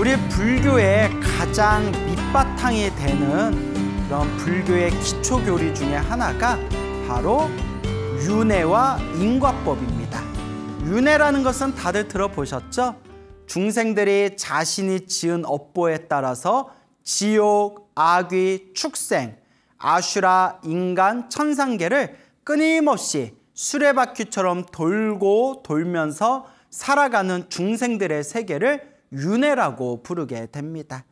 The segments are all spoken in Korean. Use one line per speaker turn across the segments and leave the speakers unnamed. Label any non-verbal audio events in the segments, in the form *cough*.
우리 불교의 가장 밑바탕이 되는 그런 불교의 기초 교리 중에 하나가 바로 윤회와 인과법입니다. 윤회라는 것은 다들 들어보셨죠? 중생들이 자신이 지은 업보에 따라서 지옥, 악귀, 축생, 아슈라, 인간, 천상계를 끊임없이 수레바퀴처럼 돌고 돌면서 살아가는 중생들의 세계를 윤회라고 부르게 됩니다.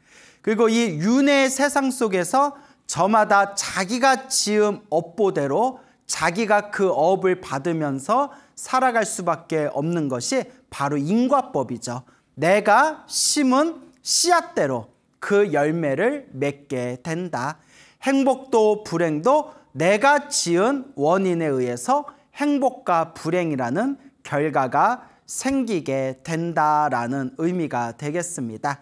그리고 이 윤회의 세상 속에서 저마다 자기가 지은 업보대로 자기가 그 업을 받으면서 살아갈 수밖에 없는 것이 바로 인과법이죠. 내가 심은 씨앗대로 그 열매를 맺게 된다. 행복도 불행도 내가 지은 원인에 의해서 행복과 불행이라는 결과가 생기게 된다라는 의미가 되겠습니다.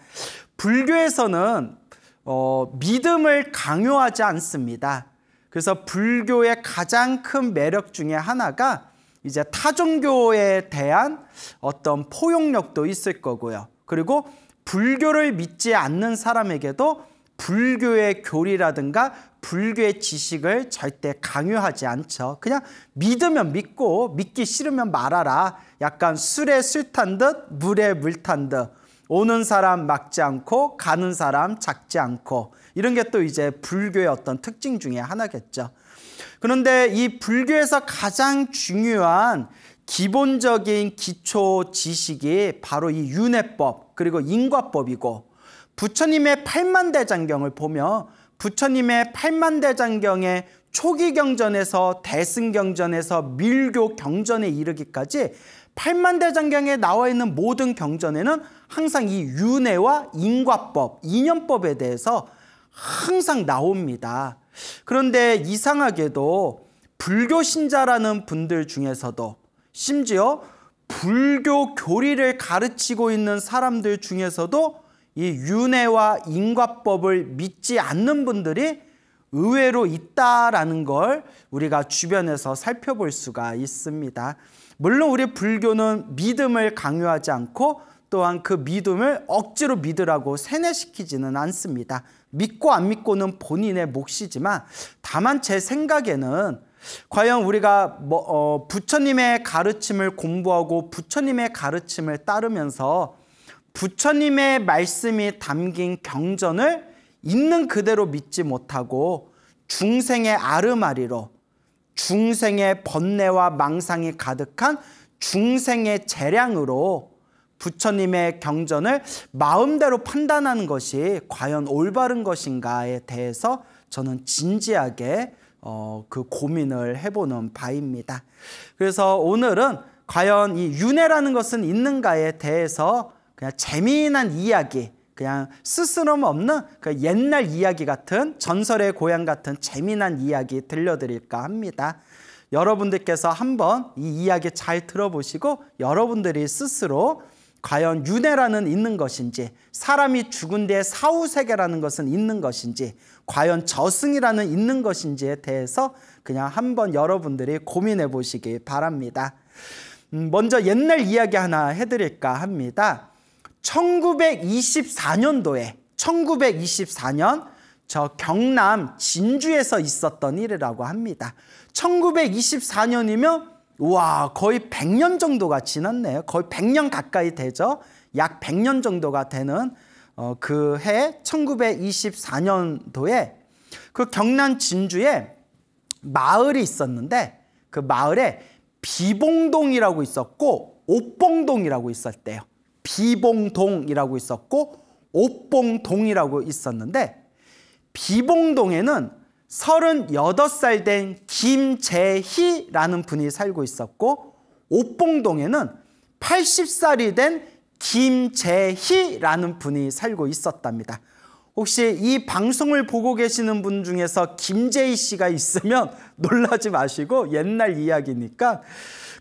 불교에서는 어, 믿음을 강요하지 않습니다. 그래서 불교의 가장 큰 매력 중에 하나가 이제 타종교에 대한 어떤 포용력도 있을 거고요. 그리고 불교를 믿지 않는 사람에게도 불교의 교리라든가 불교의 지식을 절대 강요하지 않죠. 그냥 믿으면 믿고 믿기 싫으면 말아라. 약간 술에 술 탄 듯 물에 물 탄 듯 오는 사람 막지 않고 가는 사람 작지 않고 이런 게 또 이제 불교의 어떤 특징 중에 하나겠죠. 그런데 이 불교에서 가장 중요한 기본적인 기초 지식이 바로 이 윤회법 그리고 인과법이고 부처님의 팔만대장경을 보면 부처님의 팔만대장경의 초기 경전에서 대승 경전에서 밀교 경전에 이르기까지 팔만대장경에 나와 있는 모든 경전에는 항상 이 윤회와 인과법, 인연법에 대해서 항상 나옵니다. 그런데 이상하게도 불교 신자라는 분들 중에서도 심지어 불교 교리를 가르치고 있는 사람들 중에서도 이 윤회와 인과법을 믿지 않는 분들이 의외로 있다라는 걸 우리가 주변에서 살펴볼 수가 있습니다. 물론 우리 불교는 믿음을 강요하지 않고 또한 그 믿음을 억지로 믿으라고 세뇌시키지는 않습니다. 믿고 안 믿고는 본인의 몫이지만 다만 제 생각에는 과연 우리가 뭐, 어, 부처님의 가르침을 공부하고 부처님의 가르침을 따르면서 부처님의 말씀이 담긴 경전을 있는 그대로 믿지 못하고 중생의 아르마리로 중생의 번뇌와 망상이 가득한 중생의 재량으로 부처님의 경전을 마음대로 판단하는 것이 과연 올바른 것인가에 대해서 저는 진지하게 어, 그 고민을 해보는 바입니다. 그래서 오늘은 과연 이 윤회라는 것은 있는가에 대해서 그냥 재미난 이야기, 그냥 스스럼 없는 그 옛날 이야기 같은 전설의 고향 같은 재미난 이야기 들려드릴까 합니다. 여러분들께서 한번 이 이야기 잘 들어보시고 여러분들이 스스로 과연 윤회라는 있는 것인지 사람이 죽은 뒤에 사후세계라는 것은 있는 것인지 과연 저승이라는 있는 것인지에 대해서 그냥 한번 여러분들이 고민해 보시기 바랍니다. 음, 먼저 옛날 이야기 하나 해드릴까 합니다. 1924년도에 1924년 저 경남 진주에서 있었던 일이라고 합니다. 1924년이면 와 거의 100년 정도가 지났네요. 거의 100년 가까이 되죠. 약 100년 정도가 되는 어, 그 해 1924년도에 그 경남 진주에 마을이 있었는데 그 마을에 비봉동이라고 있었고 옥봉동이라고 있었대요. 비봉동이라고 있었고 옥봉동이라고 있었는데 비봉동에는 38살 된 김재희라는 분이 살고 있었고 옥봉동에는 80살이 된 김재희라는 분이 살고 있었답니다. 혹시 이 방송을 보고 계시는 분 중에서 김재희 씨가 있으면 *laughs* 놀라지 마시고 옛날 이야기니까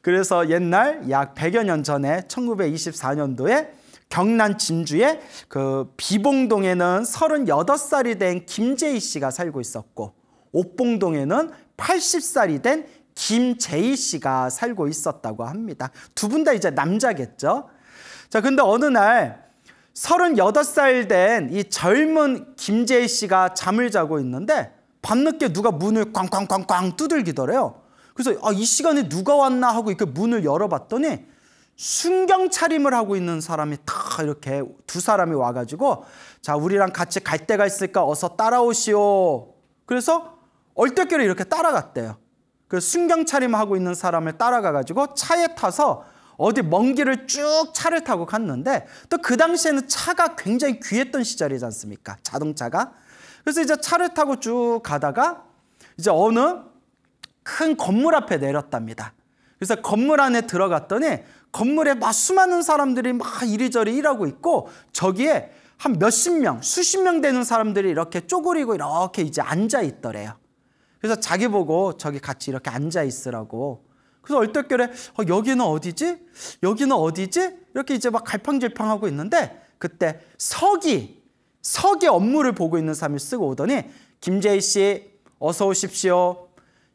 그래서 옛날 약 100여 년 전에 1924년도에 경남 진주에 그 비봉동에는 38살이 된 김재희 씨가 살고 있었고 옥봉동에는 80살이 된 김재희 씨가 살고 있었다고 합니다. 두 분 다 이제 남자겠죠. 자, 근데 어느 날 38살 된 이 젊은 김재희 씨가 잠을 자고 있는데 밤늦게 누가 문을 꽝꽝꽝꽝 두들기더래요. 그래서 아, 이 시간에 누가 왔나 하고 이렇게 문을 열어봤더니 순경 차림을 하고 있는 사람이 다 이렇게 두 사람이 와가지고 자 우리랑 같이 갈 데가 있을까 어서 따라오시오. 그래서 얼떨결에 이렇게 따라갔대요. 그 순경 차림하고 있는 사람을 따라가가지고 차에 타서 어디 먼 길을 쭉 차를 타고 갔는데 또 그 당시에는 차가 굉장히 귀했던 시절이지 않습니까? 자동차가. 그래서 이제 차를 타고 쭉 가다가 이제 어느 큰 건물 앞에 내렸답니다. 그래서 건물 안에 들어갔더니 건물에 막 수많은 사람들이 막 이리저리 일하고 있고 저기에 한 몇십 명, 수십 명 되는 사람들이 이렇게 쪼그리고 이렇게 이제 앉아 있더래요. 그래서 자기 보고 저기 같이 이렇게 앉아 있으라고. 그래서 얼떨결에 어, 여기는 어디지? 여기는 어디지? 이렇게 이제 막 갈팡질팡하고 있는데 그때 서기, 서기 업무를 보고 있는 사람이 쓰고 오더니 김재희 씨 어서 오십시오.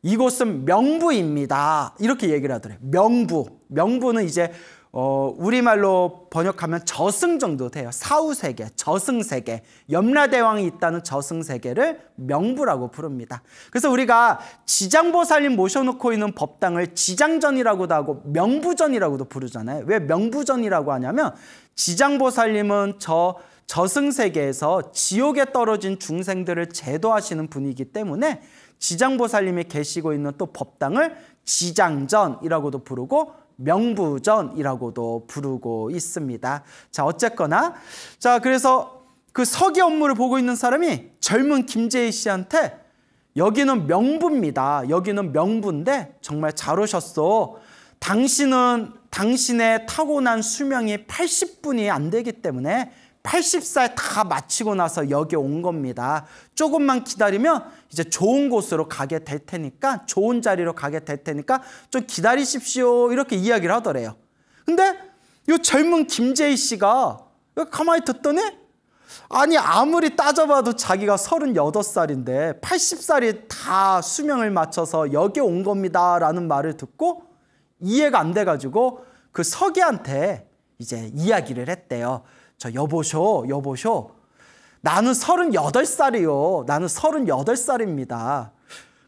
이곳은 명부입니다. 이렇게 얘기를 하더래요. 명부. 명부는 이제 어, 우리말로 번역하면 저승 정도 돼요. 사후세계, 저승세계, 염라대왕이 있다는 저승세계를 명부라고 부릅니다. 그래서 우리가 지장보살님 모셔놓고 있는 법당을 지장전이라고도 하고 명부전이라고도 부르잖아요. 왜 명부전이라고 하냐면 지장보살님은 저 저승세계에서 지옥에 떨어진 중생들을 제도하시는 분이기 때문에 지장보살님이 계시고 있는 또 법당을 지장전이라고도 부르고 명부전이라고도 부르고 있습니다. 자, 어쨌거나 자, 그래서 그 서기 업무를 보고 있는 사람이 젊은 김재희 씨한테 여기는 명부입니다. 여기는 명부인데 정말 잘 오셨어. 당신은 당신의 타고난 수명이 80분이 안 되기 때문에 80살 다 마치고 나서 여기 온 겁니다. 조금만 기다리면 이제 좋은 곳으로 가게 될 테니까 좋은 자리로 가게 될 테니까 좀 기다리십시오. 이렇게 이야기를 하더래요. 근데 이 젊은 김재희 씨가 가만히 듣더니 아니 아무리 따져봐도 자기가 38살인데 80살이 다 수명을 맞춰서 여기 온 겁니다 라는 말을 듣고 이해가 안 돼가지고 그 서기한테 이제 이야기를 했대요. 저 여보쇼, 여보쇼. 나는 38살이요. 나는 38살입니다.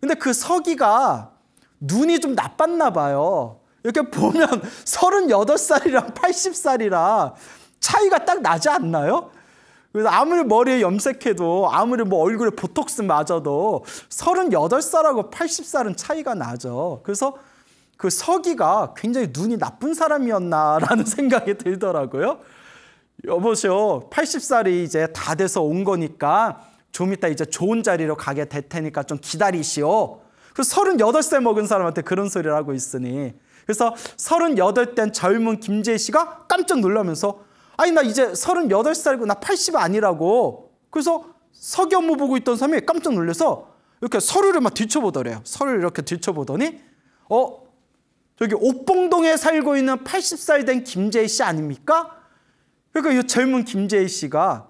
근데 그 서기가 눈이 좀 나빴나 봐요. 이렇게 보면 *laughs* 38살이랑 80살이랑 차이가 딱 나지 않나요? 그래서 아무리 머리에 염색해도 아무리 뭐 얼굴에 보톡스 맞아도 38살하고 80살은 차이가 나죠. 그래서 그 서기가 굉장히 눈이 나쁜 사람이었나라는 *laughs* 생각이 들더라고요. 여보세요. 80살이 이제 다 돼서 온 거니까 좀 이따 이제 좋은 자리로 가게 될 테니까 좀 기다리시오. 그 38살 먹은 사람한테 그런 소리를 하고 있으니. 그래서 38된 젊은 김재희 씨가 깜짝 놀라면서 아니 나 이제 38살이고 나 80 아니라고. 그래서 서기 업무 보고 있던 사람이 깜짝 놀라서 이렇게 서류를 막 뒤쳐보더래요. 서류를 이렇게 뒤쳐보더니 어 저기 옥봉동에 살고 있는 80살 된 김재희 씨 아닙니까? 그러니까 이 젊은 김재희 씨가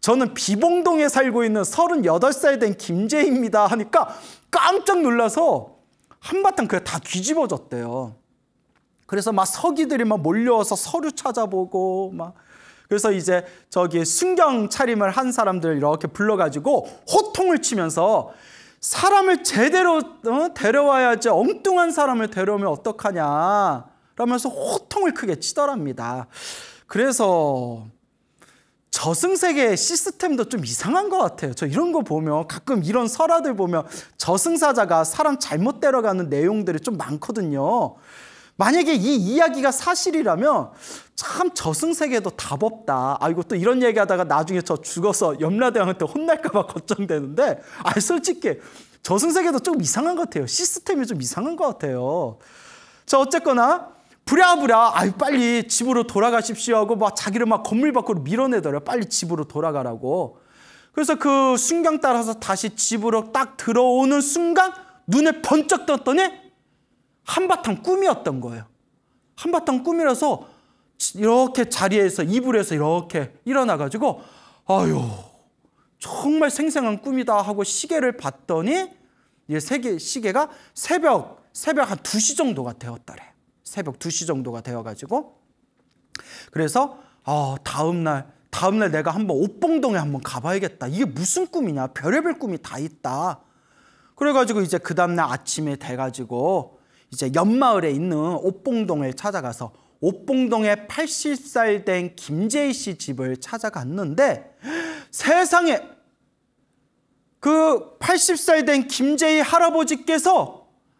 저는 비봉동에 살고 있는 38살 된 김재희입니다 하니까 깜짝 놀라서 한바탕 그게 다 뒤집어졌대요. 그래서 막 서기들이 막 몰려와서 서류 찾아보고 막 그래서 이제 저기 순경 차림을 한 사람들 이렇게 불러가지고 호통을 치면서 사람을 제대로 어? 데려와야지 엉뚱한 사람을 데려오면 어떡하냐 라면서 호통을 크게 치더랍니다. 그래서 저승세계 시스템도 좀 이상한 것 같아요. 저 이런 거 보면 가끔 이런 설화들 보면 저승사자가 사람 잘못 데려가는 내용들이 좀 많거든요. 만약에 이 이야기가 사실이라면 참 저승세계도 답 없다. 아, 이거 또 이런 얘기 하다가 나중에 저 죽어서 염라대왕한테 혼날까봐 *laughs* 걱정되는데, 아, 솔직히 저승세계도 좀 이상한 것 같아요. 시스템이 좀 이상한 것 같아요. 자, 어쨌거나 부랴부랴 아유 빨리 집으로 돌아가십시오 하고 막 자기를 막 건물 밖으로 밀어내더래요. 빨리 집으로 돌아가라고. 그래서 그 순경 따라서 다시 집으로 딱 들어오는 순간 눈에 번쩍 떴더니 한바탕 꿈이었던 거예요. 한바탕 꿈이라서 이렇게 자리에서 이불에서 이렇게 일어나가지고 아유 정말 생생한 꿈이다 하고 시계를 봤더니 이 세계 시계가 새벽 새벽 한 2시 정도가 되었더래. 새벽 2시 정도가 되어가지고 그래서 어, 다음 날 다음날 내가 한번 옥봉동에 한번 가봐야겠다. 이게 무슨 꿈이냐? 별의별 꿈이 다 있다. 그래가지고 이제 그 다음날 아침에 돼가지고 이제 연마을에 있는 옥봉동을 찾아가서 옥봉동에 80살 된 김재희 씨 집을 찾아갔는데 세상에 그 80살 된 김재희 할아버지께서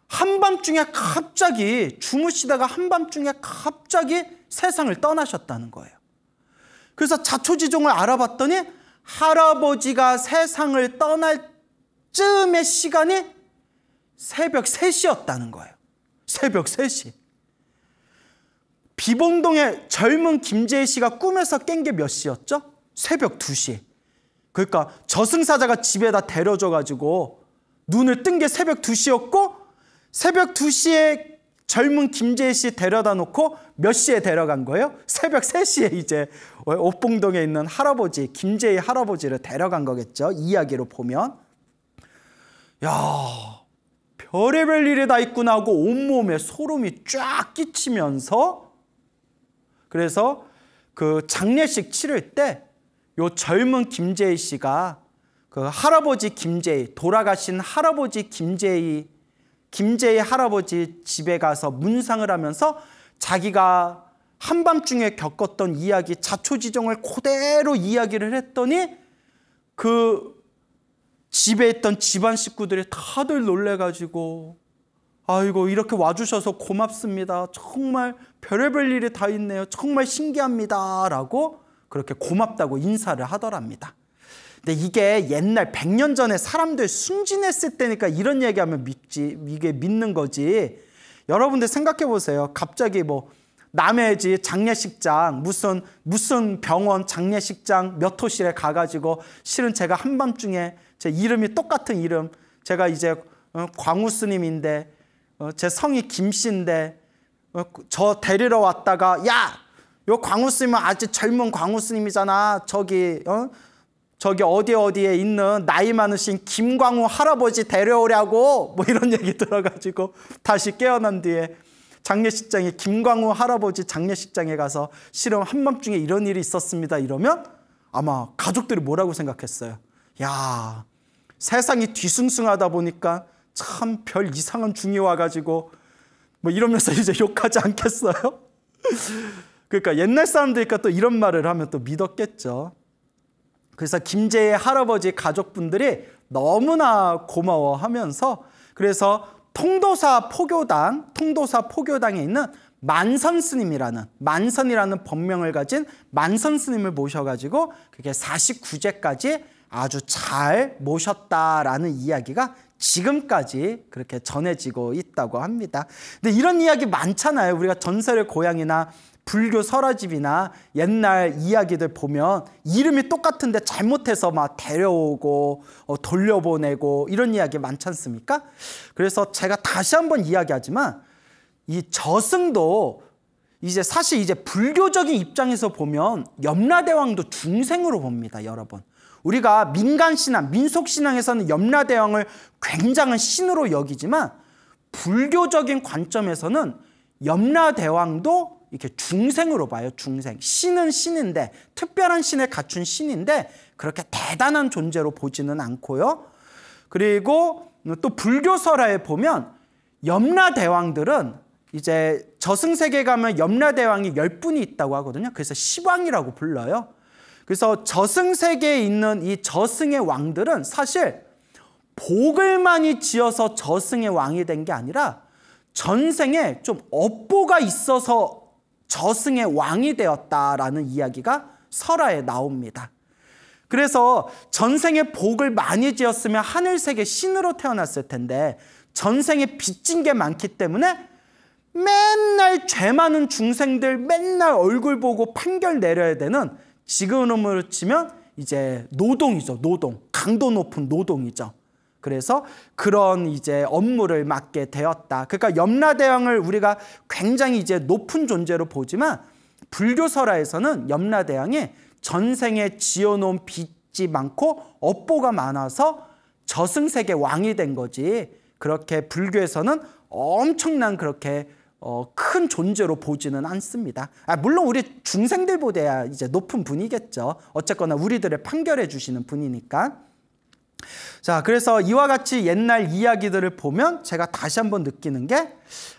한밤중에 갑자기 주무시다가 한밤중에 갑자기 세상을 떠나셨다는 거예요. 그래서 자초지종을 알아봤더니 할아버지가 세상을 떠날 쯤의 시간이 새벽 3시였다는 거예요. 새벽 3시. 비봉동의 젊은 김재희 씨가 꿈에서 깬 게 몇 시였죠? 새벽 2시. 그러니까 저승사자가 집에다 데려줘 가지고 눈을 뜬 게 새벽 2시였고 새벽 2시에 젊은 김재희 씨 데려다 놓고 몇 시에 데려간 거예요? 새벽 3시에 이제 옥봉동에 있는 할아버지 김재희 할아버지를 데려간 거겠죠. 이야기로 보면 야 별의별 일이 다 있구나 하고 온몸에 소름이 쫙 끼치면서 그래서 그 장례식 치를 때 요 젊은 김재희 씨가 그 할아버지 김재희 돌아가신 할아버지 김재희 김재희 할아버지 집에 가서 문상을 하면서 자기가 한밤중에 겪었던 이야기 자초지종을 그대로 이야기를 했더니 그 집에 있던 집안 식구들이 다들 놀래가지고 아이고 이렇게 와주셔서 고맙습니다. 정말 별의별 일이 다 있네요. 정말 신기합니다. 라고 그렇게 고맙다고 인사를 하더랍니다. 근데 이게 옛날 100년 전에 사람들 순진했을 때니까 이런 얘기하면 믿지 이게 믿는 거지. 여러분들 생각해 보세요. 갑자기 뭐 남의 집 장례식장 무슨 무슨 병원 장례식장 몇 호실에 가가지고 실은 제가 한밤중에 제 이름이 똑같은 이름 제가 이제 어, 광우 스님인데 어, 제 성이 김씨인데 어, 저 데리러 왔다가 야 요 광우 스님은 아직 젊은 광우 스님이잖아 저기 어? 저기 어디 어디에 있는 나이 많으신 김광우 할아버지 데려오려고 뭐 이런 얘기 들어가지고 다시 깨어난 뒤에 장례식장에 김광우 할아버지 장례식장에 가서 실은 한밤중에 이런 일이 있었습니다 이러면 아마 가족들이 뭐라고 생각했어요 야 세상이 뒤숭숭하다 보니까 참 별 이상한 중이 와가지고 뭐 이러면서 *laughs* 이제 욕하지 않겠어요? *laughs* 그러니까 옛날 사람들이니까 또 이런 말을 하면 또 믿었겠죠. 그래서 김제의 할아버지 가족분들이 너무나 고마워하면서 그래서 통도사 포교당, 통도사 포교당에 있는 만선 스님이라는 만선이라는 법명을 가진 만선 스님을 모셔가지고 그게 49제까지 아주 잘 모셨다라는 이야기가 지금까지 그렇게 전해지고 있다고 합니다. 근데 이런 이야기 많잖아요. 우리가 전설의 고향이나 불교 설화집이나 옛날 이야기들 보면 이름이 똑같은데 잘못해서 막 데려오고 어, 돌려보내고 이런 이야기 많지 않습니까? 그래서 제가 다시 한번 이야기하지만 이 저승도 이제 사실 이제 불교적인 입장에서 보면 염라대왕도 중생으로 봅니다, 여러분. 우리가 민간 신앙, 민속 신앙에서는 염라대왕을 굉장한 신으로 여기지만 불교적인 관점에서는 염라대왕도 이렇게 중생으로 봐요. 중생. 신은 신인데 특별한 신에 갖춘 신인데 그렇게 대단한 존재로 보지는 않고요. 그리고 또 불교설화에 보면 염라 대왕들은 이제 저승세계 가면 염라 대왕이 열 분이 있다고 하거든요. 그래서 시왕이라고 불러요. 그래서 저승세계에 있는 이 저승의 왕들은 사실 복을 많이 지어서 저승의 왕이 된 게 아니라 전생에 좀 업보가 있어서 저승의 왕이 되었다라는 이야기가 설화에 나옵니다. 그래서 전생에 복을 많이 지었으면 하늘세계 신으로 태어났을 텐데 전생에 빚진 게 많기 때문에 맨날 죄 많은 중생들 맨날 얼굴 보고 판결 내려야 되는 지금으로 치면 이제 노동이죠. 노동. 강도 높은 노동이죠. 그래서 그런 이제 업무를 맡게 되었다. 그러니까 염라대왕을 우리가 굉장히 이제 높은 존재로 보지만 불교설화에서는 염라대왕이 전생에 지어놓은 빚이 많고 업보가 많아서 저승세계 왕이 된 거지. 그렇게 불교에서는 엄청난 그렇게 어, 큰 존재로 보지는 않습니다. 아, 물론 우리 중생들보다 이제 높은 분이겠죠. 어쨌거나 우리들을 판결해 주시는 분이니까. 자, 그래서 이와 같이 옛날 이야기들을 보면 제가 다시 한번 느끼는 게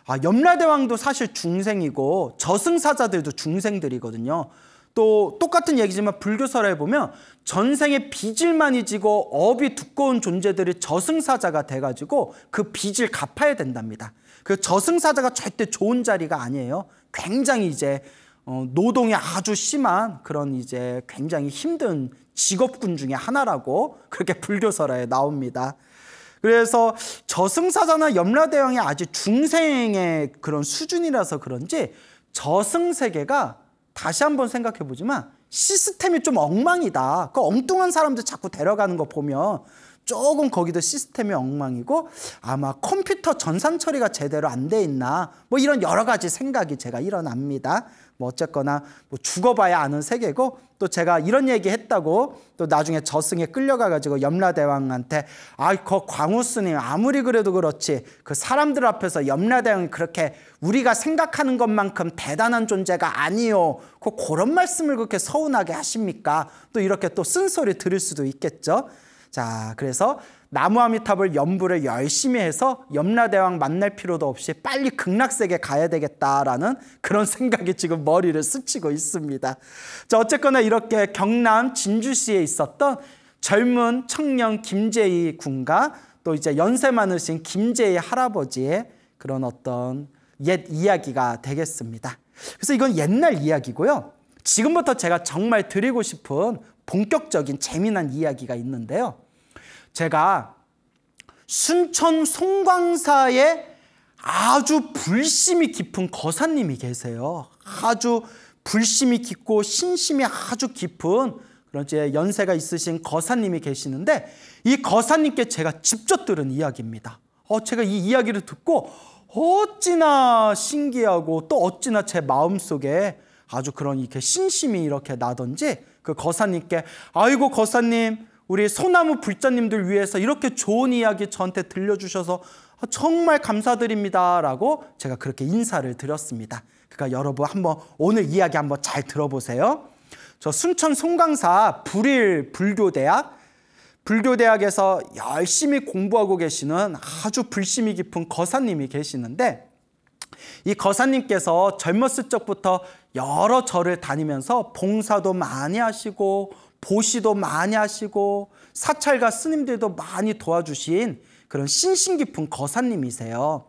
아, 염라대왕도 사실 중생이고 저승사자들도 중생들이거든요. 또 똑같은 얘기지만 불교설에 보면 전생에 빚을 많이 지고 업이 두꺼운 존재들이 저승사자가 돼가지고 그 빚을 갚아야 된답니다. 그 저승사자가 절대 좋은 자리가 아니에요. 굉장히 이제 어, 노동이 아주 심한 그런 이제 굉장히 힘든 직업군 중에 하나라고 그렇게 불교설에 나옵니다. 그래서 저승사자나 염라대왕이 아직 중생의 그런 수준이라서 그런지 저승세계가 다시 한번 생각해 보지만 시스템이 좀 엉망이다. 그 엉뚱한 사람들 자꾸 데려가는 거 보면 조금 거기도 시스템이 엉망이고 아마 컴퓨터 전산 처리가 제대로 안 돼 있나 뭐 이런 여러 가지 생각이 제가 일어납니다. 뭐 어쨌거나 뭐 죽어봐야 아는 세계고 또 제가 이런 얘기 했다고 또 나중에 저승에 끌려가가지고 염라대왕한테 아그 광우 스님 아무리 그래도 그렇지 그 사람들 앞에서 염라대왕이 그렇게 우리가 생각하는 것만큼 대단한 존재가 아니요. 그 그런 말씀을 그렇게 서운하게 하십니까? 또 이렇게 또 쓴소리 들을 수도 있겠죠. 자, 그래서 나무아미탑을 연부를 열심히 해서 염라대왕 만날 필요도 없이 빨리 극락세계 가야 되겠다라는 그런 *laughs* 생각이 지금 머리를 스치고 있습니다. 자, 어쨌거나 이렇게 경남 진주시에 있었던 젊은 청년 김재희 군과 또 이제 연세 많으신 김재희 할아버지의 그런 어떤 옛 이야기가 되겠습니다. 그래서 이건 옛날 이야기고요. 지금부터 제가 정말 드리고 싶은 본격적인 재미난 이야기가 있는데요. 제가 순천 송광사에 아주 불심이 깊은 거사님이 계세요. 아주 불심이 깊고 신심이 아주 깊은 그런 제 연세가 있으신 거사님이 계시는데 이 거사님께 제가 직접 들은 이야기입니다. 어, 제가 이 이야기를 듣고 어찌나 신기하고 또 어찌나 제 마음속에 아주 그런 이렇게 신심이 이렇게 나던지 그 거사님께 아이고 거사님 우리 소나무 불자님들 위해서 이렇게 좋은 이야기 저한테 들려주셔서 정말 감사드립니다 라고 제가 그렇게 인사를 드렸습니다. 그러니까 여러분 한번 오늘 이야기 한번 잘 들어보세요. 저 순천 송강사 불일 불교대학 불교대학에서 열심히 공부하고 계시는 아주 불심이 깊은 거사님이 계시는데 이 거사님께서 젊었을 적부터 여러 절을 다니면서 봉사도 많이 하시고 보시도 많이 하시고 사찰가 스님들도 많이 도와주신 그런 신신 깊은 거사님이세요.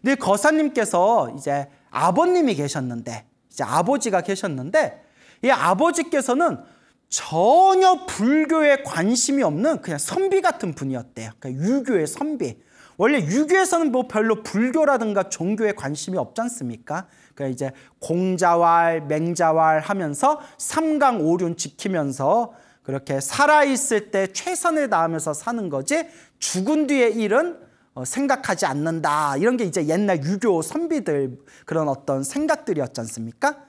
근데 거사님께서 이제 아버님이 계셨는데 이제 아버지가 계셨는데 이 아버지께서는 전혀 불교에 관심이 없는 그냥 선비 같은 분이었대요. 그러니까 유교의 선비. 원래 유교에서는 뭐 별로 불교라든가 종교에 관심이 없지 않습니까? 그러니까 이제 공자왈, 맹자왈 하면서 삼강 오륜 지키면서 그렇게 살아있을 때 최선을 다하면서 사는 거지 죽은 뒤의 일은 어, 생각하지 않는다. 이런 게 이제 옛날 유교 선비들 그런 어떤 생각들이었지 않습니까?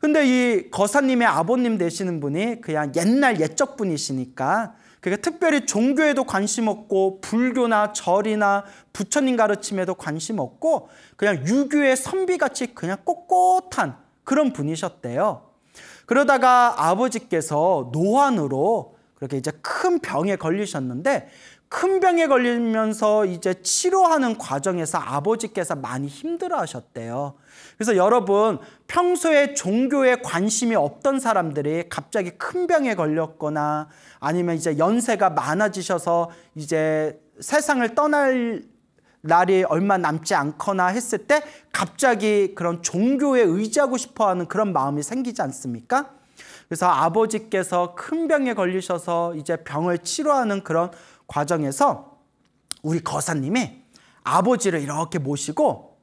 근데 이 거사님의 아버님 되시는 분이 그냥 옛날 옛적 분이시니까 그게 특별히 종교에도 관심 없고 불교나 절이나 부처님 가르침에도 관심 없고 그냥 유교의 선비같이 그냥 꼿꼿한 그런 분이셨대요. 그러다가 아버지께서 노환으로 그렇게 이제 큰 병에 걸리셨는데 큰 병에 걸리면서 이제 치료하는 과정에서 아버지께서 많이 힘들어 하셨대요. 그래서 여러분, 평소에 종교에 관심이 없던 사람들이 갑자기 큰 병에 걸렸거나 아니면 이제 연세가 많아지셔서 이제 세상을 떠날 날이 얼마 남지 않거나 했을 때 갑자기 그런 종교에 의지하고 싶어 하는 그런 마음이 생기지 않습니까? 그래서 아버지께서 큰 병에 걸리셔서 이제 병을 치료하는 그런 과정에서 우리 거사님이 아버지를 이렇게 모시고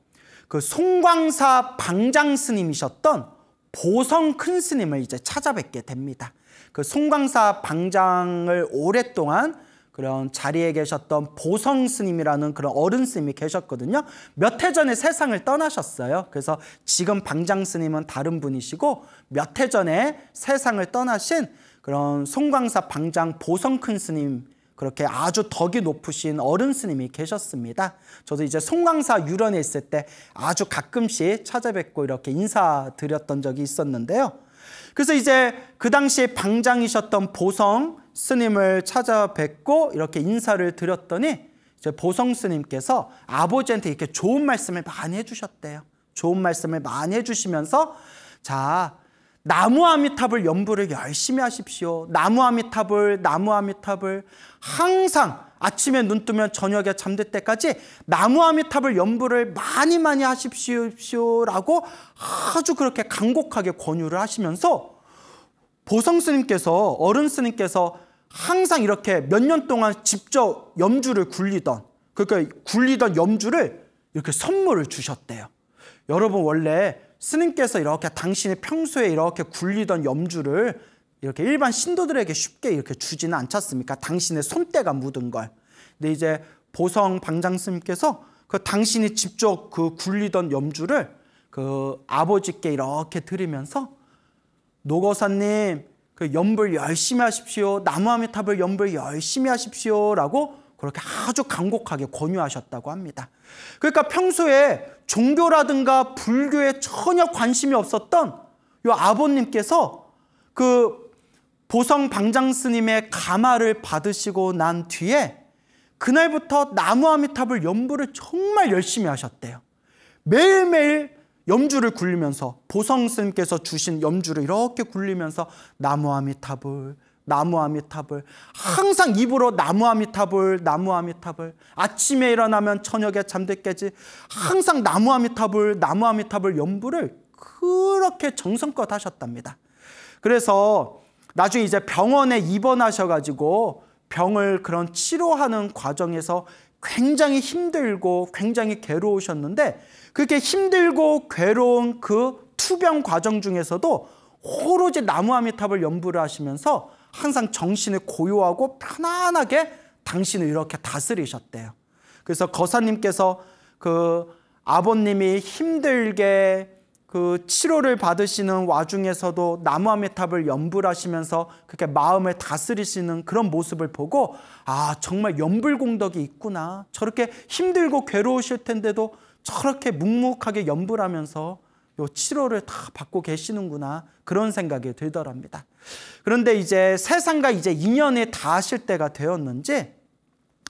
그 송광사 방장 스님이셨던 보성 큰 스님을 이제 찾아뵙게 됩니다. 그 송광사 방장을 오랫동안 그런 자리에 계셨던 보성 스님이라는 그런 어른 스님이 계셨거든요. 몇 해 전에 세상을 떠나셨어요. 그래서 지금 방장 스님은 다른 분이시고 몇 해 전에 세상을 떠나신 그런 송광사 방장 보성 큰 스님 그렇게 아주 덕이 높으신 어른 스님이 계셨습니다. 저도 이제 송강사 유런에 있을 때 아주 가끔씩 찾아뵙고 이렇게 인사드렸던 적이 있었는데요. 그래서 이제 그 당시에 방장이셨던 보성 스님을 찾아뵙고 이렇게 인사를 드렸더니 이제 보성 스님께서 아버지한테 이렇게 좋은 말씀을 많이 해주셨대요. 좋은 말씀을 많이 해주시면서 자 나무 아미탑을 연부를 열심히 하십시오. 나무 아미탑을 나무 아미탑을 항상 아침에 눈 뜨면 저녁에 잠들 때까지 나무 아미탑을 연부를 많이 많이 하십시오라고 아주 그렇게 간곡하게 권유를 하시면서 보성 스님께서 어른 스님께서 항상 이렇게 몇 년 동안 직접 염주를 굴리던 그러니까 굴리던 염주를 이렇게 선물을 주셨대요. 여러분 원래 스님께서 이렇게 당신이 평소에 이렇게 굴리던 염주를 이렇게 일반 신도들에게 쉽게 이렇게 주지는 않지 않습니까? 당신의 손때가 묻은 걸. 근데 이제 보성 방장 스님께서 그 당신이 직접 그 굴리던 염주를 그 아버지께 이렇게 드리면서 노거사님 그 염불 열심히 하십시오. 나무아미탑을 염불 열심히 하십시오라고 그렇게 아주 간곡하게 권유하셨다고 합니다. 그러니까 평소에 종교라든가 불교에 전혀 관심이 없었던 요 아버님께서 그 보성 방장 스님의 가마를 받으시고 난 뒤에 그날부터 나무아미탑을 염불을 정말 열심히 하셨대요. 매일매일 염주를 굴리면서 보성 스님께서 주신 염주를 이렇게 굴리면서 나무아미탑을 나무 아미탑을 항상 입으로 나무 아미탑을 나무 아미탑을 아침에 일어나면 저녁에 잠들까지 항상 나무 아미탑을 나무 아미탑을 연부를 그렇게 정성껏 하셨답니다. 그래서 나중에 이제 병원에 입원하셔가지고 병을 그런 치료하는 과정에서 굉장히 힘들고 굉장히 괴로우셨는데 그렇게 힘들고 괴로운 그 투병 과정 중에서도 오로지 나무 아미탑을 연부를 하시면서 항상 정신을 고요하고 편안하게 당신을 이렇게 다스리셨대요. 그래서 거사님께서 그 아버님이 힘들게 그 치료를 받으시는 와중에서도 나무아미 탑을 연불하시면서 그렇게 마음을 다스리시는 그런 모습을 보고 아 정말 연불공덕이 있구나 저렇게 힘들고 괴로우실 텐데도 저렇게 묵묵하게 연불하면서 요 치료를 다 받고 계시는구나 그런 생각이 들더랍니다. 그런데 이제 세상과 이제 인연이 닿으실 때가 되었는지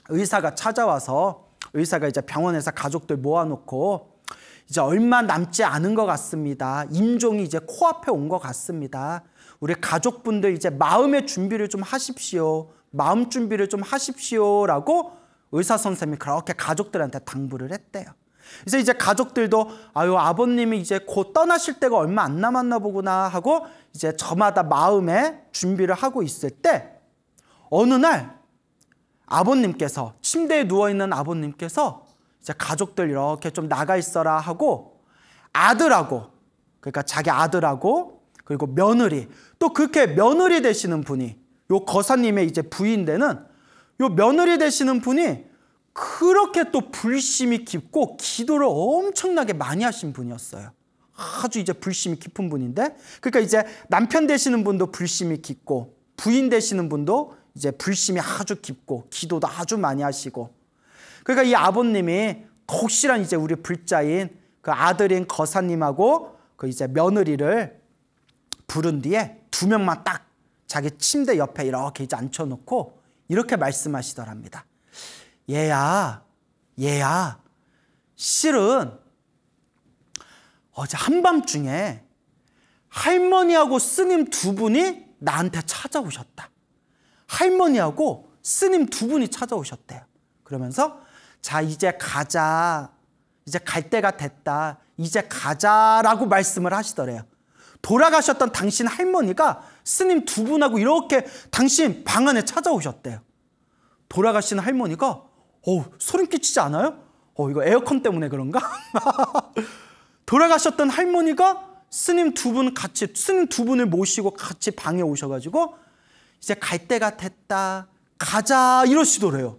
의사가 찾아와서 의사가 이제 병원에서 가족들 모아놓고 이제 얼마 남지 않은 것 같습니다. 임종이 이제 코앞에 온 것 같습니다. 우리 가족분들 이제 마음의 준비를 좀 하십시오. 마음 준비를 좀 하십시오라고 의사 선생님이 그렇게 가족들한테 당부를 했대요. 그래서 이제 가족들도 아유 아버님이 이제 곧 떠나실 때가 얼마 안 남았나 보구나 하고 이제 저마다 마음에 준비를 하고 있을 때 어느 날 아버님께서 침대에 누워 있는 아버님께서 이제 가족들 이렇게 좀 나가 있어라 하고 아들하고 그러니까 자기 아들하고 그리고 며느리 또 그렇게 며느리 되시는 분이 요 거사님의 이제 부인 되는 요 며느리 되시는 분이 그렇게 또 불심이 깊고 기도를 엄청나게 많이 하신 분이었어요. 아주 이제 불심이 깊은 분인데 그러니까 이제 남편 되시는 분도 불심이 깊고 부인 되시는 분도 이제 불심이 아주 깊고 기도도 아주 많이 하시고 그러니까 이 아버님이 혹시란 이제 우리 불자인 그 아들인 거사님하고 그 이제 며느리를 부른 뒤에 두 명만 딱 자기 침대 옆에 이렇게 이제 앉혀놓고 이렇게 말씀하시더랍니다. 얘야, 얘야, 실은 어제 한밤중에 할머니하고 스님 두 분이 나한테 찾아오셨다. 할머니하고 스님 두 분이 찾아오셨대요. 그러면서 자, 이제 가자. 이제 갈 때가 됐다. 이제 가자라고 말씀을 하시더래요. 돌아가셨던 당신 할머니가 스님 두 분하고 이렇게 당신 방 안에 찾아오셨대요. 돌아가신 할머니가 어 소름 끼치지 않아요? 어, 이거 에어컨 때문에 그런가? *laughs* 돌아가셨던 할머니가 스님 두 분 같이, 스님 두 분을 모시고 같이 방에 오셔가지고 이제 갈 때가 됐다. 가자. 이러시더래요.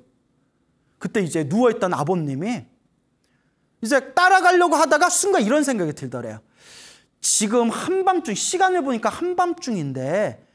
그때 이제 누워있던 아버님이 이제 따라가려고 하다가 순간 이런 생각이 들더래요. 지금 한밤중, 시간을 보니까 한밤중인데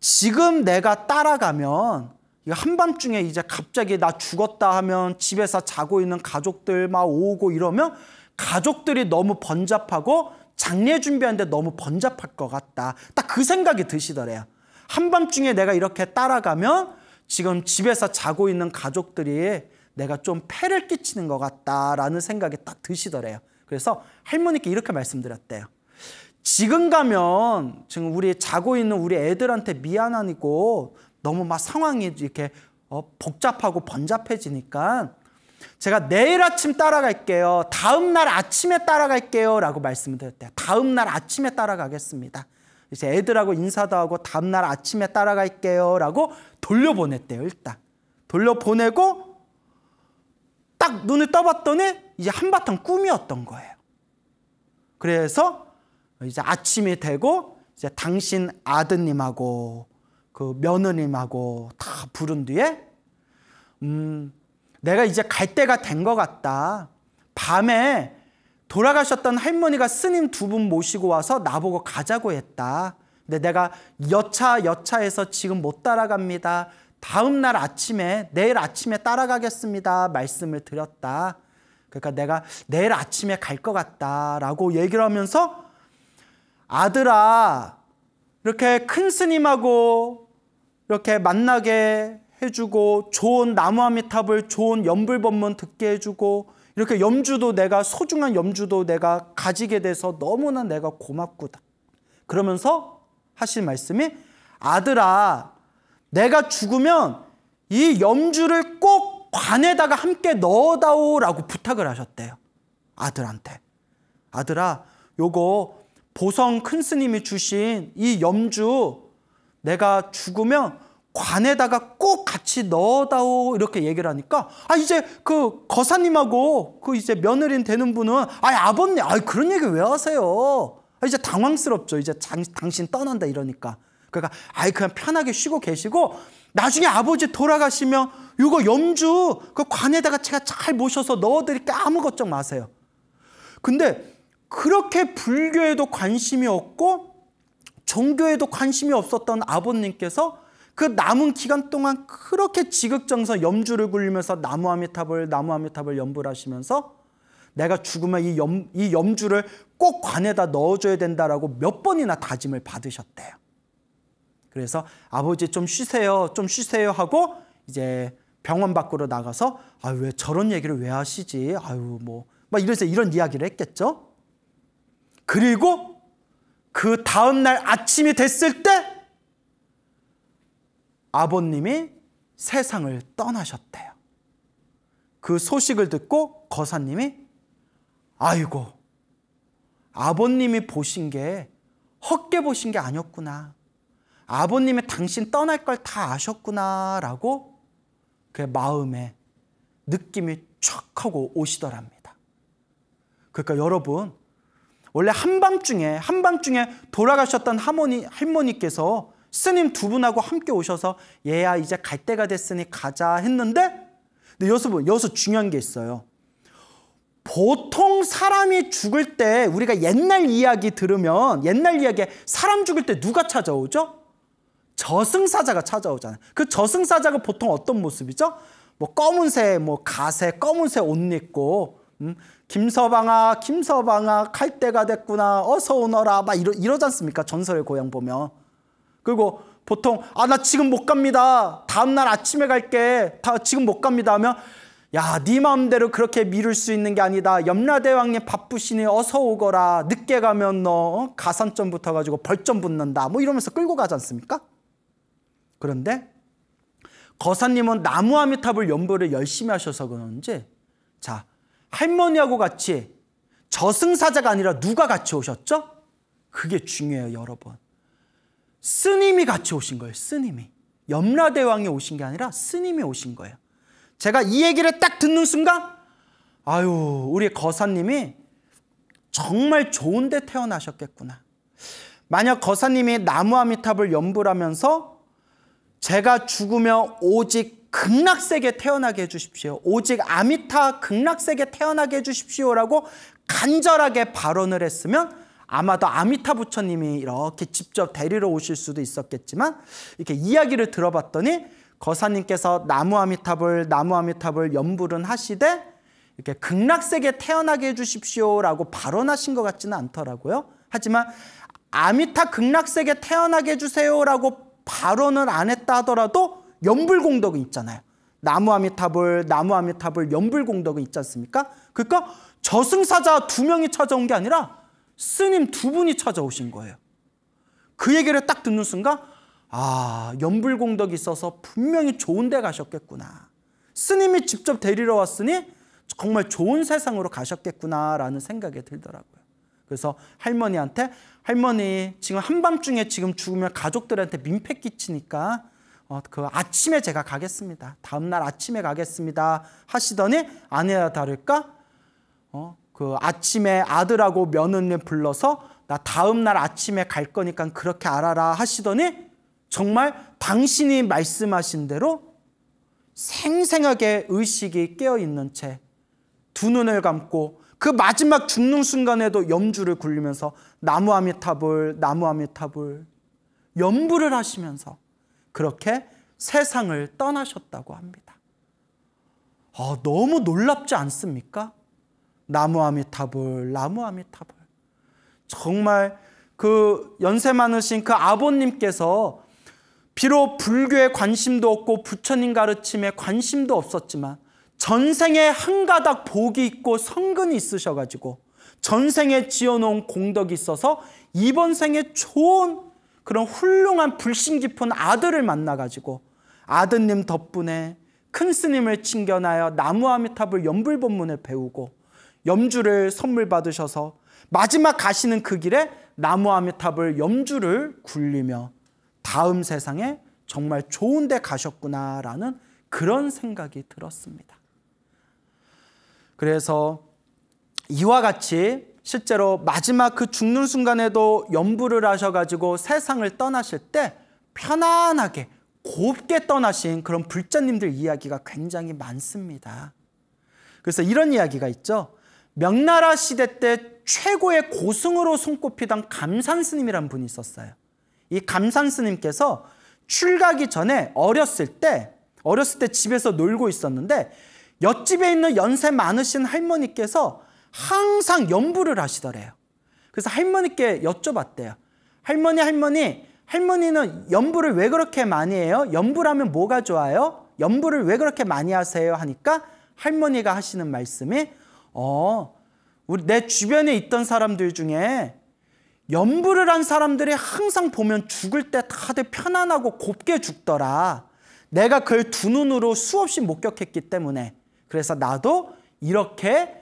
지금 내가 따라가면 한밤중에 이제 갑자기 나 죽었다 하면 집에서 자고 있는 가족들 막 오고 이러면 가족들이 너무 번잡하고 장례 준비하는데 너무 번잡할 것 같다. 딱 그 생각이 드시더래요. 한밤중에 내가 이렇게 따라가면 지금 집에서 자고 있는 가족들이 내가 좀 폐를 끼치는 것 같다라는 생각이 딱 드시더래요. 그래서 할머니께 이렇게 말씀드렸대요. 지금 가면 지금 우리 자고 있는 우리 애들한테 미안하니고 너무 막 상황이 이렇게 어, 복잡하고 번잡해지니까 제가 내일 아침 따라갈게요. 다음 날 아침에 따라갈게요. 라고 말씀을 드렸대요. 다음 날 아침에 따라가겠습니다. 이제 애들하고 인사도 하고 다음 날 아침에 따라갈게요. 라고 돌려보냈대요. 일단. 돌려보내고 딱 눈을 떠봤더니 이제 한바탕 꿈이었던 거예요. 그래서 이제 아침이 되고 이제 당신 아드님하고 그 며느님하고 다 부른 뒤에 음 내가 이제 갈 때가 된 것 같다. 밤에 돌아가셨던 할머니가 스님 두 분 모시고 와서 나보고 가자고 했다. 근데 내가 여차 여차해서 지금 못 따라갑니다. 다음 날 아침에 내일 아침에 따라가겠습니다. 말씀을 드렸다. 그러니까 내가 내일 아침에 갈 것 같다라고 얘기를 하면서 아들아 이렇게 큰 스님하고 이렇게 만나게 해주고 좋은 나무아미 탑을 좋은 연불법문 듣게 해주고 이렇게 염주도 내가 소중한 염주도 내가 가지게 돼서 너무나 내가 고맙구다. 그러면서 하신 말씀이 아들아 내가 죽으면 이 염주를 꼭 관에다가 함께 넣어다오라고 부탁을 하셨대요. 아들한테. 아들아 요거 보성 큰 스님이 주신 이 염주 내가 죽으면 관에다가 꼭 같이 넣어다오 이렇게 얘기를 하니까 아 이제 그 거사님하고 그 이제 며느리 되는 분은 아 아버님 아 그런 얘기 왜 하세요? 아 이제 당황스럽죠. 이제 장, 당신 떠난다 이러니까 그러니까 아이 그냥 편하게 쉬고 계시고 나중에 아버지 돌아가시면 이거 염주 그 관에다가 제가 잘 모셔서 넣어드릴게 아무 걱정 마세요. 근데 그렇게 불교에도 관심이 없고 종교에도 관심이 없었던 아버님께서 그 남은 기간 동안 그렇게 지극정서 염주를 굴리면서 나무 아미탑을 나무 아미탑을 염불 하시면서 내가 죽으면 이, 염, 이 염주를 꼭 관에다 넣어줘야 된다라고 몇 번이나 다짐을 받으셨대요. 그래서 아버지 좀 쉬세요, 좀 쉬세요 하고 이제 병원 밖으로 나가서 아 왜 저런 얘기를 왜 하시지? 아유 뭐 막 이래서 이런 이야기를 했겠죠. 그리고 그 다음 날 아침이 됐을 때 아버님이 세상을 떠나셨대요. 그 소식을 듣고 거사님이 아이고 아버님이 보신 게 헛게 보신 게 아니었구나. 아버님이 당신 떠날 걸 다 아셨구나 라고 그 마음에 느낌이 촥 하고 오시더랍니다. 그러니까 여러분 원래 한밤중에 한밤중에 돌아가셨던 할머니 할머니께서 스님 두 분하고 함께 오셔서 얘야 이제 갈 때가 됐으니 가자 했는데 근데 여기서 여기서 중요한 게 있어요. 보통 사람이 죽을 때 우리가 옛날 이야기 들으면 옛날 이야기에 사람 죽을 때 누가 찾아오죠? 저승사자가 찾아오잖아요. 그 저승사자가 보통 어떤 모습이죠? 뭐 검은색 뭐 가세 검은색 옷 입고 음, 김서방아 김서방아 갈 때가 됐구나 어서 오너라 막 이러, 이러지 않습니까? 전설의 고향 보면 그리고 보통 아 나 지금 못 갑니다. 다음 날 아침에 갈게. 다 지금 못 갑니다 하면 야, 네 마음대로 그렇게 미룰 수 있는 게 아니다. 염라대왕님 바쁘시니 어서 오거라. 늦게 가면 너 어? 가산점 붙어가지고 벌점 붙는다. 뭐 이러면서 끌고 가지 않습니까? 그런데 거사님은 나무아미탑을 연보를 열심히 하셔서 그런지 자 할머니하고 같이 저승사자가 아니라 누가 같이 오셨죠? 그게 중요해요, 여러분. 스님이 같이 오신 거예요. 스님이. 염라대왕이 오신 게 아니라 스님이 오신 거예요. 제가 이 얘기를 딱 듣는 순간 아유 우리 거사님이 정말 좋은데 태어나셨겠구나. 만약 거사님이 나무아미탑을 연불하면서 제가 죽으면 오직 극락세계 태어나게 해주십시오. 오직 아미타 극락세계 태어나게 해주십시오라고 간절하게 발원을 했으면 아마도 아미타 부처님이 이렇게 직접 데리러 오실 수도 있었겠지만 이렇게 이야기를 들어봤더니 거사님께서 나무아미타불 나무아미타불 염불은 하시되 이렇게 극락세계 태어나게 해주십시오라고 발원하신 것 같지는 않더라고요. 하지만 아미타 극락세계 태어나게 해주세요라고 발원을 안 했다 하더라도 염불공덕은 있잖아요. 나무아미타불 나무아미타불 염불공덕은 있지 않습니까? 그러니까 저승사자 두 명이 찾아온 게 아니라 스님 두 분이 찾아오신 거예요. 그 얘기를 딱 듣는 순간 아 연불공덕이 있어서 분명히 좋은 데 가셨겠구나. 스님이 직접 데리러 왔으니 정말 좋은 세상으로 가셨겠구나라는 생각이 들더라고요. 그래서 할머니한테 할머니 지금 한밤중에 지금 죽으면 가족들한테 민폐 끼치니까 어, 그 아침에 제가 가겠습니다. 다음 날 아침에 가겠습니다. 하시더니 아내야 다를까 어, 그 아침에 아들하고 며느님 불러서 나 다음 날 아침에 갈 거니까 그렇게 알아라 하시더니 정말 당신이 말씀하신 대로 생생하게 의식이 깨어 있는 채 두 눈을 감고 그 마지막 죽는 순간에도 염주를 굴리면서 나무 아미타불 나무 아미타불 염불을 하시면서 그렇게 세상을 떠나셨다고 합니다. 아, 너무 놀랍지 않습니까? 나무 아미타불, 나무 아미타불. 정말 그 연세 많으신 그 아버님께서 비록 불교에 관심도 없고 부처님 가르침에 관심도 없었지만 전생에 한 가닥 복이 있고 성근이 있으셔가지고 전생에 지어놓은 공덕이 있어서 이번 생에 좋은 그런 훌륭한 불신 깊은 아들을 만나가지고 아드님 덕분에 큰 스님을 칭견하여 나무 아미탑을 연불본문을 배우고 염주를 선물 받으셔서 마지막 가시는 그 길에 나무 아미탑을 염주를 굴리며 다음 세상에 정말 좋은 데 가셨구나라는 그런 생각이 들었습니다. 그래서 이와 같이 실제로 마지막 그 죽는 순간에도 연부를 하셔가지고 세상을 떠나실 때 편안하게 곱게 떠나신 그런 불자님들 이야기가 굉장히 많습니다. 그래서 이런 이야기가 있죠. 명나라 시대 때 최고의 고승으로 손꼽히던 감산 스님이란 분이 있었어요. 이 감산 스님께서 출가기 전에 어렸을 때 어렸을 때 집에서 놀고 있었는데 옆집에 있는 연세 많으신 할머니께서 항상 연부를 하시더래요. 그래서 할머니께 여쭤봤대요. 할머니 할머니 할머니는 연부를 왜 그렇게 많이 해요? 연부라면 뭐가 좋아요? 연부를 왜 그렇게 많이 하세요? 하니까 할머니가 하시는 말씀이 어, 우리 내 주변에 있던 사람들 중에 연부를 한 사람들이 항상 보면 죽을 때 다들 편안하고 곱게 죽더라. 내가 그걸 두 눈으로 수없이 목격했기 때문에 그래서 나도 이렇게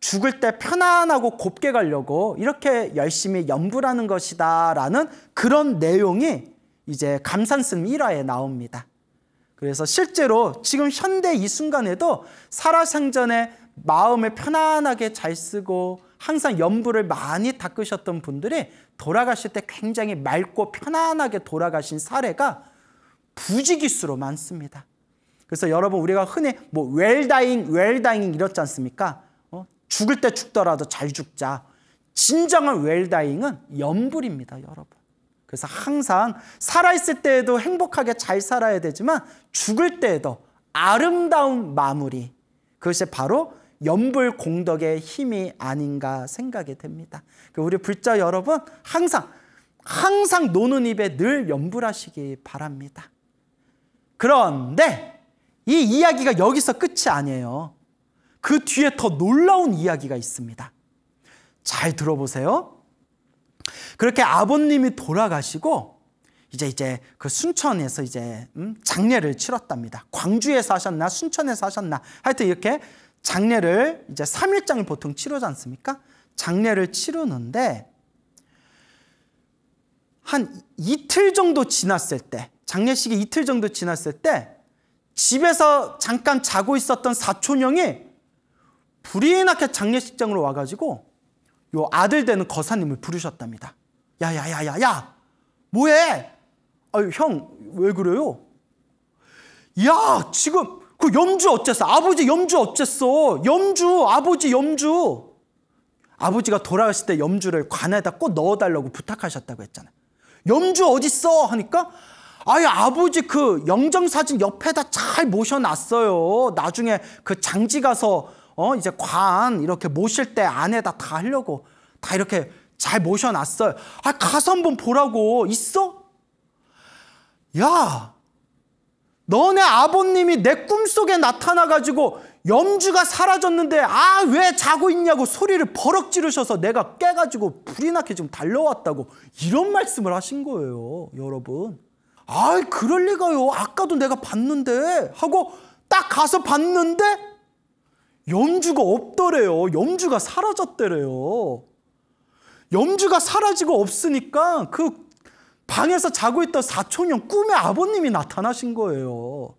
죽을 때 편안하고 곱게 가려고 이렇게 열심히 연부라는 것이다 라는 그런 내용이 이제 감산스님 1화에 나옵니다. 그래서 실제로 지금 현대 이 순간에도 살아생전에 마음을 편안하게 잘 쓰고 항상 연부를 많이 닦으셨던 분들이 돌아가실 때 굉장히 맑고 편안하게 돌아가신 사례가 부지기수로 많습니다. 그래서 여러분 우리가 흔히 뭐 웰다잉 웰다잉 이렇지 않습니까? 어? 죽을 때 죽더라도 잘 죽자. 진정한 웰다잉은 연불입니다, 여러분. 그래서 항상 살아있을 때에도 행복하게 잘 살아야 되지만 죽을 때에도 아름다운 마무리. 그것이 바로 연불 공덕의 힘이 아닌가 생각이 됩니다. 그 우리 불자 여러분 항상 항상 노는 입에 늘 연불하시기 바랍니다. 그런데 이 이야기가 여기서 끝이 아니에요. 그 뒤에 더 놀라운 이야기가 있습니다. 잘 들어보세요. 그렇게 아버님이 돌아가시고 이제 이제 그 순천에서 이제 음, 장례를 치렀답니다. 광주에서 하셨나 순천에서 하셨나 하여튼 이렇게 장례를 이제 3일장을 보통 치르지 않습니까? 장례를 치르는데 한 이틀 정도 지났을 때 장례식이 이틀 정도 지났을 때 집에서 잠깐 자고 있었던 사촌 형이 불이 나게 장례식장으로 와가지고 요 아들 되는 거사님을 부르셨답니다. 야야야야야 뭐해? 아유 형 왜 그래요? 야 지금 그 염주 어쨌어? 아버지 염주 어쨌어? 염주, 아버지 염주. 아버지가 돌아가실 때 염주를 관에다 꼭 넣어달라고 부탁하셨다고 했잖아요. 염주 어딨어? 하니까 아예 아버지 그 영정사진 옆에다 잘 모셔놨어요. 나중에 그 장지 가서 어 이제 관 이렇게 모실 때 안에다 다 하려고 다 이렇게 잘 모셔놨어요. 아 가서 한번 보라고 있어? 야, 너네 아버님이 내 꿈속에 나타나가지고 염주가 사라졌는데 아 왜 자고 있냐고 소리를 버럭 지르셔서 내가 깨가지고 불이 나게 지금 달려왔다고 이런 말씀을 하신 거예요 여러분 아 그럴 리가요 아까도 내가 봤는데 하고 딱 가서 봤는데 염주가 없더래요 염주가 사라졌대래요 염주가 사라지고 없으니까 그 방에서 자고 있던 사촌형 꿈에 아버님이 나타나신 거예요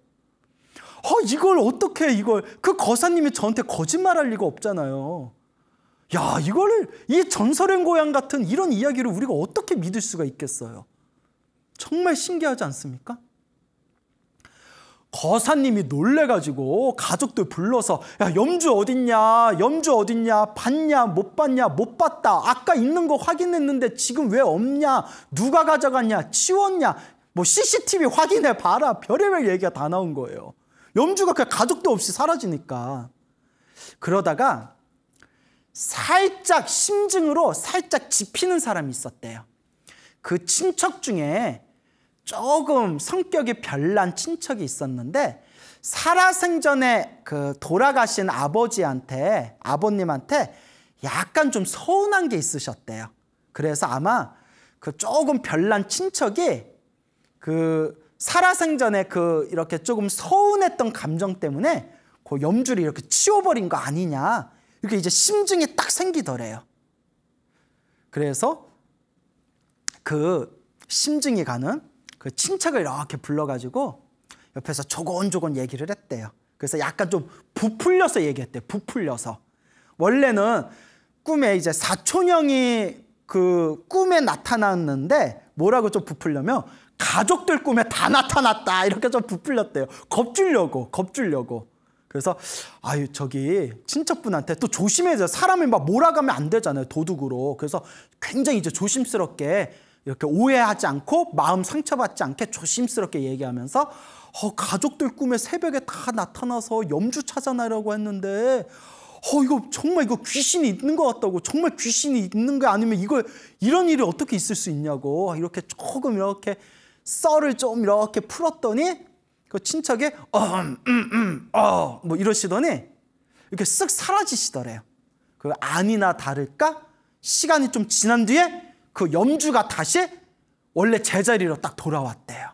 어, 이걸 어떻게 이걸 그 거사님이 저한테 거짓말할 리가 없잖아요. 야, 이거를 이 전설의 고향 같은 이런 이야기를 우리가 어떻게 믿을 수가 있겠어요? 정말 신기하지 않습니까? 거사님이 놀래가지고 가족들 불러서 야 염주 어딨냐? 염주 어딨냐? 봤냐? 못 봤냐? 못 봤다. 아까 있는 거 확인했는데 지금 왜 없냐? 누가 가져갔냐? 치웠냐? 뭐 CCTV 확인해 봐라. 별의별 얘기가 다 나온 거예요. 염주가 그냥 가족도 없이 사라지니까. 그러다가 살짝 심증으로 살짝 집히는 사람이 있었대요. 그 친척 중에 조금 성격이 별난 친척이 있었는데 살아생전에 그 돌아가신 아버지한테 아버님한테 약간 좀 서운한 게 있으셨대요. 그래서 아마 그 조금 별난 친척이 그 살아생전에 그 이렇게 조금 서운했던 감정 때문에 그 염주를 이렇게 치워버린 거 아니냐. 이렇게 이제 심증이 딱 생기더래요. 그래서 그 심증이 가는 그 친척을 이렇게 불러가지고 옆에서 조곤조곤 얘기를 했대요. 그래서 약간 좀 부풀려서 얘기했대요. 부풀려서. 원래는 꿈에 이제 사촌형이 그 꿈에 나타났는데 뭐라고 좀 부풀려면 가족들 꿈에 다 나타났다 이렇게 좀 부풀렸대요. 겁주려고 겁주려고. 그래서 아유 저기 친척분한테 또 조심해야 사람이 막 몰아가면 안 되잖아요 도둑으로. 그래서 굉장히 이제 조심스럽게 이렇게 오해하지 않고 마음 상처받지 않게 조심스럽게 얘기하면서 어, 가족들 꿈에 새벽에 다 나타나서 염주 찾아나려고 했는데 어 이거 정말 이거 귀신이 있는 것 같다고 정말 귀신이 있는 거 아니면 이걸 이런 일이 어떻게 있을 수 있냐고 이렇게 조금 이렇게 썰을 좀 이렇게 풀었더니 그 친척이 음, 음, 음, 어, 뭐 이러시더니 이렇게 쓱 사라지시더래요. 그 아니나 다를까 시간이 좀 지난 뒤에 그 염주가 다시 원래 제자리로 딱 돌아왔대요.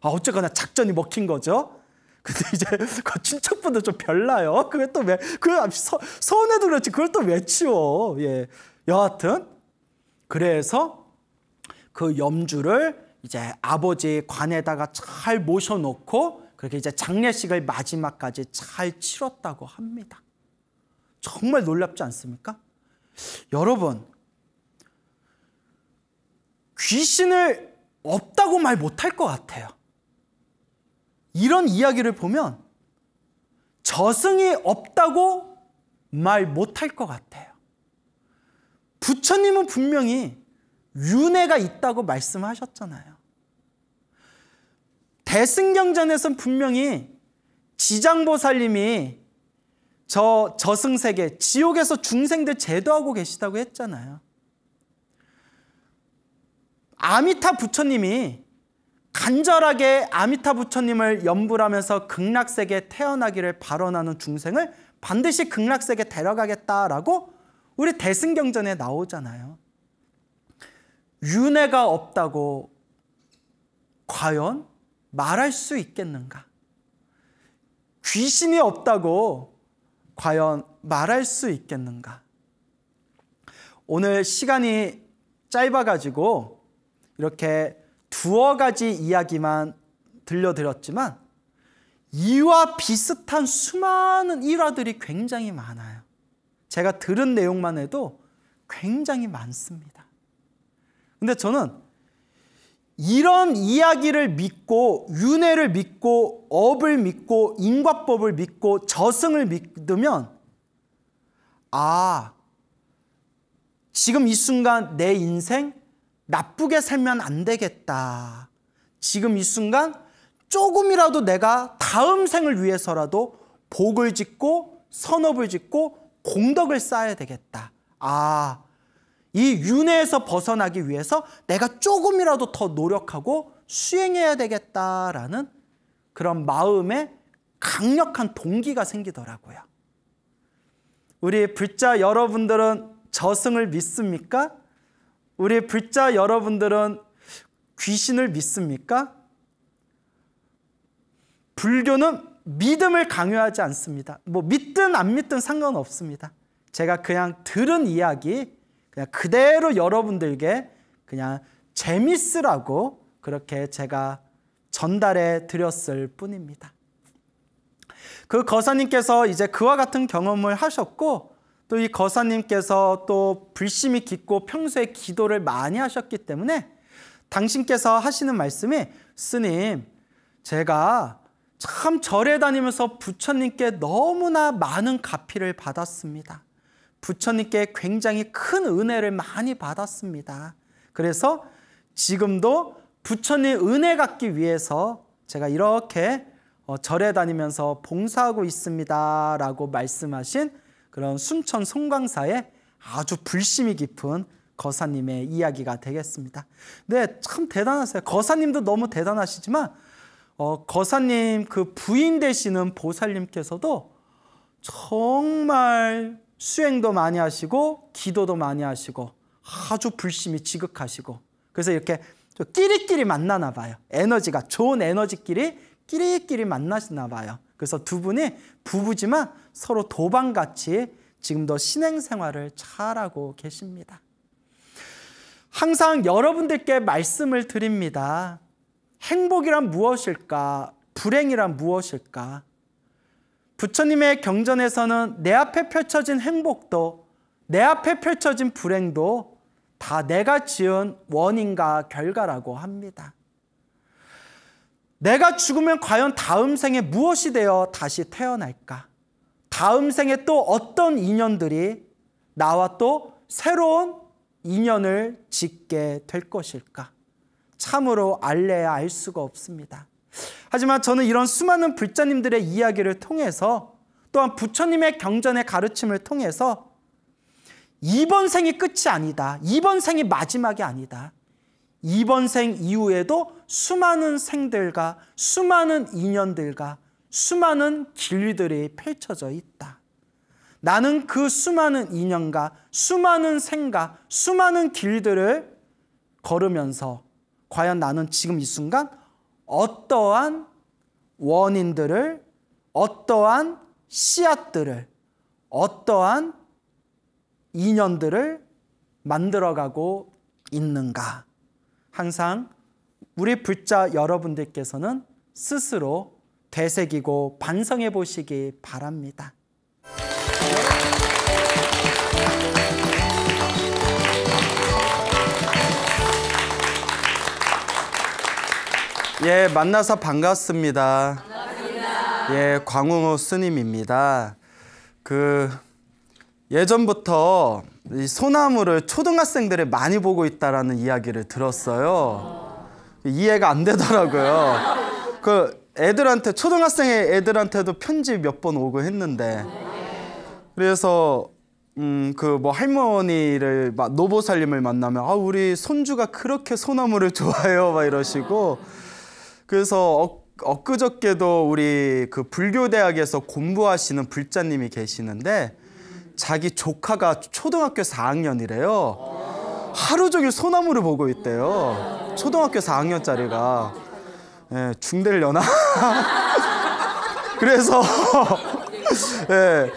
아, 어쨌거나 작전이 먹힌 거죠. 근데 이제 *laughs* 그 친척분들 좀 별나요. 그게 또 왜, 그 서운해도 그렇지. 그걸 또 왜 치워. 예. 여하튼, 그래서 그 염주를 이제 아버지 관에다가 잘 모셔놓고 그렇게 이제 장례식을 마지막까지 잘 치렀다고 합니다. 정말 놀랍지 않습니까? 여러분, 귀신을 없다고 말 못할 것 같아요. 이런 이야기를 보면 저승이 없다고 말 못할 것 같아요. 부처님은 분명히 윤회가 있다고 말씀하셨잖아요. 대승경전에선 분명히 지장보살님이 저 저승세계, 지옥에서 중생들 제도하고 계시다고 했잖아요. 아미타 부처님이 간절하게 아미타 부처님을 염불하면서 극락세계에 태어나기를 발언하는 중생을 반드시 극락세계에 데려가겠다라고 우리 대승경전에 나오잖아요. 윤회가 없다고 과연 말할 수 있겠는가? 귀신이 없다고 과연 말할 수 있겠는가? 오늘 시간이 짧아가지고 이렇게 두어 가지 이야기만 들려드렸지만 이와 비슷한 수많은 일화들이 굉장히 많아요. 제가 들은 내용만 해도 굉장히 많습니다. 근데 저는 이런 이야기를 믿고 윤회를 믿고 업을 믿고 인과법을 믿고 저승을 믿으면 아 지금 이 순간 내 인생 나쁘게 살면 안 되겠다. 지금 이 순간 조금이라도 내가 다음 생을 위해서라도 복을 짓고 선업을 짓고 공덕을 쌓아야 되겠다. 아, 이 윤회에서 벗어나기 위해서 내가 조금이라도 더 노력하고 수행해야 되겠다라는 그런 마음에 강력한 동기가 생기더라고요. 우리 불자 여러분들은 저승을 믿습니까? 우리 불자 여러분들은 귀신을 믿습니까? 불교는 믿음을 강요하지 않습니다. 뭐 믿든 안 믿든 상관없습니다. 제가 그냥 들은 이야기 그냥 그대로 여러분들께 그냥 재밌으라고 그렇게 제가 전달해 드렸을 뿐입니다. 그 거사님께서 이제 그와 같은 경험을 하셨고 또 이 거사님께서 또 불심이 깊고 평소에 기도를 많이 하셨기 때문에 당신께서 하시는 말씀이 스님 제가 참 절에 다니면서 부처님께 너무나 많은 가피를 받았습니다. 부처님께 굉장히 큰 은혜를 많이 받았습니다. 그래서 지금도 부처님 은혜 갖기 위해서 제가 이렇게 어, 절에 다니면서 봉사하고 있습니다. 라고 말씀하신 그런 순천 송광사의 아주 불심이 깊은 거사님의 이야기가 되겠습니다. 네, 참 대단하세요. 거사님도 너무 대단하시지만 어, 거사님 그 부인 되시는 보살님께서도 정말 수행도 많이 하시고 기도도 많이 하시고 아주 불심이 지극하시고 그래서 이렇게 끼리끼리 만나나 봐요. 에너지가 좋은 에너지끼리 끼리끼리 만나시나 봐요. 그래서 두 분이 부부지만 서로 도방같이 지금도 신행생활을 잘하고 계십니다. 항상 여러분들께 말씀을 드립니다. 행복이란 무엇일까? 불행이란 무엇일까? 부처님의 경전에서는 내 앞에 펼쳐진 행복도 내 앞에 펼쳐진 불행도 다 내가 지은 원인과 결과라고 합니다. 내가 죽으면 과연 다음 생에 무엇이 되어 다시 태어날까? 다음 생에 또 어떤 인연들이 나와 또 새로운 인연을 짓게 될 것일까? 참으로 알래야 알 수가 없습니다. 하지만 저는 이런 수많은 불자님들의 이야기를 통해서 또한 부처님의 경전의 가르침을 통해서 이번 생이 끝이 아니다. 이번 생이 마지막이 아니다. 이번 생 이후에도 수많은 생들과 수많은 인연들과 수많은 길들이 펼쳐져 있다. 나는 그 수많은 인연과 수많은 생과 수많은 길들을 걸으면서 과연 나는 지금 이 순간 어떠한 원인들을 어떠한 씨앗들을 어떠한 인연들을 만들어가고 있는가? 항상 우리 불자 여러분들께서는 스스로 되새기고 반성해 보시기 바랍니다. 예, 만나서 반갑습니다. 반갑습니다. 예, 광웅호 스님입니다. 그 예전부터 이 소나무를 초등학생들이 많이 보고 있다라는 이야기를 들었어요. 이해가 안 되더라고요. 그 애들한테 초등학생의 애들한테도 편지 몇 번 오고 했는데 그래서 음 그 뭐 할머니를 막 노보살님을 만나면 아 우리 손주가 그렇게 소나무를 *laughs* 좋아해요 막 이러시고 그래서 어, 엊그저께도 우리 그 불교대학에서 공부하시는 불자님이 계시는데 자기 조카가 초등학교 4학년이래요. 하루 종일 소나무를 보고 있대요. 초등학교 4학년짜리가. 예, 중대려나? *laughs* 그래서 *laughs* 예.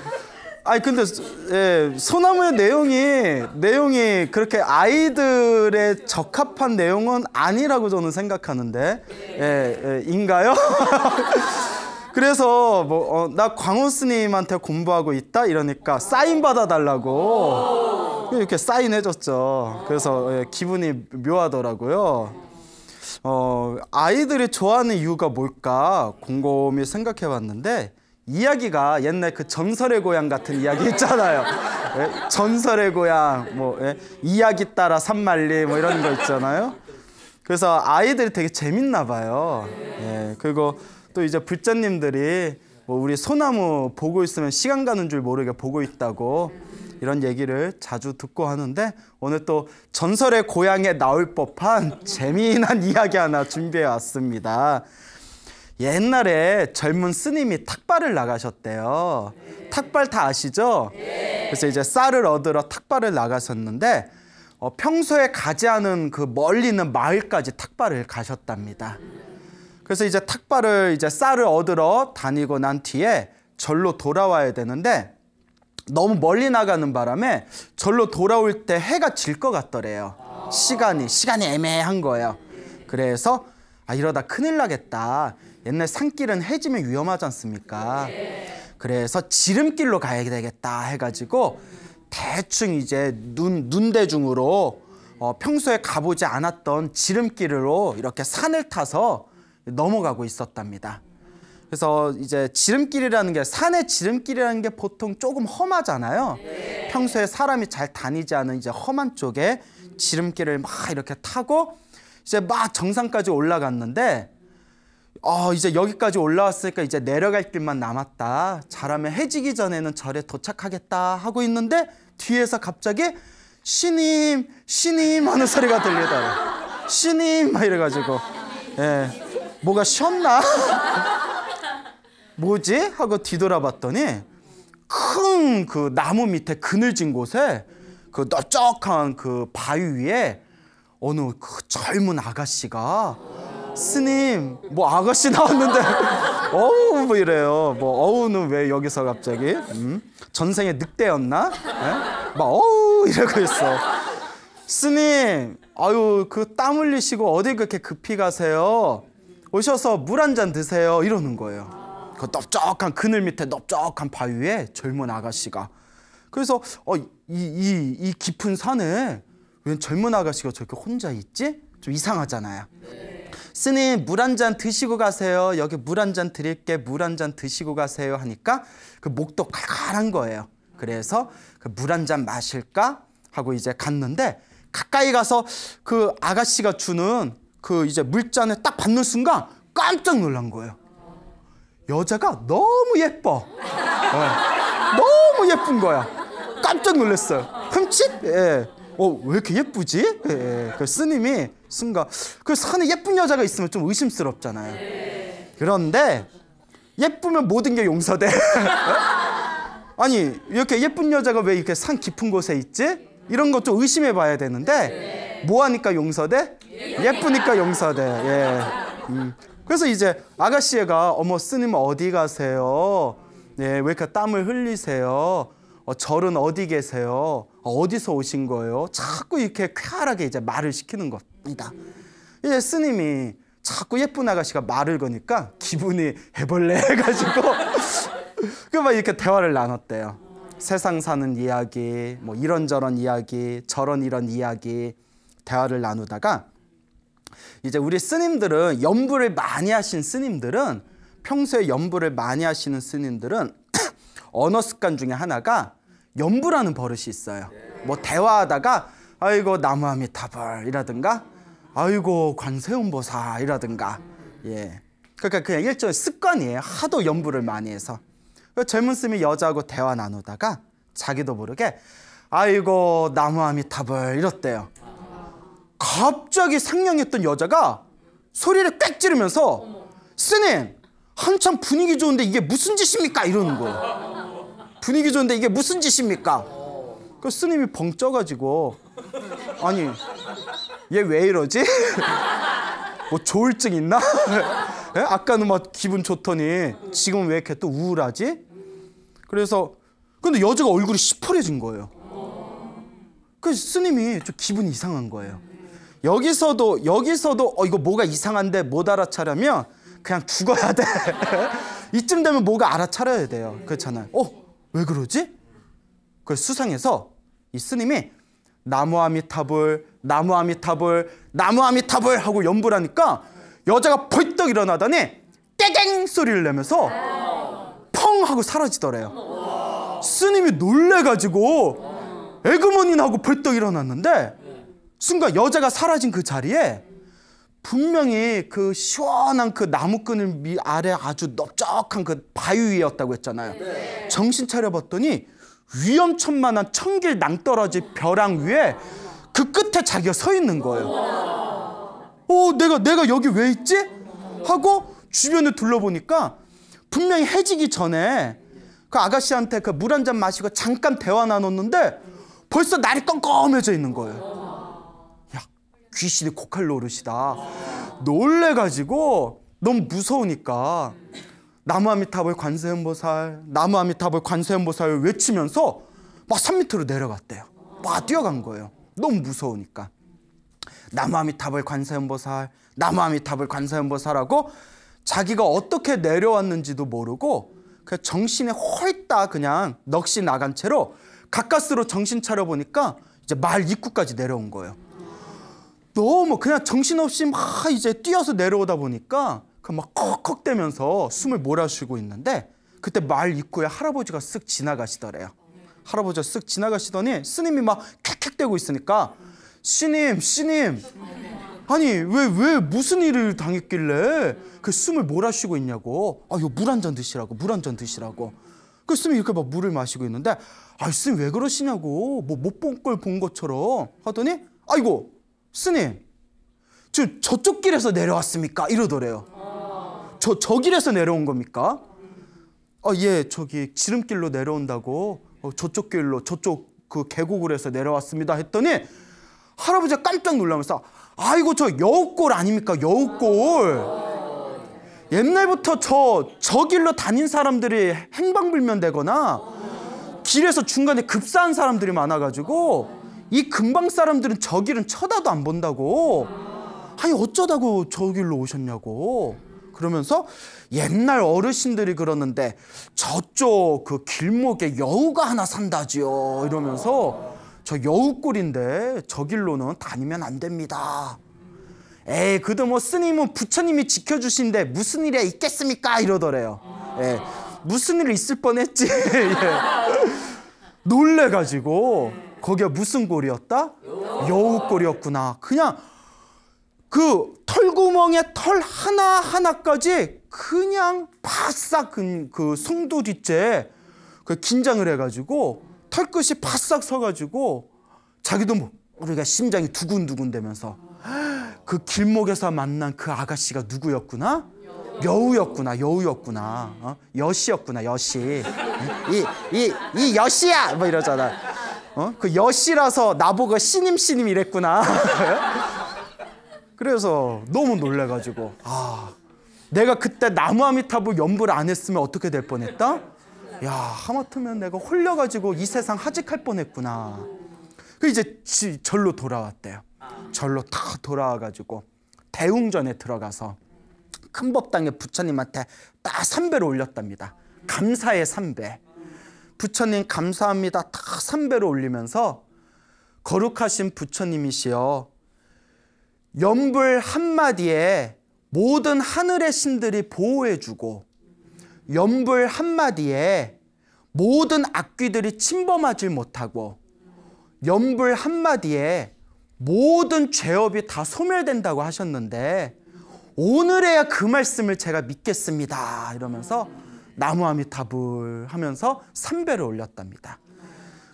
아니 근데 예, 소나무의 내용이 내용이 그렇게 아이들의 적합한 내용은 아니라고 저는 생각하는데 예, 예 인가요? *laughs* 그래서 뭐나 어, 광호 스님한테 공부하고 있다 이러니까 사인 받아 달라고 이렇게 사인해 줬죠. 그래서 예, 기분이 묘하더라고요. 어, 아이들이 좋아하는 이유가 뭘까 곰곰이 생각해 봤는데 이야기가 옛날 그 전설의 고향 같은 이야기 있잖아요. *laughs* 예? 전설의 고향, 뭐 예? 이야기 따라 산말리 뭐 이런 거 있잖아요. 그래서 아이들이 되게 재밌나 봐요. 예, 그리고 또 이제 불자님들이 뭐 우리 소나무 보고 있으면 시간 가는 줄 모르게 보고 있다고 이런 얘기를 자주 듣고 하는데 오늘 또 전설의 고향에 나올 법한 *laughs* 재미난 이야기 하나 준비해 왔습니다. 옛날에 젊은 스님이 탁발을 나가셨대요. 탁발 다 아시죠? 그래서 이제 쌀을 얻으러 탁발을 나가셨는데 어, 평소에 가지 않은 그 멀리 있는 마을까지 탁발을 가셨답니다. 그래서 이제 탁발을 이제 쌀을 얻으러 다니고 난 뒤에 절로 돌아와야 되는데 너무 멀리 나가는 바람에 절로 돌아올 때 해가 질 것 같더래요. 시간이 시간이 애매한 거예요. 그래서 아 이러다 큰일 나겠다. 옛날 산길은 해지면 위험하지 않습니까? 그래서 지름길로 가야 되겠다 해가지고 대충 이제 눈 눈대중으로 어, 평소에 가보지 않았던 지름길로 이렇게 산을 타서 넘어가고 있었답니다. 그래서 이제 지름길이라는 게 산의 지름길이라는 게 보통 조금 험하잖아요. 평소에 사람이 잘 다니지 않은 이제 험한 쪽에 지름길을 막 이렇게 타고 이제 막 정상까지 올라갔는데 어 이제 여기까지 올라왔으니까 이제 내려갈 길만 남았다. 잘하면 해지기 전에는 절에 도착하겠다 하고 있는데 뒤에서 갑자기 신임 신임 하는 소리가 들리더라. 신임 막 이래가지고 예 뭐가 쉬었나? 뭐지? 하고 뒤돌아봤더니 큰 그 나무 밑에 그늘진 곳에 그 넓적한 그 바위 위에 어느 그 젊은 아가씨가 스님 뭐 아가씨 나왔는데 *laughs* 어우 뭐 이래요. 뭐 어우는 왜 여기서 갑자기? 음? 전생에 늑대였나? 예? 막 어우 이러고 있어. 스님 아유 그 땀 흘리시고 어디 그렇게 급히 가세요? 오셔서 물 한 잔 드세요. 이러는 거예요 그 넓적한 그늘 밑에 넓적한 바위에 젊은 아가씨가 그래서 어, 이, 이, 이 깊은 산에 웬 젊은 아가씨가 저렇게 혼자 있지? 좀 이상하잖아요. 스님 물 한 잔 드시고 가세요. 여기 물 한 잔 드릴게 물 한 잔 드시고 가세요 하니까 그 목도 칼칼한 거예요. 그래서 그 물 한 잔 마실까 하고 이제 갔는데 가까이 가서 그 아가씨가 주는 그 이제 물잔을 딱 받는 순간 깜짝 놀란 거예요. 여자가 너무 예뻐. 네. 너무 예쁜 거야. 깜짝 놀랐어요. 흠칫? 예. 어, 왜 이렇게 예쁘지? 예. 그 스님이 순간 그 산에 예쁜 여자가 있으면 좀 의심스럽잖아요. 그런데 예쁘면 모든 게 용서돼. *laughs* 아니 이렇게 예쁜 여자가 왜 이렇게 산 깊은 곳에 있지? 이런 것 좀 의심해 봐야 되는데 뭐 하니까 용서돼? 예쁘니까 용서돼. 예. 음. 그래서 이제 아가씨가 어머 스님 어디 가세요? 예, 왜 이렇게 땀을 흘리세요? 어, 절은 어디 계세요? 어, 디서 오신 거예요? 자꾸 이렇게 쾌활하게 이제 말을 시키는 겁니다. 이제 스님이 자꾸 예쁜 아가씨가 말을 거니까 기분이 해벌레 *laughs* 해가지고 *laughs* 그막 이렇게 대화를 나눴대요. 세상 사는 이야기, 뭐 이런저런 이야기, 저런 이런 이야기 대화를 나누다가 이제 우리 스님들은 연부를 많이 하신 스님들은 평소에 연부를 많이 하시는 스님들은 *clears throat* 언어 습관 중에 하나가 연부라는 버릇이 있어요. 뭐 대화하다가 아이고 나무아미타불이라든가 아이고 관세음보살이라든가 예. 그러니까 그냥 일종의 습관이에요. 하도 연부를 많이 해서. 젊은 스님이 여자하고 대화 나누다가 자기도 모르게 아이고 나무아미타불 이렇대요. 갑자기 상냥했던 여자가 소리를 꽥 지르면서 스님 한참 분위기 좋은데 이게 무슨 짓입니까? 이러는 거예요. 분위기 좋은데 이게 무슨 짓입니까? 그 스님이 벙 쪄가지고 아니 얘 왜 이러지? *laughs* 뭐 조울증 있나? *laughs* 예? 아까는 막 기분 좋더니 지금 왜 이렇게 또 우울하지? 그래서 근데 여자가 얼굴이 시퍼래진 거예요. 그 스님이 좀 기분이 이상한 거예요 여기서도 여기서도 어 이거 뭐가 이상한데 못 알아차려면 그냥 죽어야 돼. *laughs* 이쯤 되면 뭐가 알아차려야 돼요. 그렇잖아요. 어, 왜 그러지? 그 수상해서 이 스님이 나무 아미타불, 나무 아미타불, 나무 아미타불 하고 연불 하니까 여자가 벌떡 일어나더니 떼갱 소리를 내면서 펑 하고 사라지더래요. 스님이 놀래가지고 에그머니 나고 벌떡 일어났는데 순간 여자가 사라진 그 자리에 분명히 그 시원한 그 나무끈을 미 아래 아주 넓적한 그 바위 위였다고 했잖아요. 네. 정신 차려봤더니 위험천만한 청길 낭떠러지 벼랑 위에 그 끝에 자기가 서 있는 거예요. 어, 내가 내가 여기 왜 있지? 하고 주변을 둘러보니까 분명히 해지기 전에 그 아가씨한테 그 물 한 잔 마시고 잠깐 대화 나눴는데 벌써 날이 껌껌해져 있는 거예요. 야, 귀신이 고칼 노릇이다. 놀래가지고 너무 무서우니까 나무 아미타불 관세음보살, 나무 아미타불 관세음보살 외치면서 막산 밑으로 내려갔대요. 막 뛰어간 거예요. 너무 무서우니까. 나무 아미타불 관세음보살, 나무 아미타불 관세음보살하고 자기가 어떻게 내려왔는지도 모르고 그냥 정신에 홀딱 그냥 넋이 나간 채로 가까스로 정신 차려 보니까 이제 말 입구까지 내려온 거예요. 너무 그냥 정신없이 막 이제 뛰어서 내려오다 보니까 그막 컥컥대면서 숨을 몰아쉬고 있는데 그때 말 입구에 할아버지가 쓱 지나가시더래요. 할아버지가 쓱 지나가시더니 스님이 막 캑캑대고 있으니까 스님, 스님, 아니 왜 왜 무슨 일을 당했길래 그 숨을 몰아쉬고 있냐고. 아, 이거 물 한 잔 드시라고, 물 한 잔 드시라고. 그 스님이 이렇게 막 물을 마시고 있는데, 아, 스님 왜 그러시냐고. 뭐 못 본 걸 본 것처럼 하더니, 아이고, 스님, 저 저쪽 길에서 내려왔습니까? 이러더래요. 저, 저 길에서 내려온 겁니까? 아, 예, 저기 지름길로 내려온다고 어, 저쪽 길로 저쪽 그 계곡을 해서 내려왔습니다 했더니 할아버지가 깜짝 놀라면서 아이고 저 여우골 아닙니까 여우골 옛날부터 저, 저 길로 다닌 사람들이 행방불명되거나 길에서 중간에 급사한 사람들이 많아가지고 이 근방 사람들은 저 길은 쳐다도 안 본다고 아니 어쩌다고 저 길로 오셨냐고 그러면서 옛날 어르신들이 그러는데 저쪽 그 길목에 여우가 하나 산다지요 이러면서 저 여우꼴인데 저 길로는 다니면 안 됩니다. 에이 그도 뭐 스님은 부처님이 지켜주신데 무슨 일이 있겠습니까 이러더래요. 예, 무슨 일 있을 뻔했지. *laughs* 예. 놀래가지고 거기가 무슨 꼴이었다? 여우꼴이었구나. 그냥 그 털구멍에 털 하나 하나까지 그냥 바싹 그, 그 송도 뒷째 그 긴장을 해가지고 털끝이 바싹 서가지고 자기도 뭐 우리가 심장이 두근두근 되면서 그 길목에서 만난 그 아가씨가 누구였구나? 여우였구나, 여우였구나, 어? 여씨였구나, 여씨. 이, 이, 이 여씨야! 뭐 이러잖아. 어? 그 여씨라서 나보고 씨님, 씨님 이랬구나. *laughs* 그래서 너무 놀래가지고 아 내가 그때 나무아미타불 연불 안 했으면 어떻게 될 뻔했다? 야 하마터면 내가 홀려가지고 이 세상 하직할 뻔했구나. 그 이제 절로 돌아왔대요. 절로 다 돌아와가지고 대웅전에 들어가서 큰 법당에 부처님한테 딱 삼배를 올렸답니다. 감사의 삼배. 부처님 감사합니다. 딱 삼배를 올리면서 거룩하신 부처님이시여 연불 한마디에 모든 하늘의 신들이 보호해주고 연불 한마디에 모든 악귀들이 침범하지 못하고 연불 한마디에 모든 죄업이 다 소멸된다고 하셨는데 오늘에야 그 말씀을 제가 믿겠습니다 이러면서 나무 아미타불 하면서 삼배를 올렸답니다.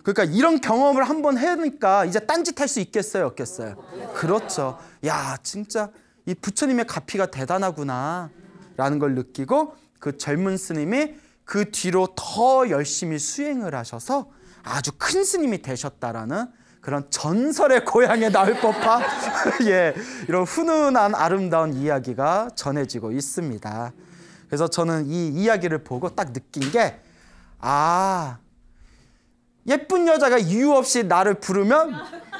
그러니까 이런 경험을 한번 해니까 이제 딴짓할 수 있겠어요, 없겠어요? 그렇죠. 야, 진짜 이 부처님의 가피가 대단하구나 라는 걸 느끼고 그 젊은 스님이 그 뒤로 더 열심히 수행을 하셔서 아주 큰 스님이 되셨다라는 그런 전설의 고향에 나올 법한 *laughs* 예, 이런 훈훈한 아름다운 이야기가 전해지고 있습니다. 그래서 저는 이 이야기를 보고 딱 느낀 게 아, 예쁜 여자가 이유 없이 나를 부르면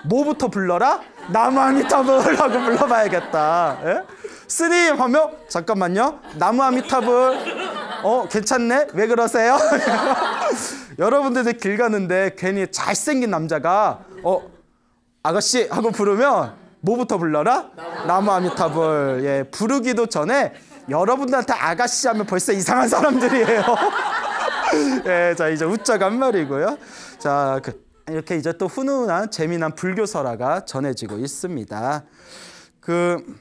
뭐부터 불러라? 나무아미타불 하고 불러봐야겠다. 예? 스님 하면 잠깐만요. 나무아미타불 어 괜찮네? 왜 그러세요? *laughs* 여러분들도 길 가는데 괜히 잘생긴 남자가 어 아가씨 하고 부르면 뭐부터 불러라? 나무아미타불 예 부르기도 전에 여러분들한테 아가씨 하면 벌써 이상한 사람들이에요. *laughs* 예, 자 이제 웃자간 말이고요. 자, 그, 이렇게 이제 또 훈훈한 재미난 불교 설화가 전해지고 있습니다. 그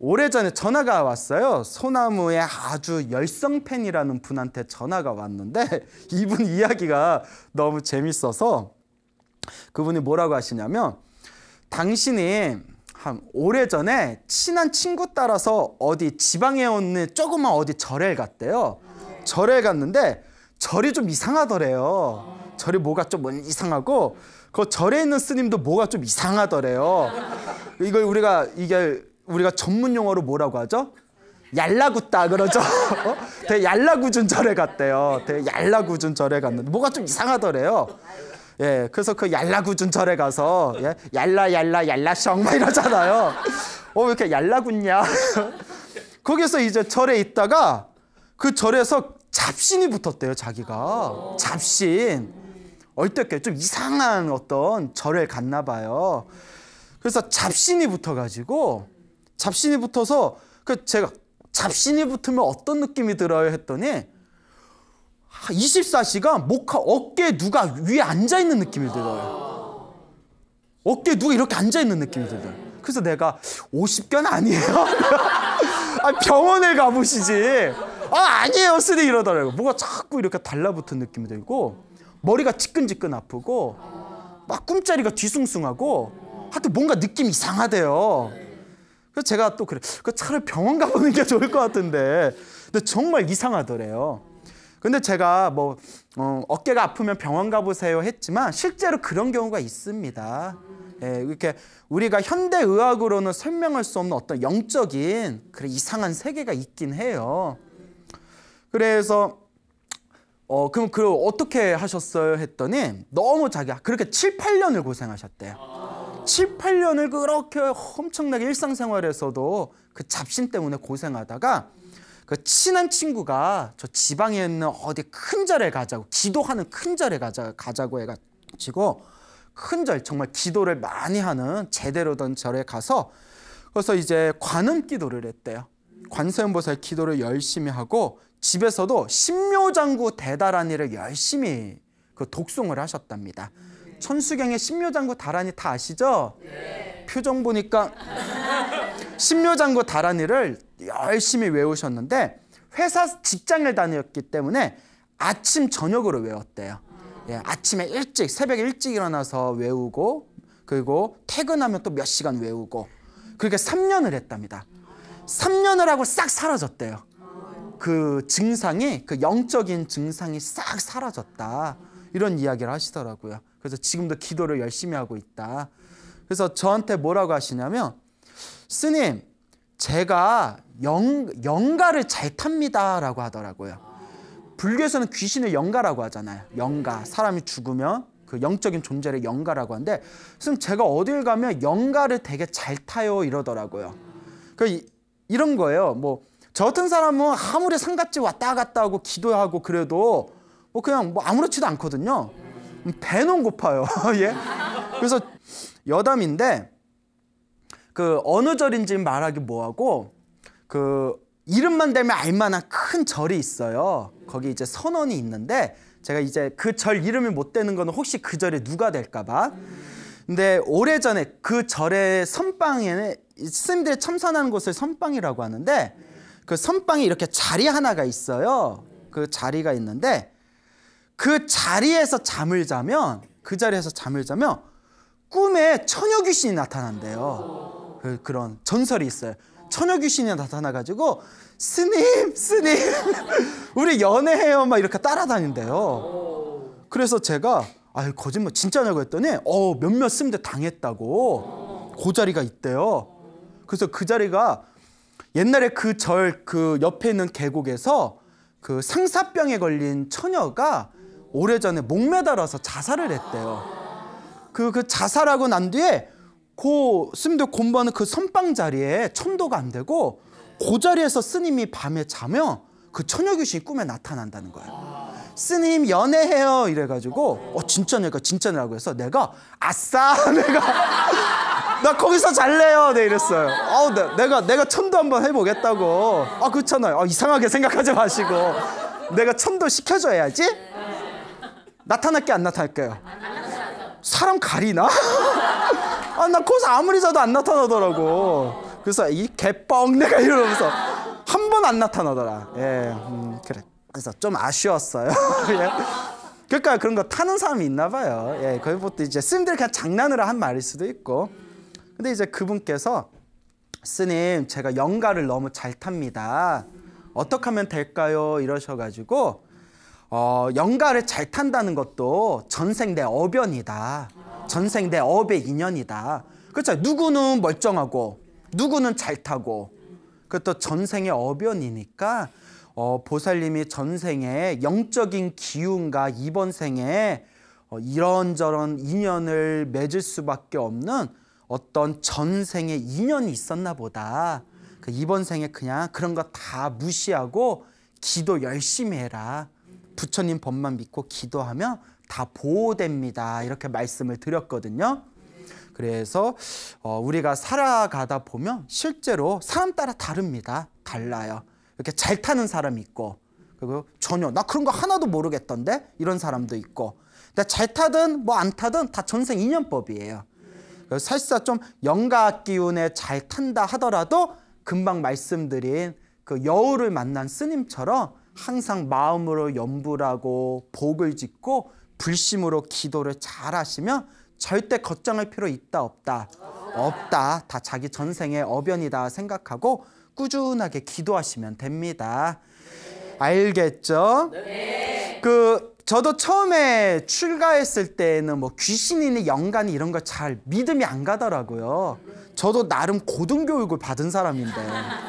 오래전에 전화가 왔어요. 소나무의 아주 열성 팬이라는 분한테 전화가 왔는데 *laughs* 이분 이야기가 너무 재밌어서 그분이 뭐라고 하시냐면 당신이 한 오래전에 친한 친구 따라서 어디 지방에 있는 조그만 어디 절에 갔대요. 절에 갔는데 절이 좀 이상하더래요. 절이 뭐가 좀 이상하고 그 절에 있는 스님도 뭐가 좀 이상하더래요. 이걸 우리가 이게 우리가 전문 용어로 뭐라고 하죠? 얄라구따 그러죠. *laughs* 어? 되게 얄라구준 절에 갔대요. 되게 얄라구준 절에 갔는데 뭐가 좀 이상하더래요. 예, 그래서 그 얄라구준 절에 가서 예, 얄라 얄라 얄라성 막 이러잖아요. 어, 왜 이렇게 얄라군냐? *laughs* 거기서 이제 절에 있다가 그 절에서 잡신이 붙었대요, 자기가. 잡신. 얼떨결에 좀 이상한 어떤 절을 갔나 봐요. 그래서 잡신이 붙어가지고 잡신이 붙어서 그 제가 잡신이 붙으면 어떤 느낌이 들어요 했더니 24시간 목하 어깨에 누가 위에 앉아 있는 느낌이 들어요. 어깨에 누가 이렇게 앉아 있는 느낌이 들어요. 그래서 내가 50견 아니에요? *laughs* 아, 병원에 가보시지. 아, 아니에요. 스님 이러더라고요. 뭐가 자꾸 이렇게 달라붙은 느낌이 들고 머리가 지끈지끈 아프고 막 꿈자리가 뒤숭숭하고 하여튼 뭔가 느낌이 이상하대요. 그래서 제가 또 그래. 그 차라리 병원 가보는 게 좋을 것 같은데. 근데 정말 이상하더래요. 근데 제가 뭐 어, 어깨가 아프면 병원 가보세요 했지만 실제로 그런 경우가 있습니다. 예, 이렇게 우리가 현대 의학으로는 설명할 수 없는 어떤 영적인 그래 이상한 세계가 있긴 해요. 그래서 어 그럼 그 어떻게 하셨어요 했더니 너무 자기가 그렇게 7, 8년을 고생하셨대요. 7, 8년을 그렇게 엄청나게 일상생활에서도 그 잡신 때문에 고생하다가 그 친한 친구가 저 지방에 있는 어디 큰 절에 가자고 기도하는 큰 절에 가자 가자고 해가지고 큰 절 정말 기도를 많이 하는 제대로 된 절에 가서 그래서 이제 관음 기도를 했대요. 관세음보살 기도를 열심히 하고 집에서도 신묘장구 대다란이를 열심히 그 독송을 하셨답니다. 천수경의 신묘장구 다란이 다 아시죠? 네. 표정 보니까 신묘장구 다란이를 열심히 외우셨는데 회사 직장을 다녔기 때문에 아침 저녁으로 외웠대요. 예, 아침에 일찍 새벽에 일찍 일어나서 외우고 그리고 퇴근하면 또 몇 시간 외우고 그렇게 3년을 했답니다. 3년을 하고 싹 사라졌대요. 그 증상이 그 영적인 증상이 싹 사라졌다. 이런 이야기를 하시더라고요. 그래서 지금도 기도를 열심히 하고 있다. 그래서 저한테 뭐라고 하시냐면 스님 제가 영, 영가를 잘 탑니다 라고 하더라고요. 불교에서는 귀신을 영가라고 하잖아요. 영가 사람이 죽으면 그 영적인 존재를 영가라고 하는데 스님 제가 어딜 가면 영가를 되게 잘 타요 이러더라고요. 그 이런 거예요. 뭐 저 같은 사람은 아무리 상갓집 왔다 갔다 하고 기도하고 그래도 뭐 그냥 뭐 아무렇지도 않거든요. 배는 고파요. *laughs* 예. 그래서 여담인데 그 어느 절인지 말하기 뭐하고 그 이름만 대면 알만한 큰 절이 있어요. 거기 이제 선원이 있는데 제가 이제 그 절 이름이 못 되는 거는 혹시 그 절에 누가 될까봐. 근데 오래전에 그 절의 선방에 스님들이 참선하는 곳을 선방이라고 하는데 그 선방에 이렇게 자리 하나가 있어요. 그 자리가 있는데 그 자리에서 잠을 자면 그 자리에서 잠을 자면 꿈에 처녀 귀신이 나타난대요. 그, 그런 전설이 있어요. 처녀 귀신이 나타나가지고 스님, 스님, *laughs* 우리 연애해요 막 이렇게 따라다닌대요. 그래서 제가 아 거짓말 진짜냐고 했더니 어 몇몇 스님들 당했다고 그 자리가 있대요. 그래서 그 자리가 옛날에 그 절그 그 옆에 있는 계곡에서 그 상사병에 걸린 처녀가 오래전에 목매달아서 자살을 했대요. 그, 그 자살하고 난 뒤에 그 스님들 공부하는 그 선방 자리에 천도가 안 되고 그 자리에서 스님이 밤에 자면 그 처녀 귀신이 꿈에 나타난다는 거예요. 스님 연애해요 이래가지고 어 진짜냐니까 진짜냐고 해서 내가 아싸 *laughs* 내가 나 거기서 잘래요 네 이랬어요. 어 내, 내가 내가 천도 한번 해보겠다고. 아 그렇잖아요. 어, 이상하게 생각하지 마시고 내가 천도 시켜줘야지. 나타날게 안 나타날게요. 사람 가리나? *laughs* 아, 나 거기서 아무리 자도 안 나타나더라고. 그래서 이 개뻥 내가 이러면서 한 번 안 나타나더라. 예, 음, 그래. 그래서 좀 아쉬웠어요. *laughs* 예. 그러니까 그런 거 타는 사람이 있나 봐요. 예, 그것도 이제 스님들이 그냥 장난으로 한 말일 수도 있고. 근데 이제 그분께서 스님 제가 영가를 너무 잘 탑니다. 어떻게 하면 될까요? 이러셔가지고 어, 영가를 잘 탄다는 것도 전생 내 어변이다. 전생 내 업의 인연이다. 그렇죠. 누구는 멀쩡하고 누구는 잘 타고 그것도 전생의 어변이니까 어, 보살님이 전생에 영적인 기운과 이번 생에 어, 이런저런 인연을 맺을 수밖에 없는 어떤 전생의 인연이 있었나 보다. 그 이번 생에 그냥 그런 거 다 무시하고 기도 열심히 해라. 부처님 법만 믿고 기도하면 다 보호됩니다. 이렇게 말씀을 드렸거든요. 그래서 어, 우리가 살아가다 보면 실제로 사람 따라 다릅니다. 달라요. 이렇게 잘 타는 사람이 있고 그리고 전혀 나 그런 거 하나도 모르겠던데 이런 사람도 있고 근데 잘 타든 뭐 안 타든 다 전생 인연법이에요. 사실상 좀 영가 기운에 잘 탄다 하더라도 금방 말씀드린 그 여우를 만난 스님처럼 항상 마음으로 염불하고 복을 짓고 불심으로 기도를 잘 하시면 절대 걱정할 필요 있다 없다 없다 다 자기 전생의 어변이다 생각하고 꾸준하게 기도하시면 됩니다. 알겠죠? 네. 그 저도 처음에 출가했을 때는 뭐 귀신이니 영간이 이런 거잘 믿음이 안 가더라고요. 저도 나름 고등교육을 받은 사람인데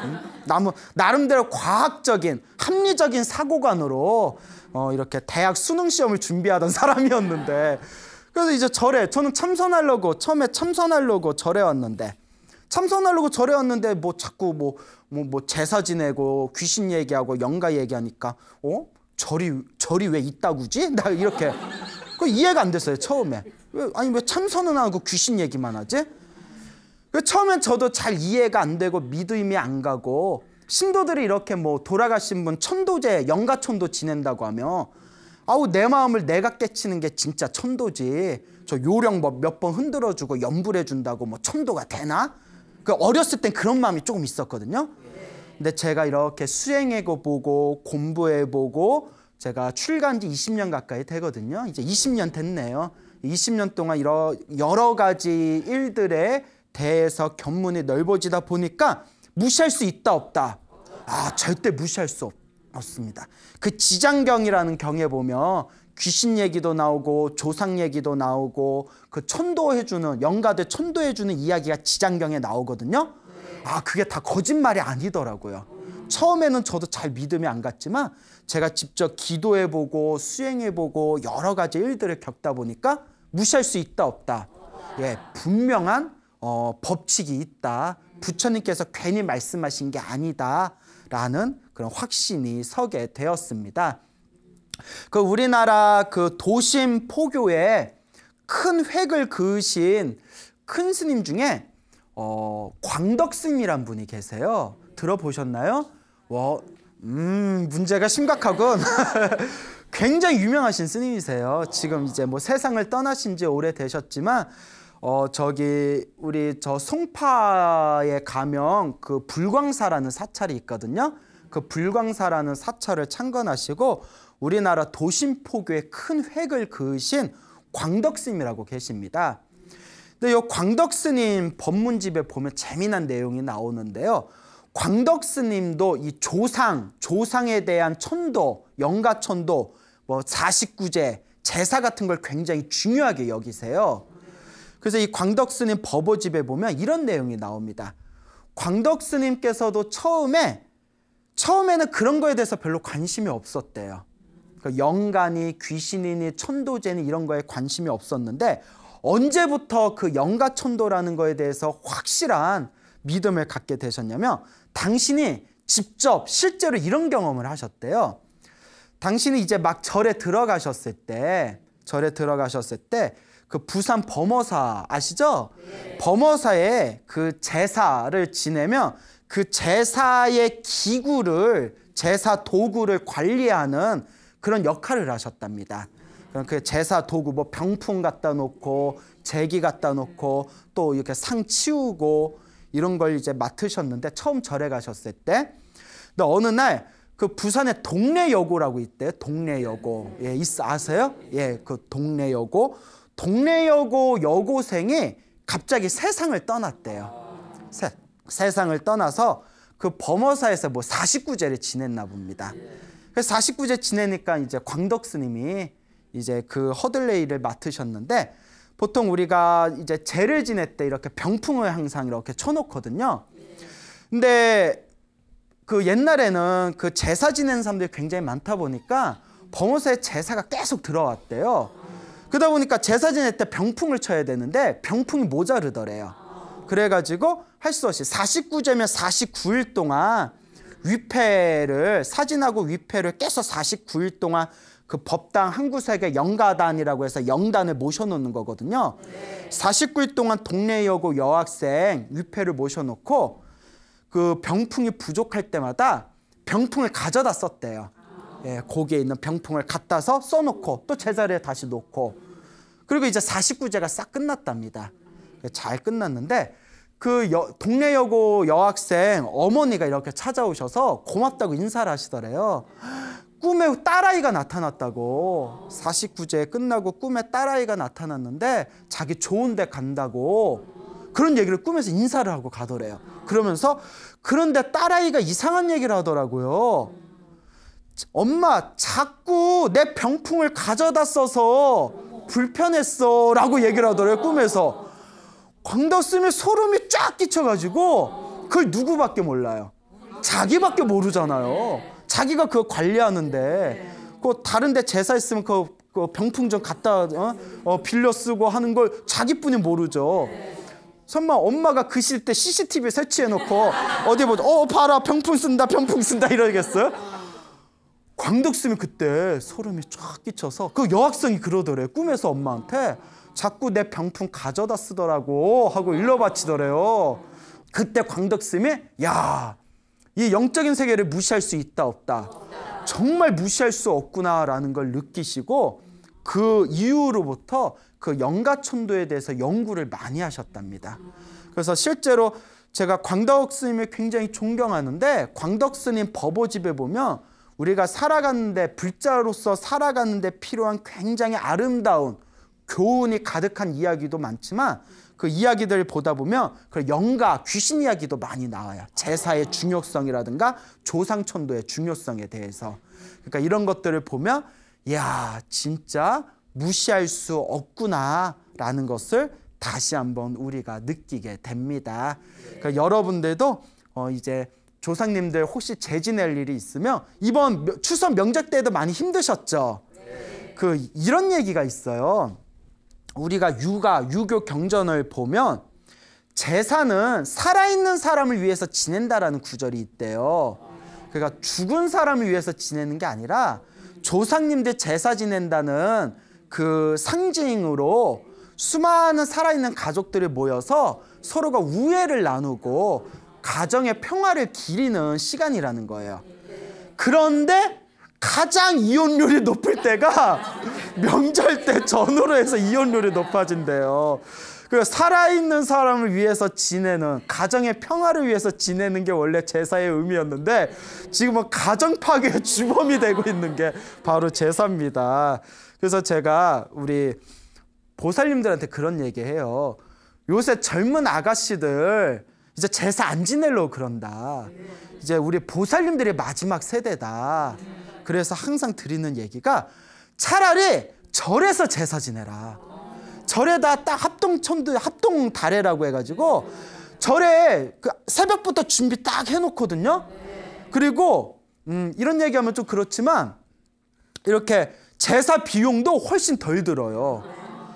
응? 나무, 나름대로 과학적인 합리적인 사고관으로 어, 이렇게 대학 수능 시험을 준비하던 *laughs* 사람이었는데 그래서 이제 절에 저는 참선하려고 처음에 참선하려고 절에 왔는데 참선하려고 절에 왔는데 뭐 자꾸 뭐, 뭐, 뭐 제사 지내고 귀신 얘기하고 영가 얘기하니까 어? 절이, 절이 왜 있다구지? 나 이렇게. 그 이해가 안 됐어요, 처음에. 왜, 아니, 왜 참선은 하고 귀신 얘기만 하지? 그 처음엔 저도 잘 이해가 안 되고 믿음이 안 가고 신도들이 이렇게 뭐 돌아가신 분 천도제, 영가천도 지낸다고 하면 아우 내 마음을 내가 깨치는 게 진짜 천도지. 저 요령 뭐 몇 번 흔들어주고 염불해 준다고 뭐 천도가 되나? 그 어렸을 땐 그런 마음이 조금 있었거든요. 근데 제가 이렇게 수행해 보고 공부해 보고 제가 출간 지 20년 가까이 되거든요. 이제 20년 됐네요. 20년 동안 여러, 여러 가지 일들에 대해서 견문이 넓어지다 보니까 무시할 수 있다 없다. 아 절대 무시할 수 없습니다. 그 지장경이라는 경에 보면 귀신 얘기도 나오고 조상 얘기도 나오고 그 천도해주는 영가들 천도해주는 이야기가 지장경에 나오거든요. 아 그게 다 거짓말이 아니더라고요. 처음에는 저도 잘 믿음이 안 갔지만 제가 직접 기도해보고 수행해보고 여러 가지 일들을 겪다 보니까 무시할 수 있다 없다. 예, 분명한 어, 법칙이 있다. 부처님께서 괜히 말씀하신 게 아니다 라는 그런 확신이 서게 되었습니다. 그 우리나라 그 도심 포교에 큰 획을 그으신 큰 스님 중에 어, 광덕 스님이란 분이 계세요. 들어보셨나요? 와, 음, 문제가 심각하군. *laughs* 굉장히 유명하신 스님이세요. 지금 이제 뭐 세상을 떠나신 지 오래되셨지만 어 저기 우리 저 송파에 가면 그 불광사라는 사찰이 있거든요. 그 불광사라는 사찰을 창건하시고 우리나라 도심포교에 큰 획을 그으신 광덕스님이라고 계십니다. 근데 이 광덕스님 법문집에 보면 재미난 내용이 나오는데요. 광덕스님도 이 조상, 조상에 대한 천도, 영가천도, 뭐 49제, 제사 같은 걸 굉장히 중요하게 여기세요. 그래서 이 광덕스님 법어집에 보면 이런 내용이 나옵니다. 광덕스님께서도 처음에 처음에는 그런 거에 대해서 별로 관심이 없었대요. 그 영간이 귀신이니 천도제니 이런 거에 관심이 없었는데 언제부터 그 영가 천도라는 거에 대해서 확실한 믿음을 갖게 되셨냐면 당신이 직접 실제로 이런 경험을 하셨대요. 당신이 이제 막 절에 들어가셨을 때 절에 들어가셨을 때 그 부산 범어사 아시죠? 네. 범어사에 그 제사를 지내면 그 제사의 기구를 제사 도구를 관리하는 그런 역할을 하셨답니다. 그 제사 도구 뭐 병풍 갖다 놓고 제기 갖다 놓고 또 이렇게 상 치우고 이런 걸 이제 맡으셨는데 처음 절에 가셨을 때 근데 어느 날 그 부산에 동네 여고라고 있대요. 동네 여고. 예, 있 아세요? 예, 그 동네 여고. 동네 여고 여고생이 갑자기 세상을 떠났대요. 세, 세상을 떠나서 그 범어사에서 뭐 49제를 지냈나 봅니다. 그래서 49제 지내니까 이제 광덕 스님이 이제 그 허들레이를 맡으셨는데 보통 우리가 이제 제를 지낼 때 이렇게 병풍을 항상 이렇게 쳐놓거든요. 근데 그 옛날에는 그 제사 지내는 사람들이 굉장히 많다 보니까 범어사에 제사가 계속 들어왔대요. 그러다 보니까 제사 지낼 때 병풍을 쳐야 되는데 병풍이 모자르더래요. 그래가지고 할 수 없이 49제면 49일 동안 위패를 사진하고 위패를 계속 49일 동안 그 법당 한 구석에 영가단이라고 해서 영단을 모셔놓는 거거든요. 49일 동안 동네 여고 여학생 위패를 모셔놓고 그 병풍이 부족할 때마다 병풍을 가져다 썼대요. 예, 거기에 있는 병풍을 갖다서 써놓고 또 제자리에 다시 놓고 그리고 이제 49제가 싹 끝났답니다. 잘 끝났는데 그 여, 동네 여고 여학생 어머니가 이렇게 찾아오셔서 고맙다고 인사를 하시더래요. 꿈에 딸아이가 나타났다고 49제 끝나고 꿈에 딸아이가 나타났는데 자기 좋은 데 간다고 그런 얘기를 꿈에서 인사를 하고 가더래요. 그러면서 그런데 딸아이가 이상한 얘기를 하더라고요. 엄마 자꾸 내 병풍을 가져다 써서 불편했어 라고 얘기를 하더래요 꿈에서. 광덕스님이 소름이 쫙 끼쳐가지고 그걸 누구밖에 몰라요. 자기밖에 모르잖아요. 자기가 그거 관리하는데. 그 다른데 제사 있으면 그, 그 병풍 좀 갖다 어? 어, 빌려 쓰고 하는 걸 자기뿐이 모르죠. 설마 엄마가 그실 때 CCTV 설치해놓고 어디 보자. 어 봐라. 병풍 쓴다 병풍 쓴다 이러겠어요? 광덕스님이 그때 소름이 쫙 끼쳐서 그 여학생이 그러더래 꿈에서 엄마한테 자꾸 내 병풍 가져다 쓰더라고 하고 일러 바치더래요. 그때 광덕스님이 야, 이 영적인 세계를 무시할 수 있다 없다. 정말 무시할 수 없구나라는 걸 느끼시고 그 이후로부터 그 영가천도에 대해서 연구를 많이 하셨답니다. 그래서 실제로 제가 광덕 스님을 굉장히 존경하는데 광덕 스님 법오집에 보면 우리가 살아가는데 불자로서 살아가는데 필요한 굉장히 아름다운 교훈이 가득한 이야기도 많지만 그 이야기들 보다 보면 그 영가 귀신 이야기도 많이 나와요. 제사의 중요성이라든가 조상 천도의 중요성에 대해서. 그러니까 이런 것들을 보면 야 진짜 무시할 수 없구나라는 것을 다시 한번 우리가 느끼게 됩니다. 그러니까 여러분들도 어 이제 조상님들 혹시 재 지낼 일이 있으면 이번 추석 명절 때도 많이 힘드셨죠. 그 이런 얘기가 있어요. 우리가 육아, 유교 경전을 보면 제사는 살아있는 사람을 위해서 지낸다라는 구절이 있대요. 그러니까 죽은 사람을 위해서 지내는 게 아니라 조상님들 제사 지낸다는 그 상징으로 수많은 살아있는 가족들이 모여서 서로가 우애를 나누고 가정의 평화를 기리는 시간이라는 거예요. 그런데 가장 이혼율이 높을 때가 *laughs* 명절 때 전후로 해서 이혼율이 높아진대요. 그 살아있는 사람을 위해서 지내는 가정의 평화를 위해서 지내는 게 원래 제사의 의미였는데 지금은 가정 파괴의 주범이 되고 있는 게 바로 제사입니다. 그래서 제가 우리 보살님들한테 그런 얘기해요. 요새 젊은 아가씨들 이제 제사 안 지내려고 그런다. 이제 우리 보살님들의 마지막 세대다. 그래서 항상 드리는 얘기가 차라리 절에서 제사 지내라. 절에다 딱 합동천도 합동 달해라고 해가지고 절에 그 새벽부터 준비 딱 해놓거든요. 그리고 음, 이런 얘기하면 좀 그렇지만 이렇게 제사 비용도 훨씬 덜 들어요.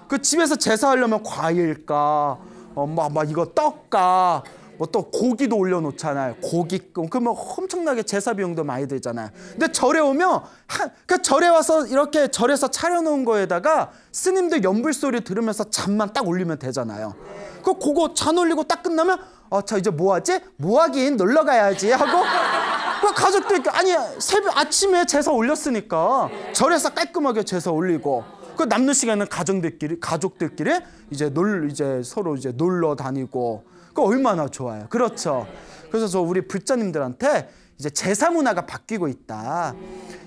그 집에서 제사하려면 과일까, 어, 막, 막 이거 떡까, 뭐 또 고기도 올려놓잖아요. 고기 그러면 엄청나게 제사 비용도 많이 들잖아요. 근데 절에 오면 한, 그 절에 와서 이렇게 절에서 차려놓은 거에다가 스님들 연불 소리 들으면서 잠만 딱 올리면 되잖아요. 그 그거 잔 올리고 딱 끝나면 어저 이제 뭐 하지? 뭐 하긴 놀러 가야지 하고 *laughs* 그 가족들 아니 새벽 아침에 제사 올렸으니까 절에서 깔끔하게 제사 올리고 그 남는 시간은 가정들끼리 가족들끼리 이제 놀 이제 서로 이제 놀러 다니고 그 얼마나 좋아요. 그렇죠. 그래서 저 우리 불자님들한테 이제 제사 문화가 바뀌고 있다.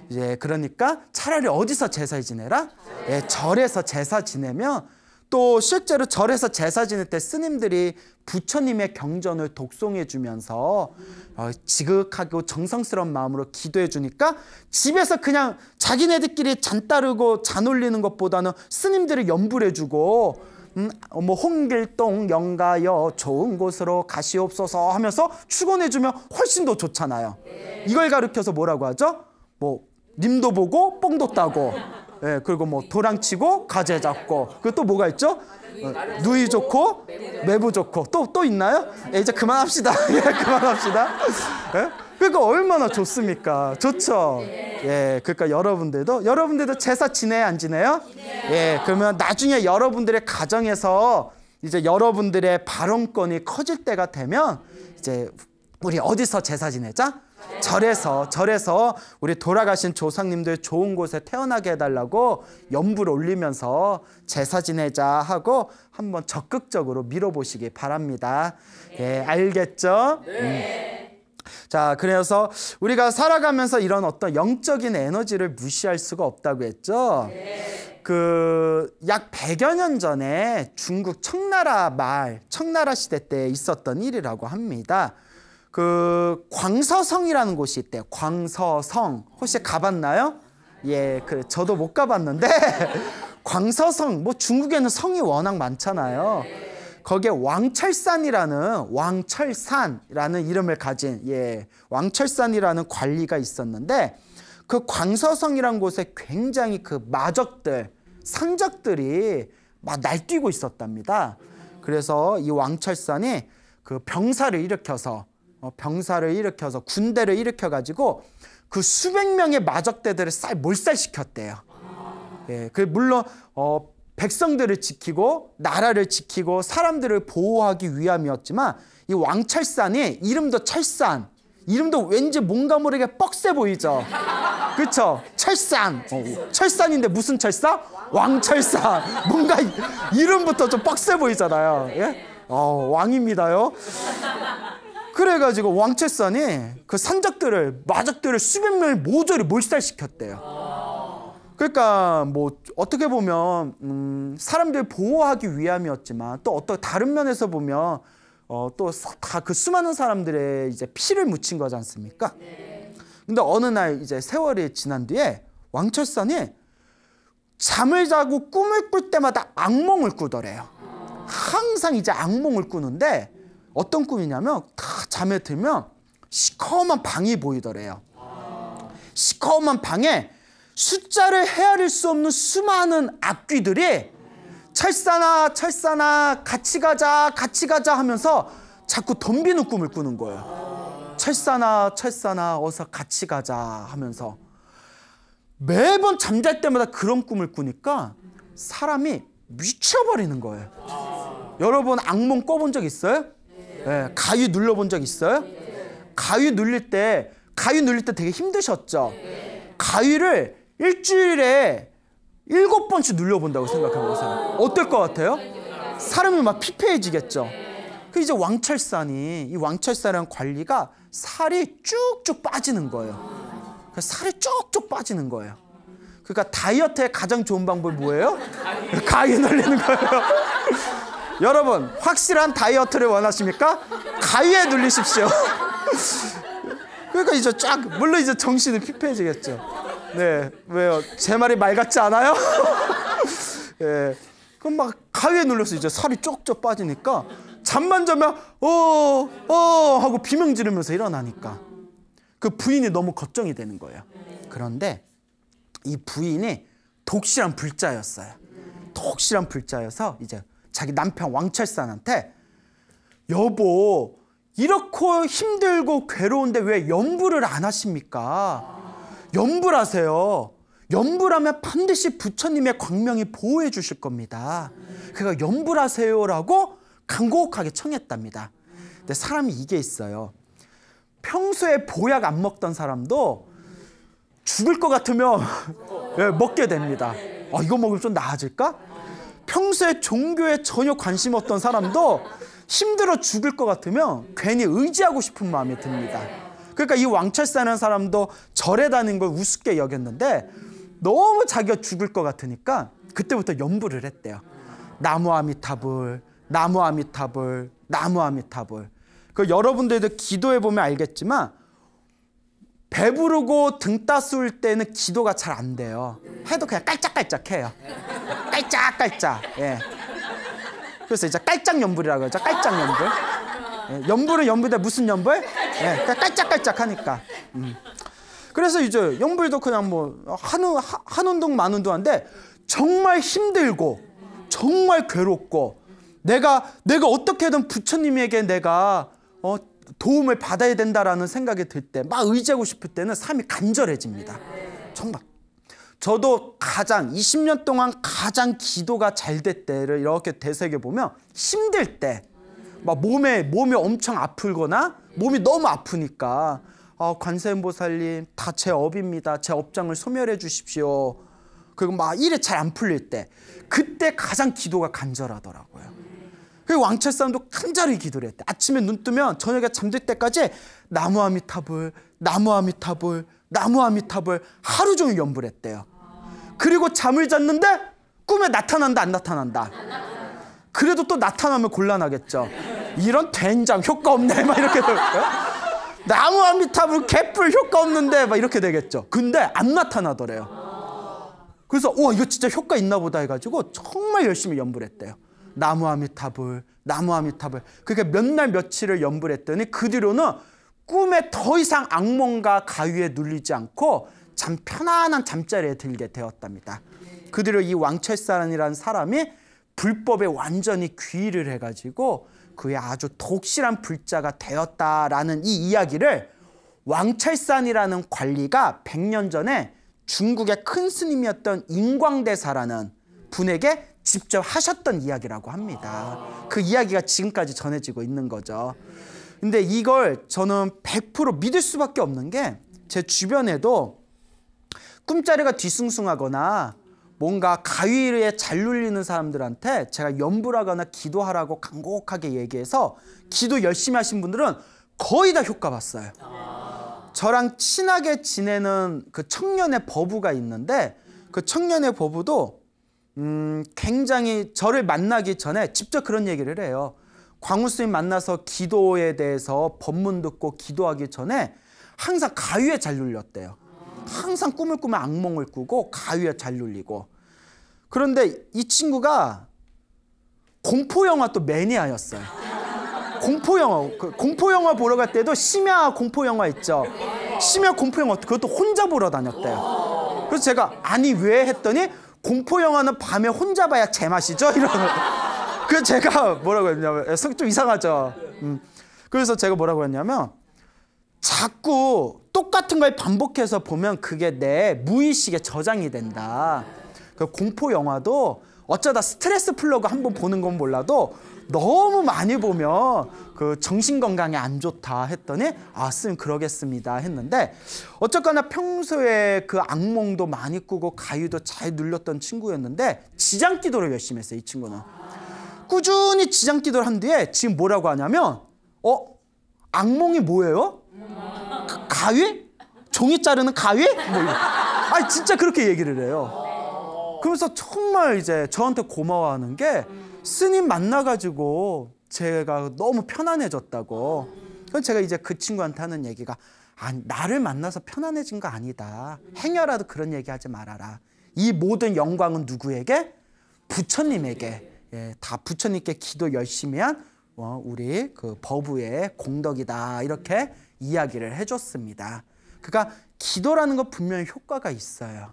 이제 그러니까 차라리 어디서 제사 지내라? 예, 절에서 제사 지내면 또 실제로 절에서 제사 지낼 때 스님들이 부처님의 경전을 독송해 주면서 어, 지극하고 정성스러운 마음으로 기도해 주니까 집에서 그냥 자기네들끼리 잔 따르고 잔 올리는 것보다는 스님들이 연불해 주고 음, 뭐 홍길동 영가여 좋은 곳으로 가시옵소서 하면서 축원해 주면 훨씬 더 좋잖아요. 이걸 가르켜서 뭐라고 하죠? 뭐 님도 보고 뽕도 따고 예, 그리고 뭐 도랑치고 가재 잡고 그 또 뭐가 있죠? 어, 누이 좋고 매부 좋고 또또 있나요? 예, 이제 그만합시다. *laughs* 예, 그만합시다. 예? 그러니까 얼마나 좋습니까? 좋죠. 예, 그러니까 여러분들도 여러분들도 제사 지내요, 안 지내요? 예, 그러면 나중에 여러분들의 가정에서 이제 여러분들의 발언권이 커질 때가 되면 이제 우리 어디서 제사 지내자? 절에서 절에서 우리 돌아가신 조상님들 좋은 곳에 태어나게 해달라고 연불 올리면서 제사 지내자 하고 한번 적극적으로 밀어보시기 바랍니다. 예, 알겠죠? 음. 자, 그래서 우리가 살아가면서 이런 어떤 영적인 에너지를 무시할 수가 없다고 했죠. 그약 100여 년 전에 중국 청나라 말, 청나라 시대 때 있었던 일이라고 합니다. 그 광서성이라는 곳이 있대요. 광서성. 혹시 가봤나요? 예, 그 저도 못 가봤는데 *laughs* 광서성 뭐 중국에는 성이 워낙 많잖아요. 거기에 왕철산이라는 왕철산이라는 이름을 가진 예, 왕철산이라는 관리가 있었는데 그 광서성이란 곳에 굉장히 그 마적들, 산적들이 막 날뛰고 있었답니다. 그래서 이 왕철산이 그 병사를 일으켜서 어, 병사를 일으켜서 군대를 일으켜 가지고 그 수백 명의 마적대들을 쌀 몰살시켰대요. 예, 그 물론 어, 백성들을 지키고 나라를 지키고 사람들을 보호하기 위함이었지만 이 왕철산이 이름도 철산 이름도 왠지 뭔가 모르게 뻑세 보이죠. 그렇죠? 철산. 어, 철산인데 무슨 철사? 왕철산. 뭔가 이름부터 좀 뻑세 보이잖아요. 예? 어, 왕입니다요. 그래가지고 왕채산이 그 산적들을 마적들을 수백 명을 모조리 몰살시켰대요. 그러니까 뭐 어떻게 보면 음, 사람들 보호하기 위함이었지만 또 어떤 다른 면에서 보면 어, 또 다 그 수많은 사람들의 이제 피를 묻힌 거지 않습니까? 근데 어느 날 이제 세월이 지난 뒤에 왕철산이 잠을 자고 꿈을 꿀 때마다 악몽을 꾸더래요. 항상 이제 악몽을 꾸는데 어떤 꿈이냐면 다 잠에 들면 시커먼 방이 보이더래요. 시커먼 방에 숫자를 헤아릴 수 없는 수많은 악귀들이 철사나 철사나 같이 가자 같이 가자 하면서 자꾸 덤비는 꿈을 꾸는 거예요. 철사나 철사나 어서 같이 가자 하면서 매번 잠잘 때마다 그런 꿈을 꾸니까 사람이 미쳐버리는 거예요. 여러분 악몽 꿔본 적 있어요? 예, 가위 눌러본 적 있어요? 가위 눌릴 때 가위 눌릴 때 되게 힘드셨죠? 가위를 일주일에 일곱 번씩 눌려본다고 생각해 보세요. 어떨 것 같아요? 사람이 막 피폐해지겠죠. 그 이제 왕철산이 이 왕철산이라는 관리가 살이 쭉쭉 빠지는 거예요. 그 살이 쭉쭉 빠지는 거예요. 그러니까 다이어트의 가장 좋은 방법이 뭐예요? 가위 눌리는 거예요. *laughs* 여러분 확실한 다이어트를 원하십니까? 가위에 눌리십시오. *laughs* 그러니까 이제 쫙 물론 이제 정신이 피폐해지겠죠. 네 왜요? 제 말이 말 같지 않아요? *laughs* 예. 그럼 막 가위에 눌려서 이제 살이 쪽쪽 빠지니까 잠만 자면 어어 어 하고 비명 지르면서 일어나니까 그 부인이 너무 걱정이 되는 거예요. 그런데 이 부인이 독실한 불자였어요. 독실한 불자여서 이제 자기 남편 왕철산한테 여보 이렇게 힘들고 괴로운데 왜 연불을 안 하십니까? 연불하세요. 연불하면 반드시 부처님의 광명이 보호해 주실 겁니다. 그러니까 연불하세요라고 간곡하게 청했답니다. 근데 사람이 이게 있어요. 평소에 보약 안 먹던 사람도 죽을 것 같으면 *laughs* 예, 먹게 됩니다. 아, 이거 먹으면 좀 나아질까? 평소에 종교에 전혀 관심 없던 사람도 힘들어 죽을 것 같으면 괜히 의지하고 싶은 마음이 듭니다. 그러니까 이 왕철사라는 사람도 절에 다닌 걸 우습게 여겼는데 너무 자기가 죽을 것 같으니까 그때부터 연부를 했대요. 나무 아미타불, 나무 아미타불, 나무 아미타불. 그 여러분들도 기도해 보면 알겠지만 배부르고 등 따스울 때는 기도가 잘 안 돼요. 해도 그냥 깔짝깔짝해요. 깔짝깔짝. 예. 그래서 이제 깔짝 연불이라고 하죠. 깔짝 연불. 예. 연불은 연불인데 무슨 연불? 예. 깔짝깔짝 하니까. 음. 그래서 이제 연불도 그냥 뭐한 한 운동 만 운동한데 정말 힘들고 정말 괴롭고 내가 내가 어떻게든 부처님에게 내가 어, 도움을 받아야 된다라는 생각이 들 때 막 의지하고 싶을 때는 삶이 간절해집니다. 정말 저도 가장 20년 동안 가장 기도가 잘 될 때를 이렇게 되새겨 보면 힘들 때 막 몸에 몸이 엄청 아프거나 몸이 너무 아프니까 아, 관세음보살님 다 제 업입니다. 제 업장을 소멸해 주십시오. 그리고 막 일이 잘 안 풀릴 때 그때 가장 기도가 간절하더라고요. 그 왕철사람도 간절히 기도를 했대. 아침에 눈 뜨면 저녁에 잠들 때까지 나무 아미타불, 나무 아미타불, 나무 아미타불 하루 종일 연불 했대요. 그리고 잠을 잤는데 꿈에 나타난다 안 나타난다. 그래도 또 나타나면 곤란하겠죠. 이런 된장 효과 없네 *laughs* 막 이렇게 될까요? 나무 아미타불 개뿔 효과 없는데 막 이렇게 되겠죠. 근데 안 나타나더래요. 그래서 와 이거 진짜 효과 있나 보다 해가지고 정말 열심히 연불했대요. 나무 아미타불, 나무 아미타불. 그게 몇날 며칠을 연불했더니 그 뒤로는 꿈에 더 이상 악몽과 가위에 눌리지 않고 잠 편안한 잠자리에 들게 되었답니다. 그 뒤로 이 왕철사란이라는 사람이 불법에 완전히 귀의를 해가지고 그의 아주 독실한 불자가 되었다라는 이 이야기를 왕철산이라는 관리가 100년 전에 중국의 큰 스님이었던 인광대사라는 분에게 직접 하셨던 이야기라고 합니다. 그 이야기가 지금까지 전해지고 있는 거죠. 근데 이걸 저는 100% 믿을 수밖에 없는 게 제 주변에도 꿈자리가 뒤숭숭하거나 뭔가 가위에 잘 눌리는 사람들한테 제가 연불하거나 기도하라고 간곡하게 얘기해서 기도 열심히 하신 분들은 거의 다 효과 봤어요. 저랑 친하게 지내는 그 청년의 버부가 있는데 그 청년의 버부도 음, 굉장히 저를 만나기 전에 직접 그런 얘기를 해요. 광우 스님 만나서 기도에 대해서 법문 듣고 기도하기 전에 항상 가위에 잘 눌렸대요. 항상 꿈을 꾸면 악몽을 꾸고 가위에 잘 눌리고. 그런데 이 친구가 공포 영화 또 매니아였어요. 공포 영화, 그 공포 영화 보러 갈 때도 심야 공포 영화 있죠. 심야 공포 영화 그것도 혼자 보러 다녔대요. 그래서 제가 아니 왜 했더니 공포 영화는 밤에 혼자 봐야 제맛이죠? 이러는. 그래서 제가 뭐라고 했냐면 좀 이상하죠. 음. 그래서 제가 뭐라고 했냐면 자꾸 똑같은 걸 반복해서 보면 그게 내 무의식에 저장이 된다. 그 공포 영화도 어쩌다 스트레스 풀려고 한 번 보는 건 몰라도 너무 많이 보면 그 정신 건강에 안 좋다 했더니 아, 쌤 그러겠습니다 했는데 어쨌거나 평소에 그 악몽도 많이 꾸고 가위도 잘 눌렸던 친구였는데 지장 기도를 열심히 했어요, 이 친구는. 꾸준히 지장 기도를 한 뒤에 지금 뭐라고 하냐면 어? 악몽이 뭐예요? 가위? 종이 자르는 가위? 뭐 아, 진짜 그렇게 얘기를 해요. 그러면서 정말 이제 저한테 고마워하는 게 스님 만나가지고 제가 너무 편안해졌다고. 그럼 제가 이제 그 친구한테 하는 얘기가 아니, 나를 만나서 편안해진 거 아니다. 행여라도 그런 얘기 하지 말아라. 이 모든 영광은 누구에게? 부처님에게. 예, 다 부처님께 기도 열심히 한 어, 우리 그 버부의 공덕이다. 이렇게 이야기를 해줬습니다. 그러니까 기도라는 거 분명히 효과가 있어요.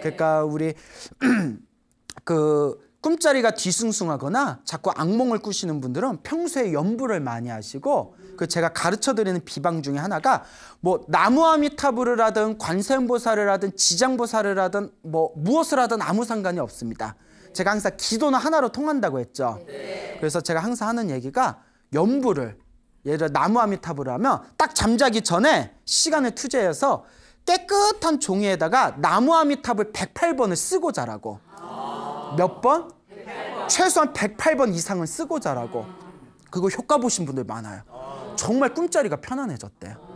그러니까 우리 *clears throat* 그 꿈자리가 뒤숭숭하거나 자꾸 악몽을 꾸시는 분들은 평소에 연부를 많이 하시고 그 제가 가르쳐 드리는 비방 중에 하나가 뭐 나무아미타불을 하든 관세음보살을 하든 지장보살을 하든 뭐 무엇을 하든 아무 상관이 없습니다. 제가 항상 기도는 하나로 통한다고 했죠. 그래서 제가 항상 하는 얘기가 연부를 예를 들어 나무 아미타불을 하면 딱 잠자기 전에 시간을 투자해서 깨끗한 종이에다가 나무 아미탑을 108번을 쓰고 자라고. 몇 번? 108번. 최소한 108번 이상은 쓰고 자라고. 그거 효과 보신 분들 많아요. 정말 꿈자리가 편안해졌대요.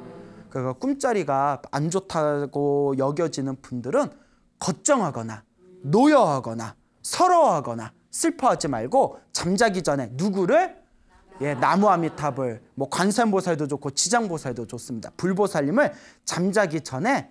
그러니까 꿈자리가 안 좋다고 여겨지는 분들은 걱정하거나 노여하거나 서러워하거나 슬퍼하지 말고 잠자기 전에 누구를 예, 나무 아미탑을 뭐 관세음보살도 좋고 지장보살도 좋습니다. 불보살님을 잠자기 전에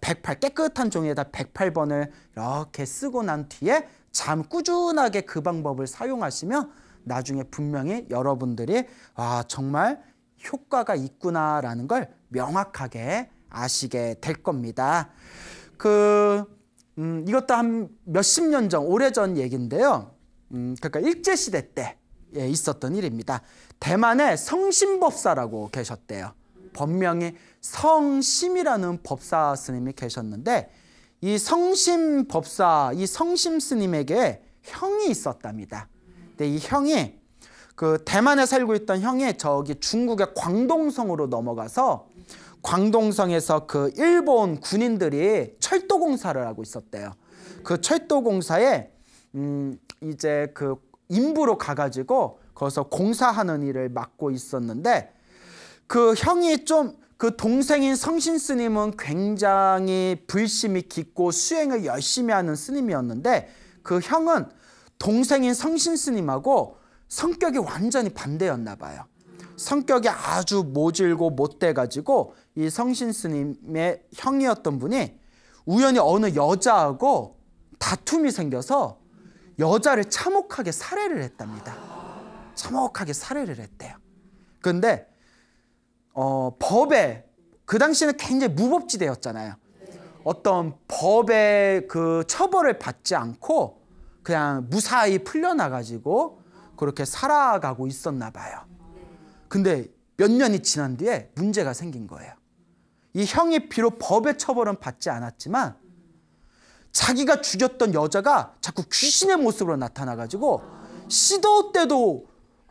108 깨끗한 종이에다 108번을 이렇게 쓰고 난 뒤에 잠 꾸준하게 그 방법을 사용하시면 나중에 분명히 여러분들이 아 정말 효과가 있구나라는 걸 명확하게 아시게 될 겁니다. 그 음, 이것도 한 몇십 년 전, 오래전 얘기인데요. 음, 그러니까 일제 시대 때 예, 있었던 일입니다. 대만에 성심법사라고 계셨대요. 본명이 성심이라는 법사 스님이 계셨는데 이 성심 법사, 이 성심 스님에게 형이 있었답니다. 근데 이 형이 그 대만에 살고 있던 형이 저기 중국의 광동성으로 넘어가서 광동성에서 그 일본 군인들이 철도 공사를 하고 있었대요. 그 철도 공사에 음 이제 그 인부로 가가지고 거기서 공사하는 일을 맡고 있었는데 그 형이 좀 그 동생인 성신 스님은 굉장히 불심이 깊고 수행을 열심히 하는 스님이었는데 그 형은 동생인 성신 스님하고 성격이 완전히 반대였나 봐요. 성격이 아주 모질고 못돼 가지고 이 성신 스님의 형이었던 분이 우연히 어느 여자하고 다툼이 생겨서 여자를 참혹하게 살해를 했답니다. 참혹하게 살해를 했대요. 그런데 어, 법에 그 당시에는 굉장히 무법지대였잖아요. 어떤 법의 그 처벌을 받지 않고 그냥 무사히 풀려나가지고 그렇게 살아가고 있었나 봐요. 근데 몇 년이 지난 뒤에 문제가 생긴 거예요. 이 형이 비록 법의 처벌은 받지 않았지만 자기가 죽였던 여자가 자꾸 귀신의 모습으로 나타나가지고 시도 때도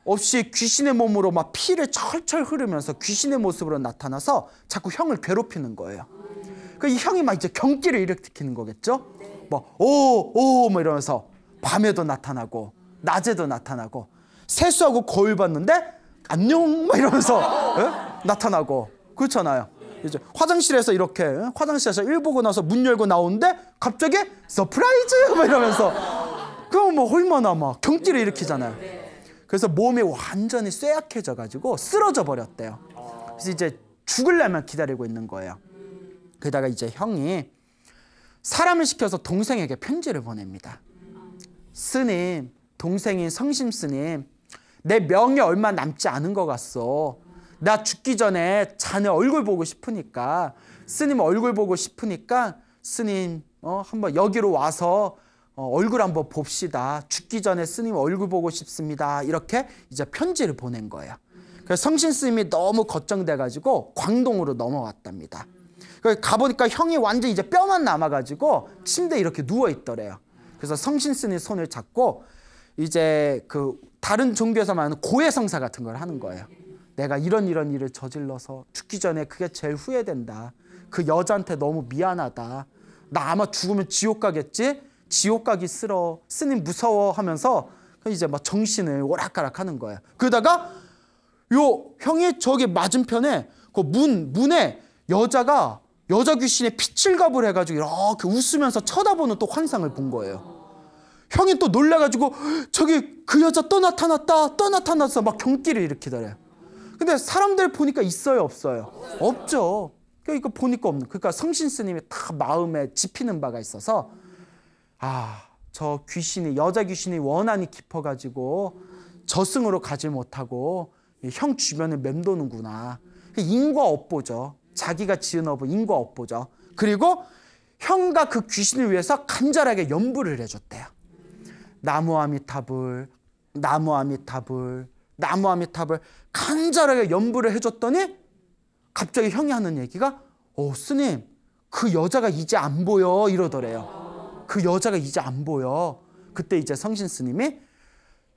없이 귀신의 몸으로 막 피를 철철 흐르면서 귀신의 모습으로 나타나서 자꾸 형을 괴롭히는 거예요. 그이 형이 막 이제 경기를 일으키는 거겠죠? 뭐, 오, 오, 뭐 이러면서 밤에도 나타나고, 낮에도 나타나고, 세수하고 거울 봤는데, 안녕, 막 이러면서 에? 나타나고, 그렇잖아요. 이제 화장실에서 이렇게 화장실에서 일 보고 나서 문 열고 나오는데 갑자기 surprise *laughs* 막 이러면서 그럼 뭐 얼마나 막 경기를 일으키잖아요. 그래서 몸이 완전히 쇠약해져 가지고 쓰러져 버렸대요. 그래서 이제 죽을려면 기다리고 있는 거예요. 그러다가 이제 형이 사람을 시켜서 동생에게 편지를 보냅니다. 스님, 동생인 성심 스님, 내 명예 얼마 남지 않은 것 같소. 나 죽기 전에 자네 얼굴 보고 싶으니까 스님 얼굴 보고 싶으니까 스님 어, 한번 여기로 와서 어, 얼굴 한번 봅시다. 죽기 전에 스님 얼굴 보고 싶습니다. 이렇게 이제 편지를 보낸 거예요. 그래서 성신 스님이 너무 걱정돼 가지고 광동으로 넘어왔답니다. 가보니까 형이 완전 이제 뼈만 남아가지고 침대에 이렇게 누워 있더래요. 그래서 성신 스님 손을 잡고 이제 그 다른 종교에서 말하는 고해성사 같은 걸 하는 거예요. 내가 이런 이런 일을 저질러서 죽기 전에 그게 제일 후회된다. 그 여자한테 너무 미안하다. 나 아마 죽으면 지옥 가겠지? 지옥 가기 싫어. 스님 무서워 하면서 이제 막 정신을 오락가락 하는 거야. 그러다가 요 형이 저기 맞은편에 그 문, 문에 여자가 여자 귀신의 피칠갑을 해가지고 이렇게 웃으면서 쳐다보는 또 환상을 본 거예요. 형이 또 놀래가지고 저기 그 여자 또 나타났다, 또 나타났어 막 경기를 일으키더래요. 근데 사람들 보니까 있어요, 없어요? 없죠. 그러니까 보니까 없는. 그러니까 성신 스님이 다 마음에 집히는 바가 있어서 아, 저 귀신이 여자 귀신이 원한이 깊어 가지고 저승으로 가지 못하고 형 주변에 맴도는구나. 인과 업보죠. 자기가 지은 업은 인과 업보죠. 그리고 형과 그 귀신을 위해서 간절하게 연부를 해줬대요. 나무 아미타불, 나무 아미타불, 나무 아미탑을 간절하게 연부를 해줬더니 갑자기 형이 하는 얘기가 어 스님 그 여자가 이제 안 보여 이러더래요. 그 여자가 이제 안 보여. 그때 이제 성신 스님이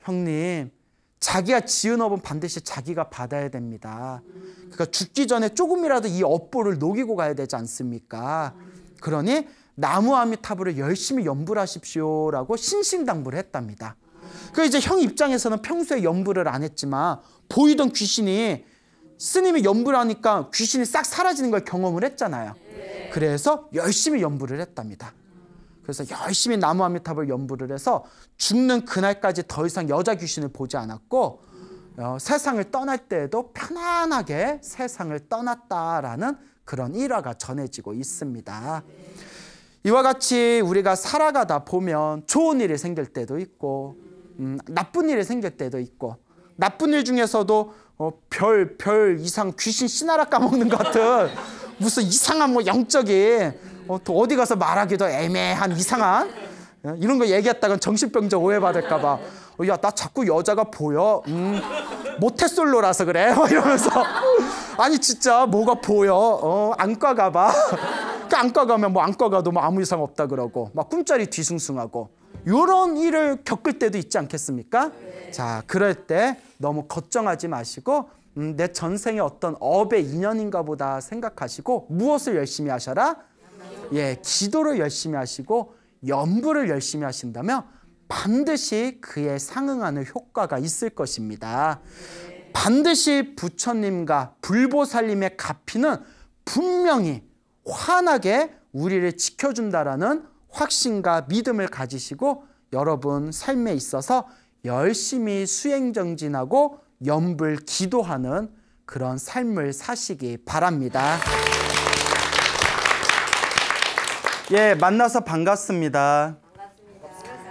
형님 자기가 지은 업은 반드시 자기가 받아야 됩니다. 그러니까 죽기 전에 조금이라도 이 업보를 녹이고 가야 되지 않습니까? 그러니 나무 아미타불을 열심히 연불하십시오라고 신신당부를 했답니다. 그 이제 형 입장에서는 평소에 연부를 안 했지만 보이던 귀신이 스님이 연부를 하니까 귀신이 싹 사라지는 걸 경험을 했잖아요. 그래서 열심히 연부를 했답니다. 그래서 열심히 나무 아미탑을 연부를 해서 죽는 그날까지 더 이상 여자 귀신을 보지 않았고 어, 세상을 떠날 때에도 편안하게 세상을 떠났다라는 그런 일화가 전해지고 있습니다. 이와 같이 우리가 살아가다 보면 좋은 일이 생길 때도 있고 음, 나쁜 일이 생길 때도 있고 나쁜 일 중에서도 어, 별, 별 이상 귀신 씨나라 까먹는 것 같은 *laughs* 무슨 이상한 뭐 영적인 어, 또 어디 가서 말하기도 애매한 이상한 어, 이런 거 얘기했다간 정신병자 오해받을까 봐. 어, 야 나 자꾸 여자가 보여? 음, 모태솔로라서 그래? *laughs* 이러면서. 아니 진짜 뭐가 보여? 어, 안과 가봐. *laughs* 그 안과 가면 뭐 안과 가도 뭐 아무 이상 없다 그러고 막 꿈자리 뒤숭숭하고 이런 일을 겪을 때도 있지 않겠습니까? 자 그럴 때 너무 걱정하지 마시고 음, 내 전생의 어떤 업의 인연인가 보다 생각하시고 무엇을 열심히 하셔라? 예, 기도를 열심히 하시고 연부를 열심히 하신다면 반드시 그에 상응하는 효과가 있을 것입니다. 반드시 부처님과 불보살님의 가피는 분명히 환하게 우리를 지켜준다라는 확신과 믿음을 가지시고 여러분 삶에 있어서 열심히 수행정진하고 염불 기도하는 그런 삶을 사시기 바랍니다. 예, 만나서 반갑습니다.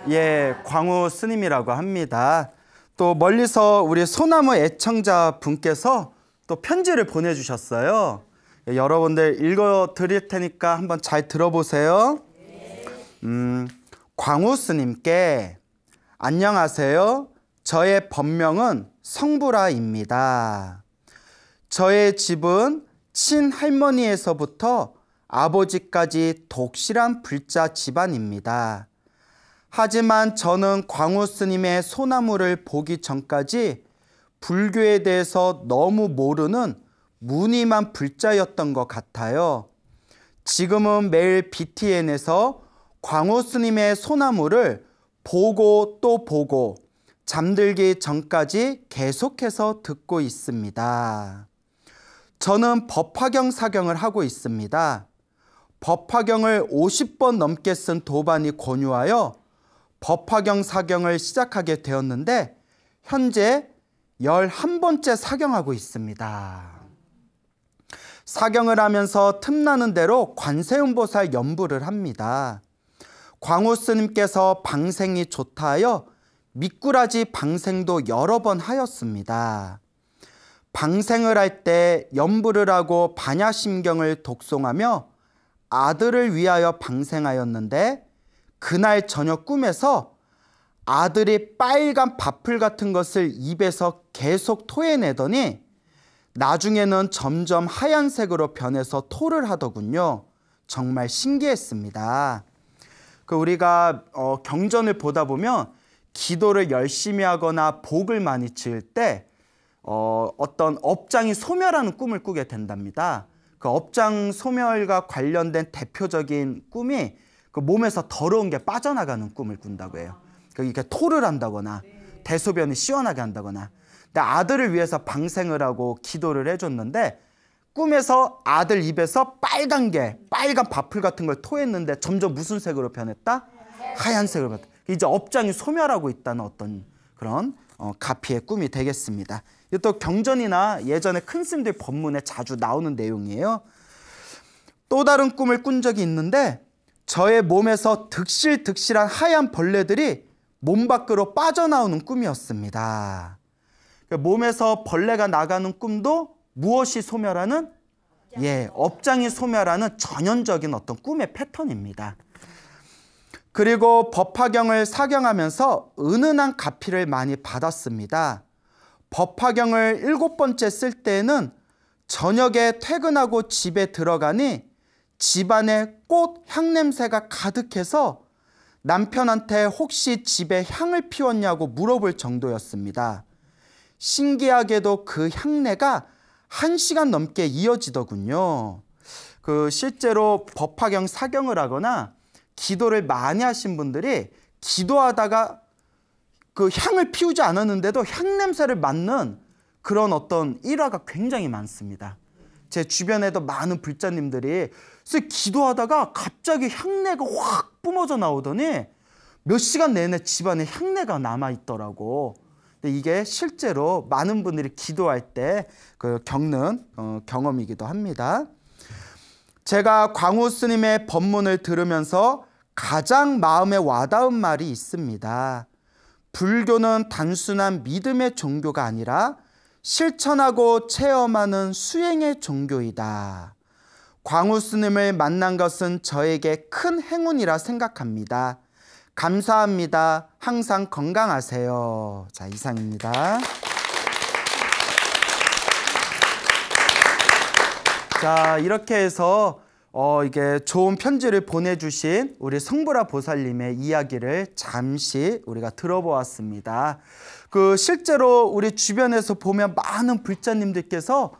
예, 광우 스님이라고 합니다. 또 멀리서 우리 소나무 애청자 분께서 또 편지를 보내주셨어요. 예, 여러분들 읽어 드릴 테니까 한번 잘 들어보세요. 음, 광우 스님께 안녕하세요. 저의 법명은 성부라입니다. 저의 집은 친할머니에서부터 아버지까지 독실한 불자 집안입니다. 하지만 저는 광우 스님의 소나무를 보기 전까지 불교에 대해서 너무 모르는 무늬만 불자였던 것 같아요. 지금은 매일 BTN에서 광우 스님의 소나무를 보고 또 보고 잠들기 전까지 계속해서 듣고 있습니다. 저는 법화경 사경을 하고 있습니다. 법화경을 50번 넘게 쓴 도반이 권유하여 법화경 사경을 시작하게 되었는데 현재 11번째 사경하고 있습니다. 사경을 하면서 틈나는 대로 관세음보살 연부를 합니다. 광호 스님께서 방생이 좋다 하여 미꾸라지 방생도 여러 번 하였습니다. 방생을 할때 연부를 하고 반야심경을 독송하며 아들을 위하여 방생하였는데 그날 저녁 꿈에서 아들이 빨간 밥풀 같은 것을 입에서 계속 토해내더니 나중에는 점점 하얀색으로 변해서 토를 하더군요. 정말 신기했습니다. 그 우리가 어, 경전을 보다 보면 기도를 열심히 하거나 복을 많이 지을 때 어, 어떤 업장이 소멸하는 꿈을 꾸게 된답니다. 그 업장 소멸과 관련된 대표적인 꿈이 그 몸에서 더러운 게 빠져나가는 꿈을 꾼다고 해요. 그러니까 토를 한다거나 대소변이 시원하게 한다거나. 근데 아들을 위해서 방생을 하고 기도를 해줬는데 꿈에서 아들 입에서 빨간 게 빨간 밥풀 같은 걸 토했는데 점점 무슨 색으로 변했다? 하얀색으로 변했다. 이제 업장이 소멸하고 있다는 어떤 그런 어, 가피의 꿈이 되겠습니다. 또 경전이나 예전에 큰 스님들 법문에 자주 나오는 내용이에요. 또 다른 꿈을 꾼 적이 있는데 저의 몸에서 득실득실한 하얀 벌레들이 몸 밖으로 빠져나오는 꿈이었습니다. 그러니까 몸에서 벌레가 나가는 꿈도 무엇이 소멸하는? 예, 업장이 소멸하는 전형적인 어떤 꿈의 패턴입니다. 그리고 법화경을 사경하면서 은은한 가피를 많이 받았습니다. 법화경을 일곱 번째 쓸 때에는 저녁에 퇴근하고 집에 들어가니 집안에 꽃 향냄새가 가득해서 남편한테 혹시 집에 향을 피웠냐고 물어볼 정도였습니다. 신기하게도 그 향내가 한 시간 넘게 이어지더군요. 그 실제로 법화경 사경을 하거나 기도를 많이 하신 분들이 기도하다가 그 향을 피우지 않았는데도 향 냄새를 맡는 그런 어떤 일화가 굉장히 많습니다. 제 주변에도 많은 불자님들이 기도하다가 갑자기 향내가 확 뿜어져 나오더니 몇 시간 내내 집안에 향내가 남아 있더라고. 근데 이게 실제로 많은 분들이 기도할 때 그 겪는 어, 경험이기도 합니다. 제가 광우 스님의 법문을 들으면서 가장 마음에 와닿은 말이 있습니다. 불교는 단순한 믿음의 종교가 아니라 실천하고 체험하는 수행의 종교이다. 광우 스님을 만난 것은 저에게 큰 행운이라 생각합니다. 감사합니다. 항상 건강하세요. 자, 이상입니다. 자, 이렇게 해서 어, 이게 좋은 편지를 보내주신 우리 성부라 보살님의 이야기를 잠시 우리가 들어보았습니다. 그 실제로 우리 주변에서 보면 많은 불자님들께서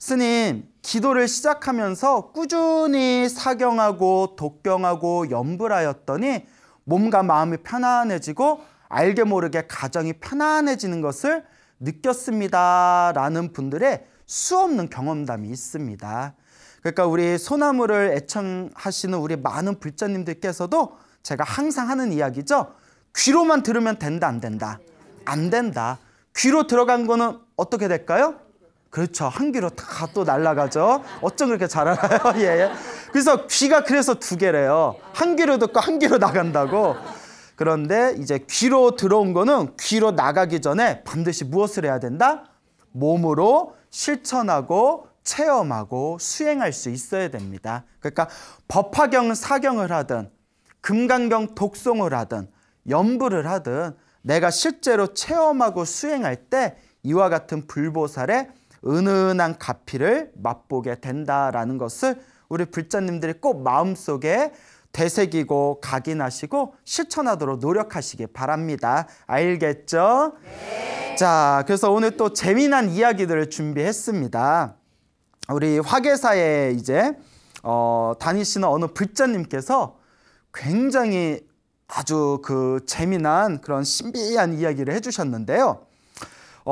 스님, 기도를 시작하면서 꾸준히 사경하고 독경하고 염불하였더니 몸과 마음이 편안해지고 알게 모르게 가정이 편안해지는 것을 느꼈습니다. 라는 분들의 수없는 경험담이 있습니다. 그러니까 우리 소나무를 애청하시는 우리 많은 불자님들께서도 제가 항상 하는 이야기죠. 귀로만 들으면 된다, 안 된다? 안 된다. 귀로 들어간 거는 어떻게 될까요? 그렇죠. 한 귀로 다 또 날아가죠. 어쩜 그렇게 잘 알아요? *laughs* 예, 예. 그래서 귀가 그래서 두 개래요. 한 귀로 듣고 한 귀로 나간다고. 그런데 이제 귀로 들어온 거는 귀로 나가기 전에 반드시 무엇을 해야 된다? 몸으로 실천하고 체험하고 수행할 수 있어야 됩니다. 그러니까 법화경 사경을 하든 금강경 독송을 하든 연부를 하든 내가 실제로 체험하고 수행할 때 이와 같은 불보살의 은은한 가피를 맛보게 된다라는 것을 우리 불자님들이 꼭 마음속에 되새기고 각인하시고 실천하도록 노력하시기 바랍니다. 알겠죠? 네. 자, 그래서 오늘 또 재미난 이야기들을 준비했습니다. 우리 화계사에 이제 어, 다니시는 어느 불자님께서 굉장히 아주 그 재미난 그런 신비한 이야기를 해주셨는데요.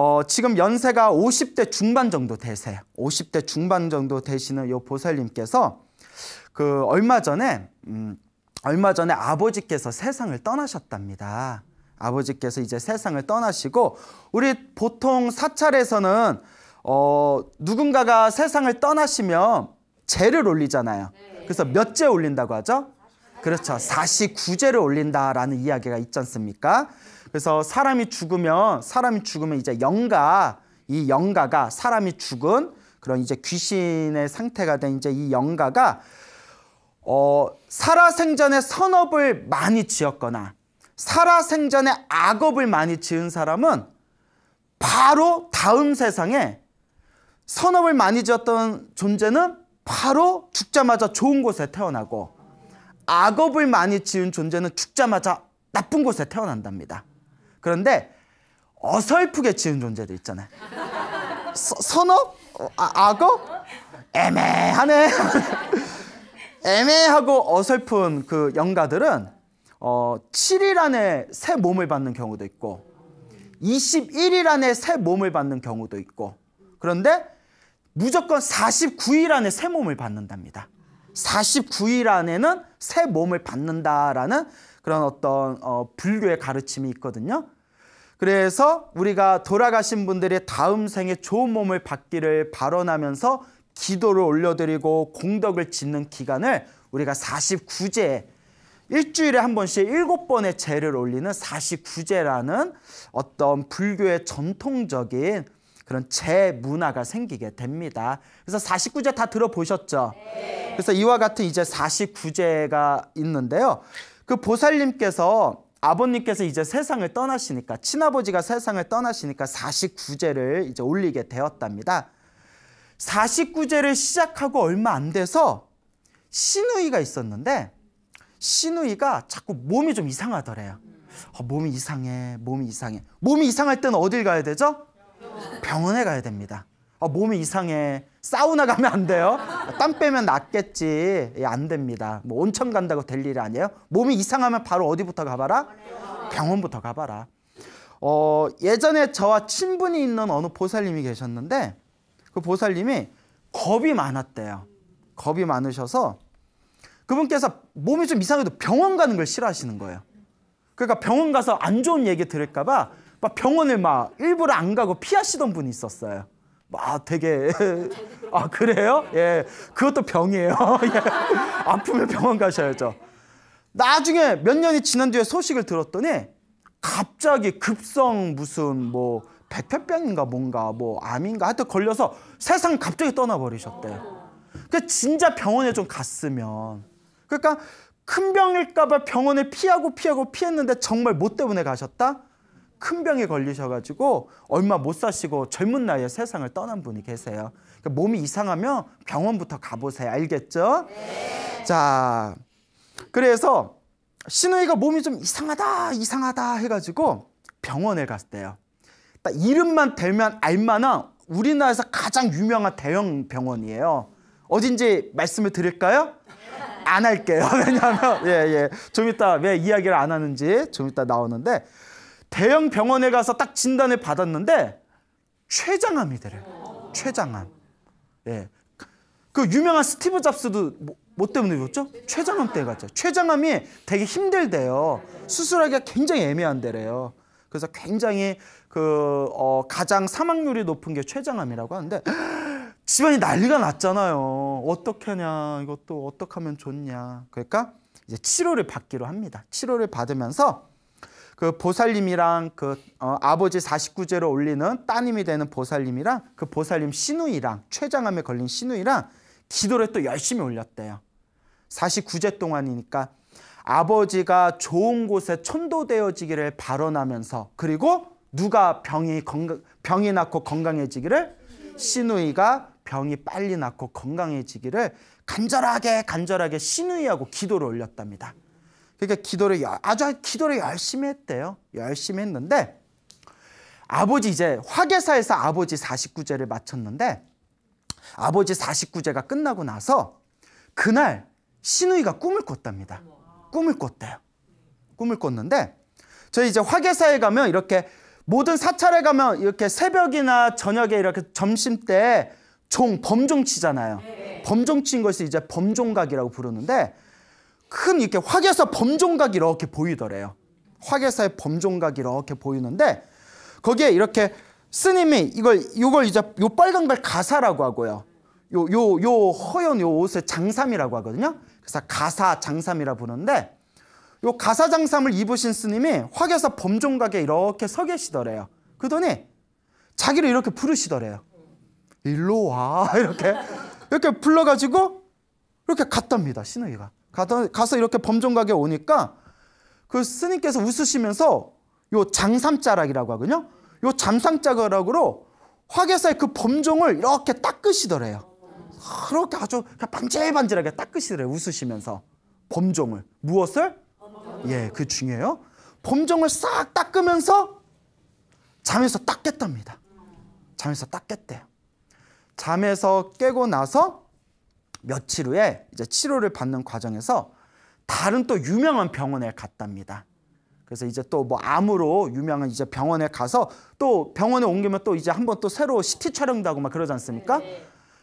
어, 지금 연세가 50대 중반 정도 되세요. 50대 중반 정도 되시는 이 보살님께서 그 얼마 전에 음, 얼마 전에 아버지께서 세상을 떠나셨답니다. 아버지께서 이제 세상을 떠나시고 우리 보통 사찰에서는 어, 누군가가 세상을 떠나시면 제를 올리잖아요. 그래서 몇 제 올린다고 하죠? 그렇죠. 49제를 올린다라는 이야기가 있지 않습니까? 그래서 사람이 죽으면 사람이 죽으면 이제 영가 이 영가가 사람이 죽은 그런 이제 귀신의 상태가 된 이제 이 영가가 어 살아생전에 선업을 많이 지었거나 살아생전에 악업을 많이 지은 사람은 바로 다음 세상에 선업을 많이 지었던 존재는 바로 죽자마자 좋은 곳에 태어나고 악업을 많이 지은 존재는 죽자마자 나쁜 곳에 태어난답니다. 그런데 어설프게 지은 존재도 있잖아요. 서, 선업? 어, 아, 악업? 애매하네. *laughs* 애매하고 어설픈 그 영가들은 어, 7일 안에 새 몸을 받는 경우도 있고 21일 안에 새 몸을 받는 경우도 있고 그런데 무조건 49일 안에 새 몸을 받는답니다. 49일 안에는 새 몸을 받는다라는 그런 어떤 어, 불교의 가르침이 있거든요. 그래서 우리가 돌아가신 분들이 다음 생에 좋은 몸을 받기를 발언하면서 기도를 올려드리고 공덕을 짓는 기간을 우리가 49제 일주일에 한 번씩 일곱 번의 제를 올리는 49제라는 어떤 불교의 전통적인 그런 제 문화가 생기게 됩니다. 그래서 49제 다 들어보셨죠? 네. 그래서 이와 같은 이제 49제가 있는데요. 그 보살님께서 아버님께서 이제 세상을 떠나시니까 친아버지가 세상을 떠나시니까 49제를 이제 올리게 되었답니다. 49제를 시작하고 얼마 안 돼서 신우이가 있었는데 신우이가 자꾸 몸이 좀 이상하더래요. 어, 몸이 이상해, 몸이 이상해. 몸이 이상할 때는 어딜 가야 되죠? 병원에 가야 됩니다. 어, 몸이 이상해. 사우나 가면 안 돼요. 땀 빼면 낫겠지. 예, 안 됩니다. 뭐 온천 간다고 될 일이 아니에요. 몸이 이상하면 바로 어디부터 가봐라? 병원부터 가봐라. 어, 예전에 저와 친분이 있는 어느 보살님이 계셨는데 그 보살님이 겁이 많았대요. 겁이 많으셔서 그분께서 몸이 좀 이상해도 병원 가는 걸 싫어하시는 거예요. 그러니까 병원 가서 안 좋은 얘기 들을까 봐 막 병원을 막 일부러 안 가고 피하시던 분이 있었어요. 막 되게 *laughs* 아 그래요? 예, 그것도 병이에요. *laughs* 예. 아프면 병원 가셔야죠. 나중에 몇 년이 지난 뒤에 소식을 들었더니 갑자기 급성 무슨 뭐 백혈병인가 뭔가 뭐 암인가 하여튼 걸려서 세상 갑자기 떠나버리셨대요. 그 진짜 병원에 좀 갔으면 그러니까 큰 병일까봐 병원을 피하고 피하고 피했는데 정말 뭐 때문에 가셨다? 큰 병에 걸리셔가지고 얼마 못 사시고 젊은 나이에 세상을 떠난 분이 계세요. 그러니까 몸이 이상하면 병원부터 가보세요. 알겠죠? 네. 자, 그래서 신우이가 몸이 좀 이상하다, 이상하다 해가지고 병원에 갔대요. 딱 이름만 대면 알만한 우리나라에서 가장 유명한 대형 병원이에요. 어딘지 말씀을 드릴까요? 안 할게요. *laughs* 왜냐하면 예, 예. 좀 이따 왜 이야기를 안 하는지 좀 이따 나오는데 대형 병원에 가서 딱 진단을 받았는데 췌장암이더래요. 췌장암. 예. 그 유명한 스티브 잡스도 뭐, 뭐 때문에 그랬죠? 췌장암 때 갔죠. 췌장암이 되게 힘들대요. 수술하기가 굉장히 애매한데래요. 그래서 굉장히 그 어, 가장 사망률이 높은 게 췌장암이라고 하는데 집안이 난리가 났잖아요. 어떻게 하냐, 이것도 어떻게 하면 좋냐. 그러니까 이제 치료를 받기로 합니다. 치료를 받으면서 그 보살님이랑 그 어, 아버지 49제를 올리는 따님이 되는 보살님이랑 그 보살님 신우이랑 췌장암에 걸린 신우이랑 기도를 또 열심히 올렸대요. 49제 동안이니까 아버지가 좋은 곳에 천도되어지기를 발언하면서 그리고 누가 병이 건강, 병이 낫고 건강해지기를 신우이가 병이 빨리 낫고 건강해지기를 간절하게 간절하게 신의하고 기도를 올렸답니다. 그러니까 기도를 아주 기도를 열심히 했대요. 열심히 했는데 아버지 이제 화계사에서 아버지 49제를 마쳤는데 아버지 49제가 끝나고 나서 그날 신우이가 꿈을 꿨답니다. 꿈을 꿨대요. 꿈을 꿨는데 저희 이제 화계사에 가면 이렇게 모든 사찰에 가면 이렇게 새벽이나 저녁에 이렇게 점심 때 종, 범종 치잖아요. 네. 범종 친 것을 이제 범종각이라고 부르는데 큰 이렇게 화계사 범종각이 이렇게 보이더래요. 화계사의 범종각이 이렇게 보이는데 거기에 이렇게 스님이 이걸 이걸 이제 요 빨간 걸 가사라고 하고요. 요 요 요 허연 요 옷을 장삼이라고 하거든요. 그래서 가사 장삼이라 부르는데 요 가사 장삼을 입으신 스님이 화계사 범종각에 이렇게 서 계시더래요. 그러더니 자기를 이렇게 부르시더래요. 일로 와 *laughs* 이렇게 이렇게 불러가지고 이렇게 갔답니다 신우이가 가서 이렇게 범종각에 오니까 그 스님께서 웃으시면서 요 장삼자락이라고 하거든요. 요 잠상자락으로 화계사의 그 범종을 이렇게 닦으시더래요. 그렇게 아주 반질반질하게 닦으시더래요 웃으시면서. 범종을. 무엇을? 예, 그 중요해요. 범종을 싹 닦으면서 잠에서 닦겠답니다. 잠에서 닦겠대요. 잠에서 깨고 나서 며칠 후에 이제 치료를 받는 과정에서 다른 또 유명한 병원에 갔답니다. 그래서 이제 또 뭐 암으로 유명한 이제 병원에 가서 또 병원에 옮기면 또 이제 한번 또 새로 CT 촬영도 하고 막 그러지 않습니까?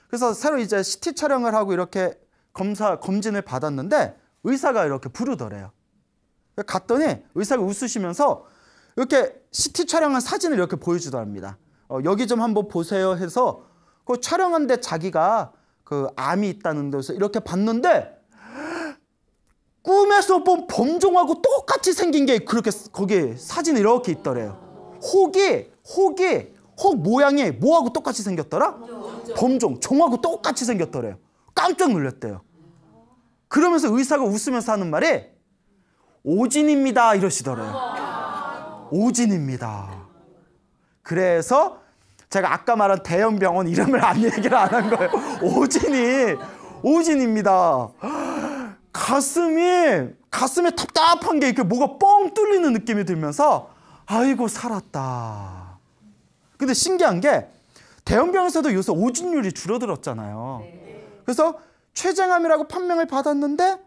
그래서 새로 이제 CT 촬영을 하고 이렇게 검사 검진을 받았는데 의사가 이렇게 부르더래요. 갔더니 의사가 웃으시면서 이렇게 CT 촬영한 사진을 이렇게 보여주더랍니다. 어, 여기 좀 한번 보세요 해서 그 촬영한 데 자기가 그 암이 있다는 데서 이렇게 봤는데 꿈에서 본 범종하고 똑같이 생긴 게 그렇게 거기에 사진이 이렇게 있더래요. 혹이 혹이 혹 모양이 뭐하고 똑같이 생겼더라? 범종 종하고 똑같이 생겼더래요. 깜짝 놀랐대요. 그러면서 의사가 웃으면서 하는 말이 오진입니다 이러시더래요. 오진입니다. 그래서 제가 아까 말한 대형 병원 이름을 안 얘기를 안 한 거예요. 오진이 오진입니다. 가슴이 가슴에 답답한 게 이렇게 뭐가 뻥 뚫리는 느낌이 들면서 아이고 살았다. 근데 신기한 게 대형 병원에서도 요새 오진율이 줄어들었잖아요. 그래서 췌장암이라고 판명을 받았는데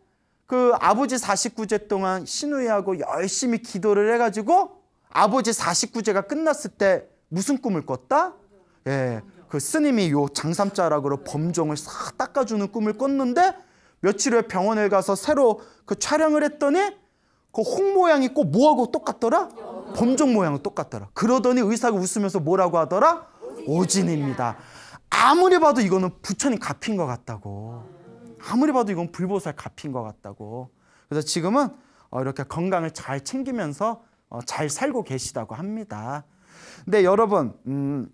그 아버지 49제 동안 신우이하고 열심히 기도를 해가지고 아버지 49제가 끝났을 때 무슨 꿈을 꿨다? 예, 그 스님이 요 장삼자락으로 범종을 싹 닦아주는 꿈을 꿨는데 며칠 후에 병원에 가서 새로 그 촬영을 했더니 그 홍 모양이 꼭 뭐하고 똑같더라? 범종 모양은 똑같더라. 그러더니 의사가 웃으면서 뭐라고 하더라? 오진입니다. 아무리 봐도 이거는 부처님 갚인 것 같다고. 아무리 봐도 이건 불보살 갚인 것 같다고. 그래서 지금은 어, 이렇게 건강을 잘 챙기면서 어, 잘 살고 계시다고 합니다. 근데 여러분, 음,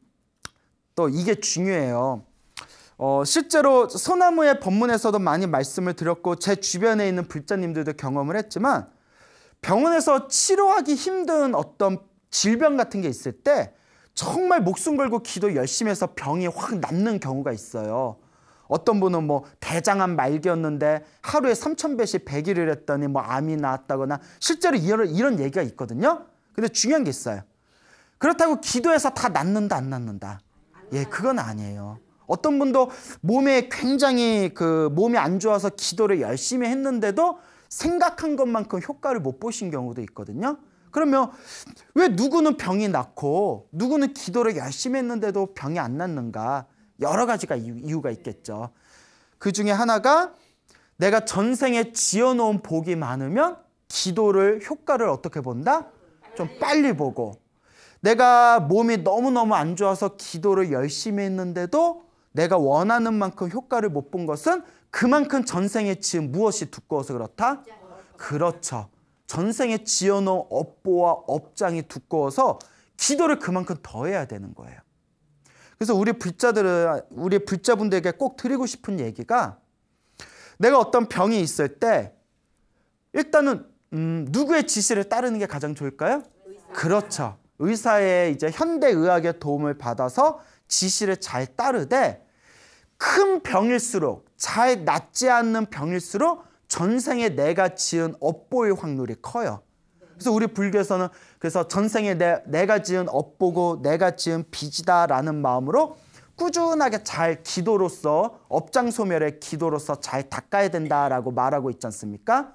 또 이게 중요해요. 어, 실제로 소나무의 법문에서도 많이 말씀을 드렸고 제 주변에 있는 불자님들도 경험을 했지만 병원에서 치료하기 힘든 어떤 질병 같은 게 있을 때 정말 목숨 걸고 기도 열심히 해서 병이 확 낫는 경우가 있어요. 어떤 분은 뭐 대장암 말기였는데 하루에 3,000배씩 100일을 했더니 뭐 암이 나았다거나 실제로 이런, 이런 얘기가 있거든요. 근데 중요한 게 있어요. 그렇다고 기도해서 다 낫는다 안 낫는다. 예, 그건 아니에요. 어떤 분도 몸에 굉장히 그 몸이 안 좋아서 기도를 열심히 했는데도 생각한 것만큼 효과를 못 보신 경우도 있거든요. 그러면 왜 누구는 병이 낫고 누구는 기도를 열심히 했는데도 병이 안 낫는가? 여러 가지가 이유가 있겠죠. 그 중에 하나가 내가 전생에 지어놓은 복이 많으면 기도를 효과를 어떻게 본다? 좀 빨리 보고 내가 몸이 너무너무 안 좋아서 기도를 열심히 했는데도 내가 원하는 만큼 효과를 못 본 것은 그만큼 전생에 지은 무엇이 두꺼워서 그렇다? 그렇죠. 전생에 지어놓은 업보와 업장이 두꺼워서 기도를 그만큼 더 해야 되는 거예요. 그래서 우리 불자들은 우리 불자분들에게 꼭 드리고 싶은 얘기가 내가 어떤 병이 있을 때 일단은 음, 누구의 지시를 따르는 게 가장 좋을까요? 그렇죠. 의사의 이제 현대 의학의 도움을 받아서 지시를 잘 따르되 큰 병일수록 잘 낫지 않는 병일수록 전생에 내가 지은 업보일 확률이 커요. 그래서 우리 불교에서는 그래서 전생에 내, 내가 지은 업보고 내가 지은 빚이다라는 마음으로 꾸준하게 잘 기도로서 업장 소멸의 기도로서 잘 닦아야 된다라고 말하고 있지 않습니까?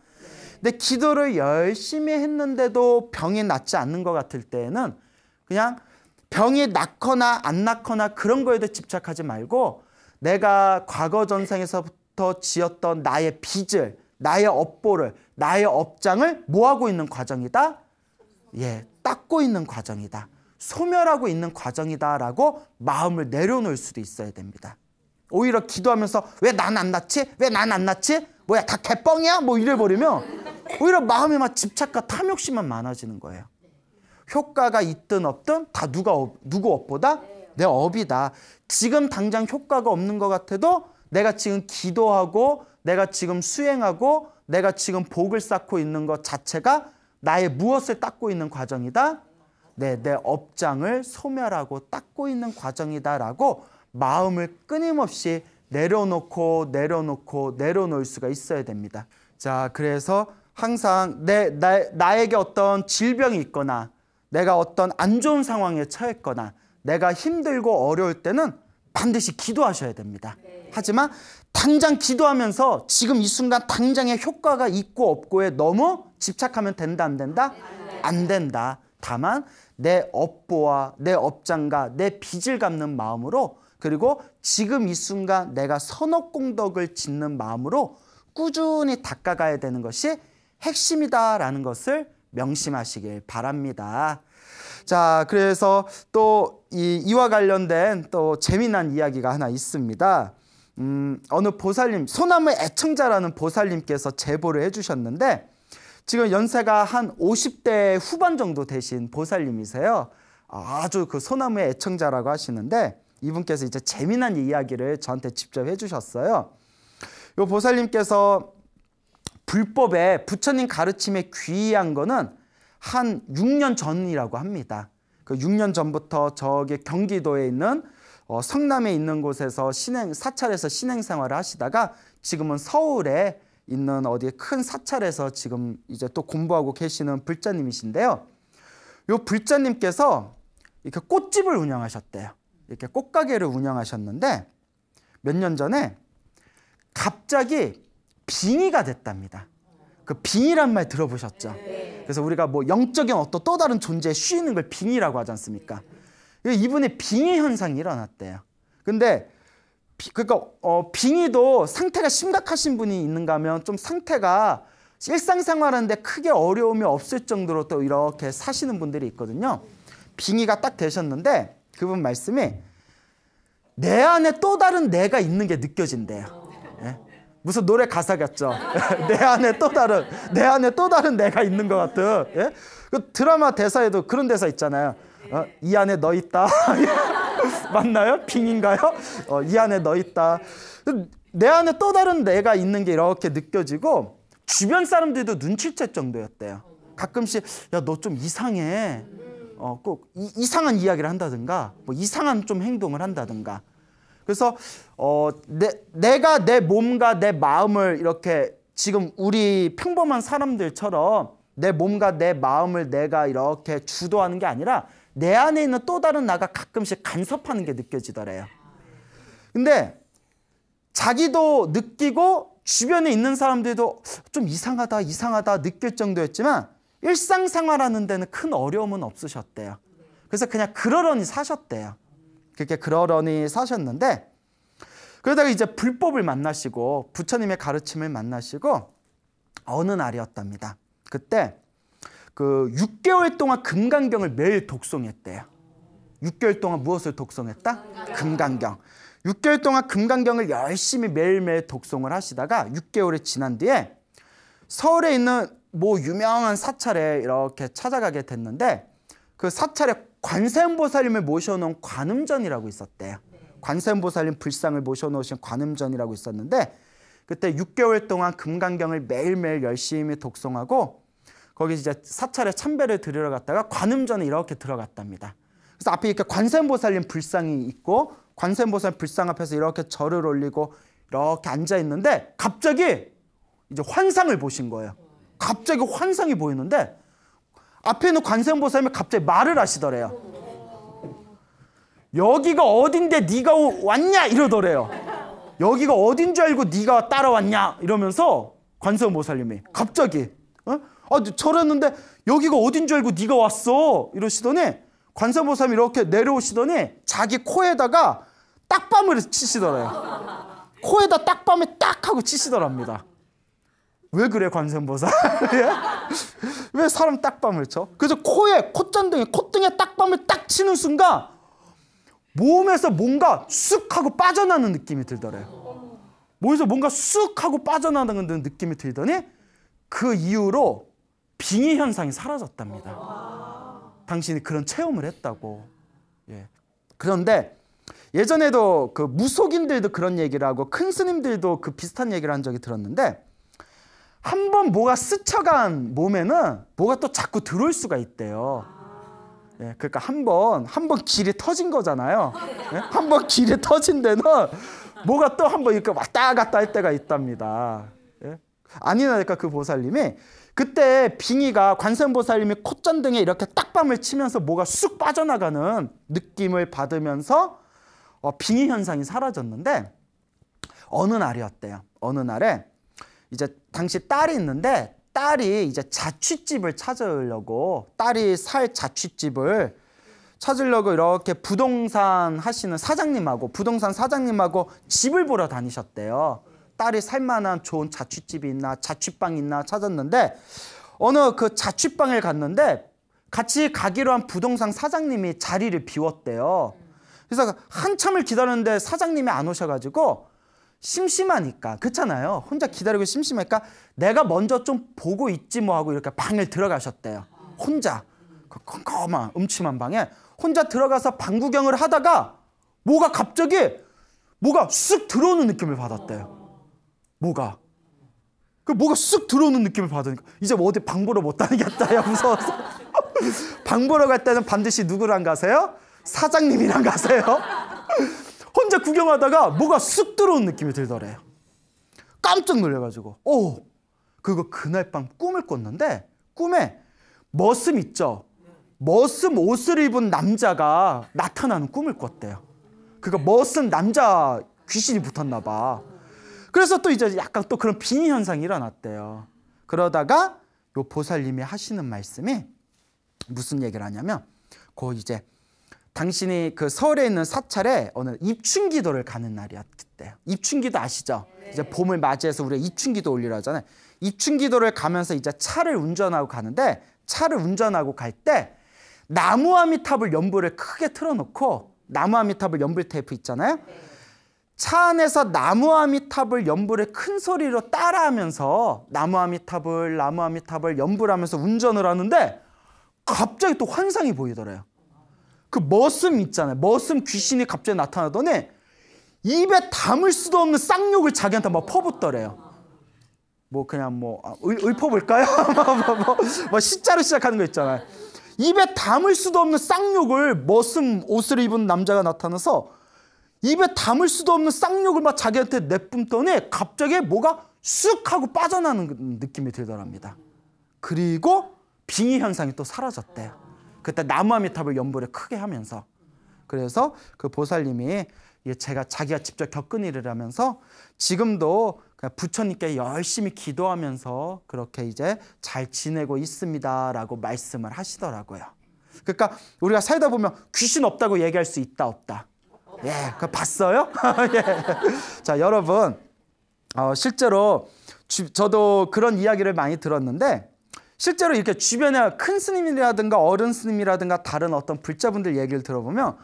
근데 기도를 열심히 했는데도 병이 낫지 않는 것 같을 때에는 그냥 병이 낫거나 안 낫거나 그런 거에도 집착하지 말고 내가 과거 전생에서부터 지었던 나의 빚을 나의 업보를 나의 업장을 뭐하고 있는 과정이다? 예, 닦고 있는 과정이다. 소멸하고 있는 과정이다라고 마음을 내려놓을 수도 있어야 됩니다. 오히려 기도하면서 왜 난 안 낫지? 왜 난 안 낫지? 뭐야 다 개뻥이야? 뭐 이래버리면 오히려 마음에 막 집착과 탐욕심만 많아지는 거예요. 효과가 있든 없든 다 누가 업, 누구 업보다 내 업이다. 지금 당장 효과가 없는 것 같아도 내가 지금 기도하고 내가 지금 수행하고 내가 지금 복을 쌓고 있는 것 자체가 나의 무엇을 닦고 있는 과정이다. 네, 내 업장을 소멸하고 닦고 있는 과정이다라고 마음을 끊임없이 내려놓고 내려놓고 내려놓을 수가 있어야 됩니다. 자, 그래서 항상 내, 나, 나에게 어떤 질병이 있거나 내가 어떤 안 좋은 상황에 처했거나 내가 힘들고 어려울 때는 반드시 기도하셔야 됩니다. 하지만 당장 기도하면서 지금 이 순간 당장의 효과가 있고 없고에 너무 집착하면 된다 안 된다? 안 된다. 다만 내 업보와 내 업장과 내 빚을 갚는 마음으로 그리고 지금 이 순간 내가 선업공덕을 짓는 마음으로 꾸준히 닦아가야 되는 것이 핵심이다라는 것을 명심하시길 바랍니다. 자, 그래서 또 이, 이와 관련된 또 재미난 이야기가 하나 있습니다. 음, 어느 보살님, 소나무 애청자라는 보살님께서 제보를 해주셨는데 지금 연세가 한 50대 후반 정도 되신 보살님이세요. 아주 그 소나무의 애청자라고 하시는데 이분께서 이제 재미난 이야기를 저한테 직접 해주셨어요. 이 보살님께서 불법에 부처님 가르침에 귀의한 거는 한 6년 전이라고 합니다. 그 6년 전부터 저기 경기도에 있는 어, 성남에 있는 곳에서 신행 사찰에서 신행 생활을 하시다가 지금은 서울에 있는 어디 큰 사찰에서 지금 이제 또 공부하고 계시는 불자님이신데요. 요 불자님께서 이렇게 꽃집을 운영하셨대요. 이렇게 꽃가게를 운영하셨는데 몇 년 전에 갑자기 빙의가 됐답니다. 그 빙의란 말 들어보셨죠? 그래서 우리가 뭐 영적인 어떤 또 다른 존재에 쉬는 걸 빙의라고 하지 않습니까? 이분의 빙의 현상이 일어났대요. 근데 그러니까 어, 빙의도 상태가 심각하신 분이 있는가 하면 좀 상태가 일상생활하는데 크게 어려움이 없을 정도로 또 이렇게 사시는 분들이 있거든요. 빙의가 딱 되셨는데 그분 말씀이 내 안에 또 다른 내가 있는 게 느껴진대요. 예? 무슨 노래 가사 같죠? *laughs* 내 안에 또 다른 내 안에 또 다른 내가 있는 것 같은 예? 그 드라마 대사에도 그런 대사 있잖아요. 어, 이 안에 너 있다. *laughs* 맞나요? 빙인가요? 어, 이 안에 너 있다. 내 안에 또 다른 내가 있는 게 이렇게 느껴지고 주변 사람들도 눈치챌 정도였대요. 가끔씩 야 너 좀 이상해. 어, 꼭 이, 상한 이야기를 한다든가 뭐 이상한 좀 행동을 한다든가 그래서 어, 내, 내가 내 몸과 내 마음을 이렇게 지금 우리 평범한 사람들처럼 내 몸과 내 마음을 내가 이렇게 주도하는 게 아니라 내 안에 있는 또 다른 나가 가끔씩 간섭하는 게 느껴지더래요. 근데 자기도 느끼고 주변에 있는 사람들도 좀 이상하다, 이상하다 느낄 정도였지만 일상생활하는 데는 큰 어려움은 없으셨대요. 그래서 그냥 그러려니 사셨대요. 그렇게 그러려니 사셨는데 그러다가 이제 불법을 만나시고 부처님의 가르침을 만나시고 어느 날이었답니다. 그때 그 6개월 동안 금강경을 매일 독송했대요. 6개월 동안 무엇을 독송했다? 금강경. 6개월 동안 금강경을 열심히 매일매일 독송을 하시다가 6개월이 지난 뒤에 서울에 있는 뭐 유명한 사찰에 이렇게 찾아가게 됐는데 그 사찰에 관세음보살님을 모셔놓은 관음전이라고 있었대요. 관세음보살님 불상을 모셔놓으신 관음전이라고 있었는데 그때 6개월 동안 금강경을 매일매일 열심히 독송하고 거기 이제 사찰에 참배를 드리러 갔다가 관음전에 이렇게 들어갔답니다. 그래서 앞에 이렇게 관세음보살님 불상이 있고 관세음보살 불상 앞에서 이렇게 절을 올리고 이렇게 앉아 있는데 갑자기 이제 환상을 보신 거예요. 갑자기 환상이 보이는데 앞에 있는 관세음보살님이 갑자기 말을 하시더래요. 여기가 어딘데 네가 왔냐 이러더래요. 여기가 어딘 줄 알고 네가 따라왔냐 이러면서 관세음보살님이 갑자기 어? 아 저랬는데 여기가 어딘 줄 알고 네가 왔어 이러시더니 관세음보살님이 이렇게 내려오시더니 자기 코에다가 딱밤을 치시더래요. 코에다 딱밤을 딱 하고 치시더랍니다. 왜 그래 관세음보살? 예? *laughs* 왜 사람 딱밤을 쳐? 그래서 코에 콧잔등에 콧등에 딱밤을 딱 치는 순간 몸에서 뭔가 쑥 하고 빠져나는 느낌이 들더래요. 몸에서 뭔가 쑥 하고 빠져나는 느낌이 들더니 그 이후로 빙의 현상이 사라졌답니다. 당신이 그런 체험을 했다고. 예. 그런데 예전에도 그 무속인들도 그런 얘기를 하고 큰 스님들도 그 비슷한 얘기를 한 적이 들었는데 한 번 뭐가 스쳐간 몸에는 뭐가 또 자꾸 들어올 수가 있대요. 예, 그러니까 한 번 한 번 길이 터진 거잖아요. 예? 한번 길이 터진 데는 뭐가 또 한 번 이렇게 왔다 갔다 할 때가 있답니다. 예? 아니나니까 그 보살님이 그때 빙의가 관세음보살님이 콧잔등에 이렇게 딱밤을 치면서 뭐가 쑥 빠져나가는 느낌을 받으면서 어, 빙의 현상이 사라졌는데 어느 날이었대요. 어느 날에 이제 당시 딸이 있는데 딸이 이제 자취집을 찾으려고 딸이 살 자취집을 찾으려고 이렇게 부동산 하시는 사장님하고 부동산 사장님하고 집을 보러 다니셨대요. 딸이 살 만한 좋은 자취집이 있나 자취방 있나 찾았는데 어느 그 자취방을 갔는데 같이 가기로 한 부동산 사장님이 자리를 비웠대요. 그래서 한참을 기다렸는데 사장님이 안 오셔가지고 심심하니까 그렇잖아요. 혼자 기다리고 심심하니까 내가 먼저 좀 보고 있지 뭐 하고 이렇게 방을 들어가셨대요. 혼자 그 컴컴한 음침한 방에 혼자 들어가서 방 구경을 하다가 뭐가 갑자기 뭐가 쑥 들어오는 느낌을 받았대요. 뭐가 그 뭐가 쑥 들어오는 느낌을 받으니까 이제 뭐 어디 방 보러 못 다니겠다 야 *laughs* 무서워서 *laughs* 방 보러 갈 때는 반드시 누구랑 가세요? 사장님이랑 가세요? 혼자 구경하다가 뭐가 쑥 들어온 느낌이 들더래요. 깜짝 놀래가지고, 오, 그거 그날 밤 꿈을 꿨는데, 꿈에 머슴 있죠? 머슴 옷을 입은 남자가 나타나는 꿈을 꿨대요. 그니까 머슴 남자 귀신이 붙었나 봐. 그래서 또 이제 약간 또 그런 빙의 현상이 일어났대요. 그러다가 요 보살님이 하시는 말씀이 무슨 얘기를 하냐면 그 이제 당신이 그 서울에 있는 사찰에 어느 입춘기도를 가는 날이었대. 입춘기도 아시죠? 네. 이제 봄을 맞이해서 우리가 입춘기도 올리려 하잖아요. 입춘기도를 가면서 이제 차를 운전하고 가는데 차를 운전하고 갈 때 나무아미탑을 연불을 크게 틀어놓고 나무아미탑을 연불 테이프 있잖아요. 네. 차 안에서 나무아미탑을 연불을 큰 소리로 따라하면서 나무아미탑을 나무아미탑을 연불하면서 운전을 하는데 갑자기 또 환상이 보이더래요. 그 머슴 있잖아요. 머슴 귀신이 갑자기 나타나더니 입에 담을 수도 없는 쌍욕을 자기한테 막 퍼붓더래요. 뭐 그냥 뭐 아, 을, 읊어볼까요? *laughs* 뭐 시자로 시작하는 거 있잖아요. 입에 담을 수도 없는 쌍욕을 머슴 옷을 입은 남자가 나타나서 입에 담을 수도 없는 쌍욕을 막 자기한테 내뿜더니 갑자기 뭐가 쑥 하고 빠져나는 느낌이 들더랍니다. 그리고 빙의 현상이 또 사라졌대요. 그때 나무아미탑을 연불에 크게 하면서 그래서 그 보살님이 제가 자기가 직접 겪은 일을 하면서 지금도 부처님께 열심히 기도하면서 그렇게 이제 잘 지내고 있습니다라고 말씀을 하시더라고요. 그러니까 우리가 살다 보면 귀신 없다고 얘기할 수 있다 없다. 예, 그 봤어요? *laughs* 예. 자, 여러분, 어, 실제로 주, 저도 그런 이야기를 많이 들었는데 실제로 이렇게 주변에 큰 스님이라든가 어른 스님이라든가 다른 어떤 불자분들 얘기를 들어보면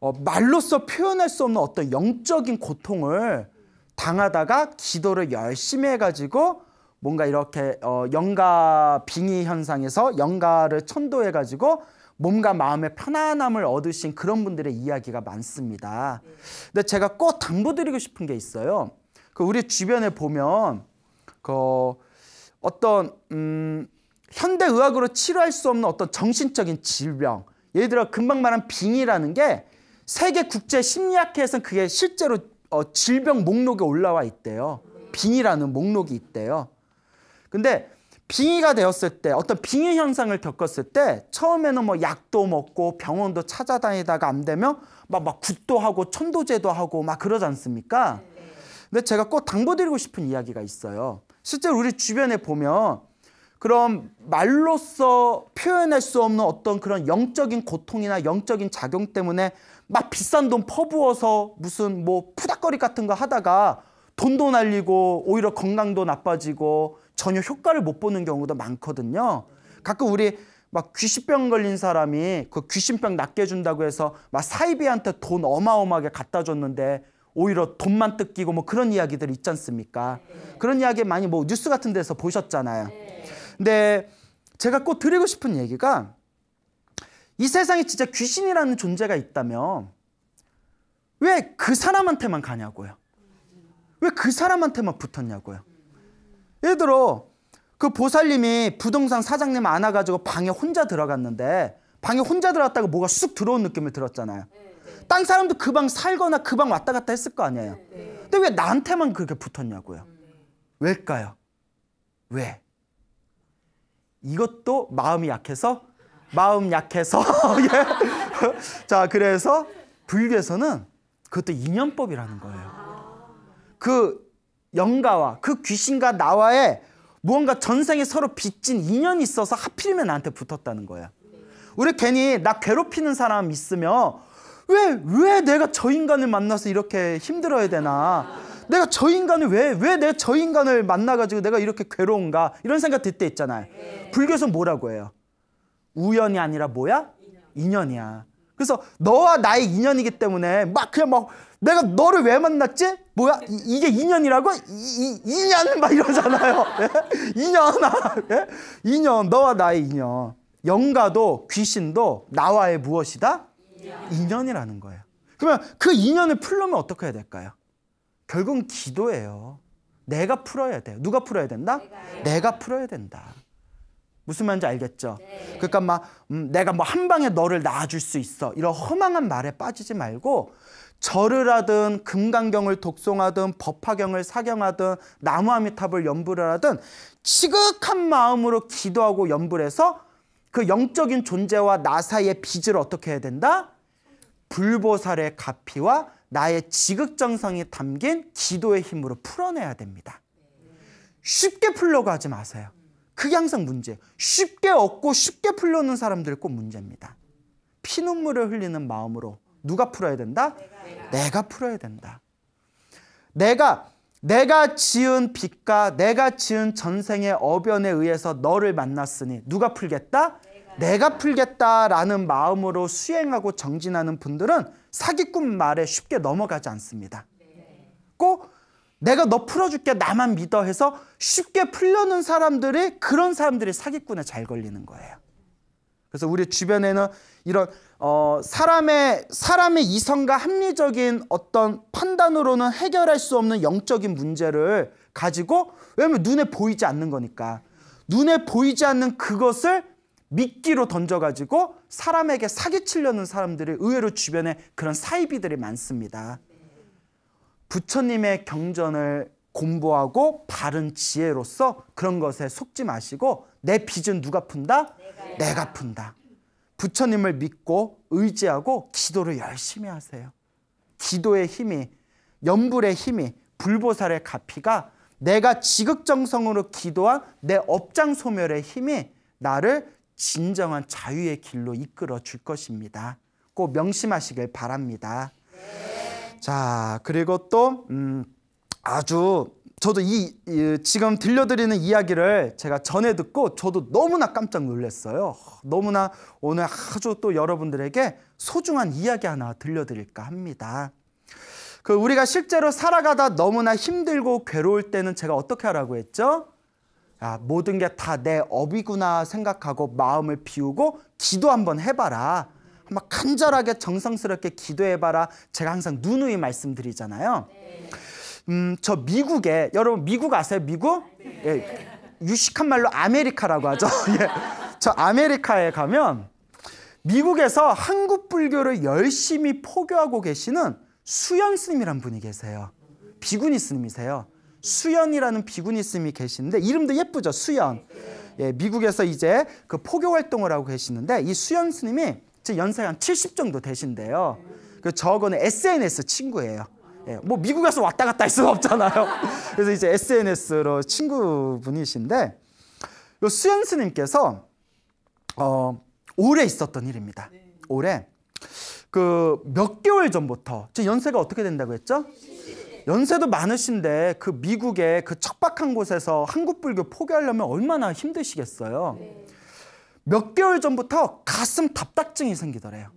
어, 말로써 표현할 수 없는 어떤 영적인 고통을 당하다가 기도를 열심히 해가지고 뭔가 이렇게 어, 영가 빙의 현상에서 영가를 천도해가지고 몸과 마음의 편안함을 얻으신 그런 분들의 이야기가 많습니다. 근데 제가 꼭 당부드리고 싶은 게 있어요. 그 우리 주변에 보면 그 어떤 음 현대 의학으로 치료할 수 없는 어떤 정신적인 질병, 예를 들어 금방 말한 빙이라는 게 세계 국제 심리학회에서는 그게 실제로 어, 질병 목록에 올라와 있대요. 빙이라는 목록이 있대요. 근데 빙의가 되었을 때 어떤 빙의 현상을 겪었을 때 처음에는 뭐 약도 먹고 병원도 찾아다니다가 안 되면 막, 막 굿도 하고 천도제도 하고 막 그러지 않습니까? 근데 제가 꼭 당부드리고 싶은 이야기가 있어요. 실제로 우리 주변에 보면 그럼 말로써 표현할 수 없는 어떤 그런 영적인 고통이나 영적인 작용 때문에 막 비싼 돈 퍼부어서 무슨 뭐 푸닥거리 같은 거 하다가 돈도 날리고 오히려 건강도 나빠지고 전혀 효과를 못 보는 경우도 많거든요. 가끔 우리 막 귀신병 걸린 사람이 그 귀신병 낫게 해준다고 해서 막 사이비한테 돈 어마어마하게 갖다 줬는데 오히려 돈만 뜯기고 뭐 그런 이야기들 있지 않습니까? 그런 이야기 많이 뭐 뉴스 같은 데서 보셨잖아요. 근데 제가 꼭 드리고 싶은 얘기가 이 세상에 진짜 귀신이라는 존재가 있다면 왜 그 사람한테만 가냐고요. 왜 그 사람한테만 붙었냐고요. 예를 들어 그 보살님이 부동산 사장님 안아가지고 방에 혼자 들어갔는데 방에 혼자 들어갔다가 뭐가 쑥 들어온 느낌을 들었잖아요. 딴 사람도 그 방 살거나 그 방 왔다 갔다 했을 거 아니에요. 근데 왜 나한테만 그렇게 붙었냐고요. 왜일까요? 왜? 이것도 마음이 약해서 마음 약해서 *laughs* 예. 자 그래서 불교에서는 그것도 인연법이라는 거예요. 그 영가와 그 귀신과 나와의 무언가 전생에 서로 빚진 인연이 있어서 하필이면 나한테 붙었다는 거예요. 우리 괜히 나 괴롭히는 사람 있으면 왜, 왜 내가 저 인간을 만나서 이렇게 힘들어야 되나? 내가 저 인간을 왜, 왜 내가 저 인간을 만나가지고 내가 이렇게 괴로운가? 이런 생각 들 때 있잖아요. 네. 불교에서 뭐라고 해요? 우연이 아니라 뭐야? 인연. 이야 그래서 너와 나의 인연이기 때문에 막 그냥 막 내가 너를 왜 만났지? 뭐야? 이, 게 인연이라고? 이, 이, 인연 막 이러잖아요. *laughs* 예? 인연, 아, 예? 인연, 너와 나의 인연. 영가도 귀신도 나와의 무엇이다? 인연이라는 거예요. 그러면 그 인연을 풀려면 어떻게 해야 될까요? 결국은 기도예요. 내가 풀어야 돼요. 누가 풀어야 된다? 내가요. 내가 풀어야 된다. 무슨 말인지 알겠죠? 네. 그러니까 막 음, 내가 뭐 한 방에 너를 낳아줄 수 있어 이런 허망한 말에 빠지지 말고 절을 하든 금강경을 독송하든 법화경을 사경하든 나무아미탑을 연불을 하든 지극한 마음으로 기도하고 연불해서 그 영적인 존재와 나 사이의 빚을 어떻게 해야 된다? 불보살의 가피와 나의 지극정성이 담긴 기도의 힘으로 풀어내야 됩니다. 쉽게 풀려고 하지 마세요. 그게 항상 문제예요. 쉽게 얻고 쉽게 풀려는 사람들이 꼭 문제입니다. 피눈물을 흘리는 마음으로 누가 풀어야 된다? 내가, 내가 풀어야 된다. 내가 내가 지은 빚과 내가 지은 전생의 어변에 의해서 너를 만났으니 누가 풀겠다? 내가, 내가 풀겠다라는 마음으로 수행하고 정진하는 분들은 사기꾼 말에 쉽게 넘어가지 않습니다. 꼭 내가 너 풀어줄게 나만 믿어 해서 쉽게 풀려는 사람들이 그런 사람들이 사기꾼에 잘 걸리는 거예요. 그래서 우리 주변에는 이런 어, 사람의 사람의 이성과 합리적인 어떤 판단으로는 해결할 수 없는 영적인 문제를 가지고 왜냐면 눈에 보이지 않는 거니까 눈에 보이지 않는 그것을 미끼로 던져가지고 사람에게 사기치려는 사람들이 의외로 주변에 그런 사이비들이 많습니다. 부처님의 경전을 공부하고 바른 지혜로서 그런 것에 속지 마시고 내 빚은 누가 푼다? 내가, 푼다. 부처님을 믿고 의지하고 기도를 열심히 하세요. 기도의 힘이 연불의 힘이 불보살의 가피가 내가 지극정성으로 기도한 내 업장 소멸의 힘이 나를 진정한 자유의 길로 이끌어 줄 것입니다. 꼭 명심하시길 바랍니다. 네. 자, 그리고 또 음, 아주 저도 이, 이, 지금 들려드리는 이야기를 제가 전에 듣고 저도 너무나 깜짝 놀랐어요. 너무나 오늘 아주 또 여러분들에게 소중한 이야기 하나 들려드릴까 합니다. 그 우리가 실제로 살아가다 너무나 힘들고 괴로울 때는 제가 어떻게 하라고 했죠? 아, 모든 게 다 내 업이구나 생각하고 마음을 비우고 기도 한번 해봐라. 한번 간절하게 정성스럽게 기도해봐라. 제가 항상 누누이 말씀드리잖아요. 네. 음, 저 미국에 여러분 미국 아세요? 미국? 예, 유식한 말로 아메리카라고 하죠. *laughs* 예, 저 아메리카에 가면 미국에서 한국 불교를 열심히 포교하고 계시는 수연 스님이란 분이 계세요. 비구니 스님이세요. 수연이라는 비구니 스님이 계시는데 이름도 예쁘죠. 수연. 예, 미국에서 이제 그 포교 활동을 하고 계시는데 이 수연 스님이 연세가 한 70 정도 되신데요. 그 저거는 SNS 친구예요. 예, 뭐 미국에서 왔다 갔다 할 수가 없잖아요. *laughs* 그래서 이제 SNS로 친구분이신데 요 수연 스님께서 어, 올해 있었던 일입니다. 올해 그 몇 개월 전부터 제 연세가 어떻게 된다고 했죠? 연세도 많으신데 그 미국의 그 척박한 곳에서 한국 불교 포기하려면 얼마나 힘드시겠어요. 몇 개월 전부터 가슴 답답증이 생기더래요.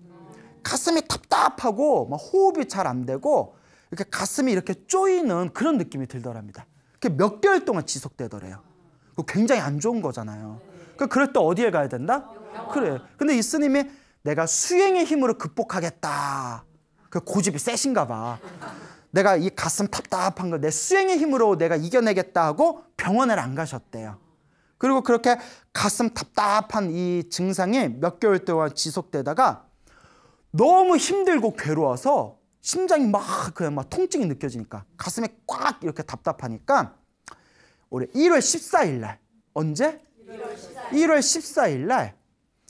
가슴이 답답하고 막 호흡이 잘 안 되고 이렇게 가슴이 이렇게 쪼이는 그런 느낌이 들더랍니다. 그게 몇 개월 동안 지속되더래요. 굉장히 안 좋은 거잖아요. 그 그럴 때 어디에 가야 된다? 그래. 근데 이 스님이 내가 수행의 힘으로 극복하겠다. 그 고집이 세신가 봐. 내가 이 가슴 답답한 걸 내 수행의 힘으로 내가 이겨내겠다 하고 병원을 안 가셨대요. 그리고 그렇게 가슴 답답한 이 증상이 몇 개월 동안 지속되다가 너무 힘들고 괴로워서 심장이 막 그냥 막 통증이 느껴지니까 가슴에 꽉 이렇게 답답하니까 올해 1월 14일 날 언제? 1월 14일 날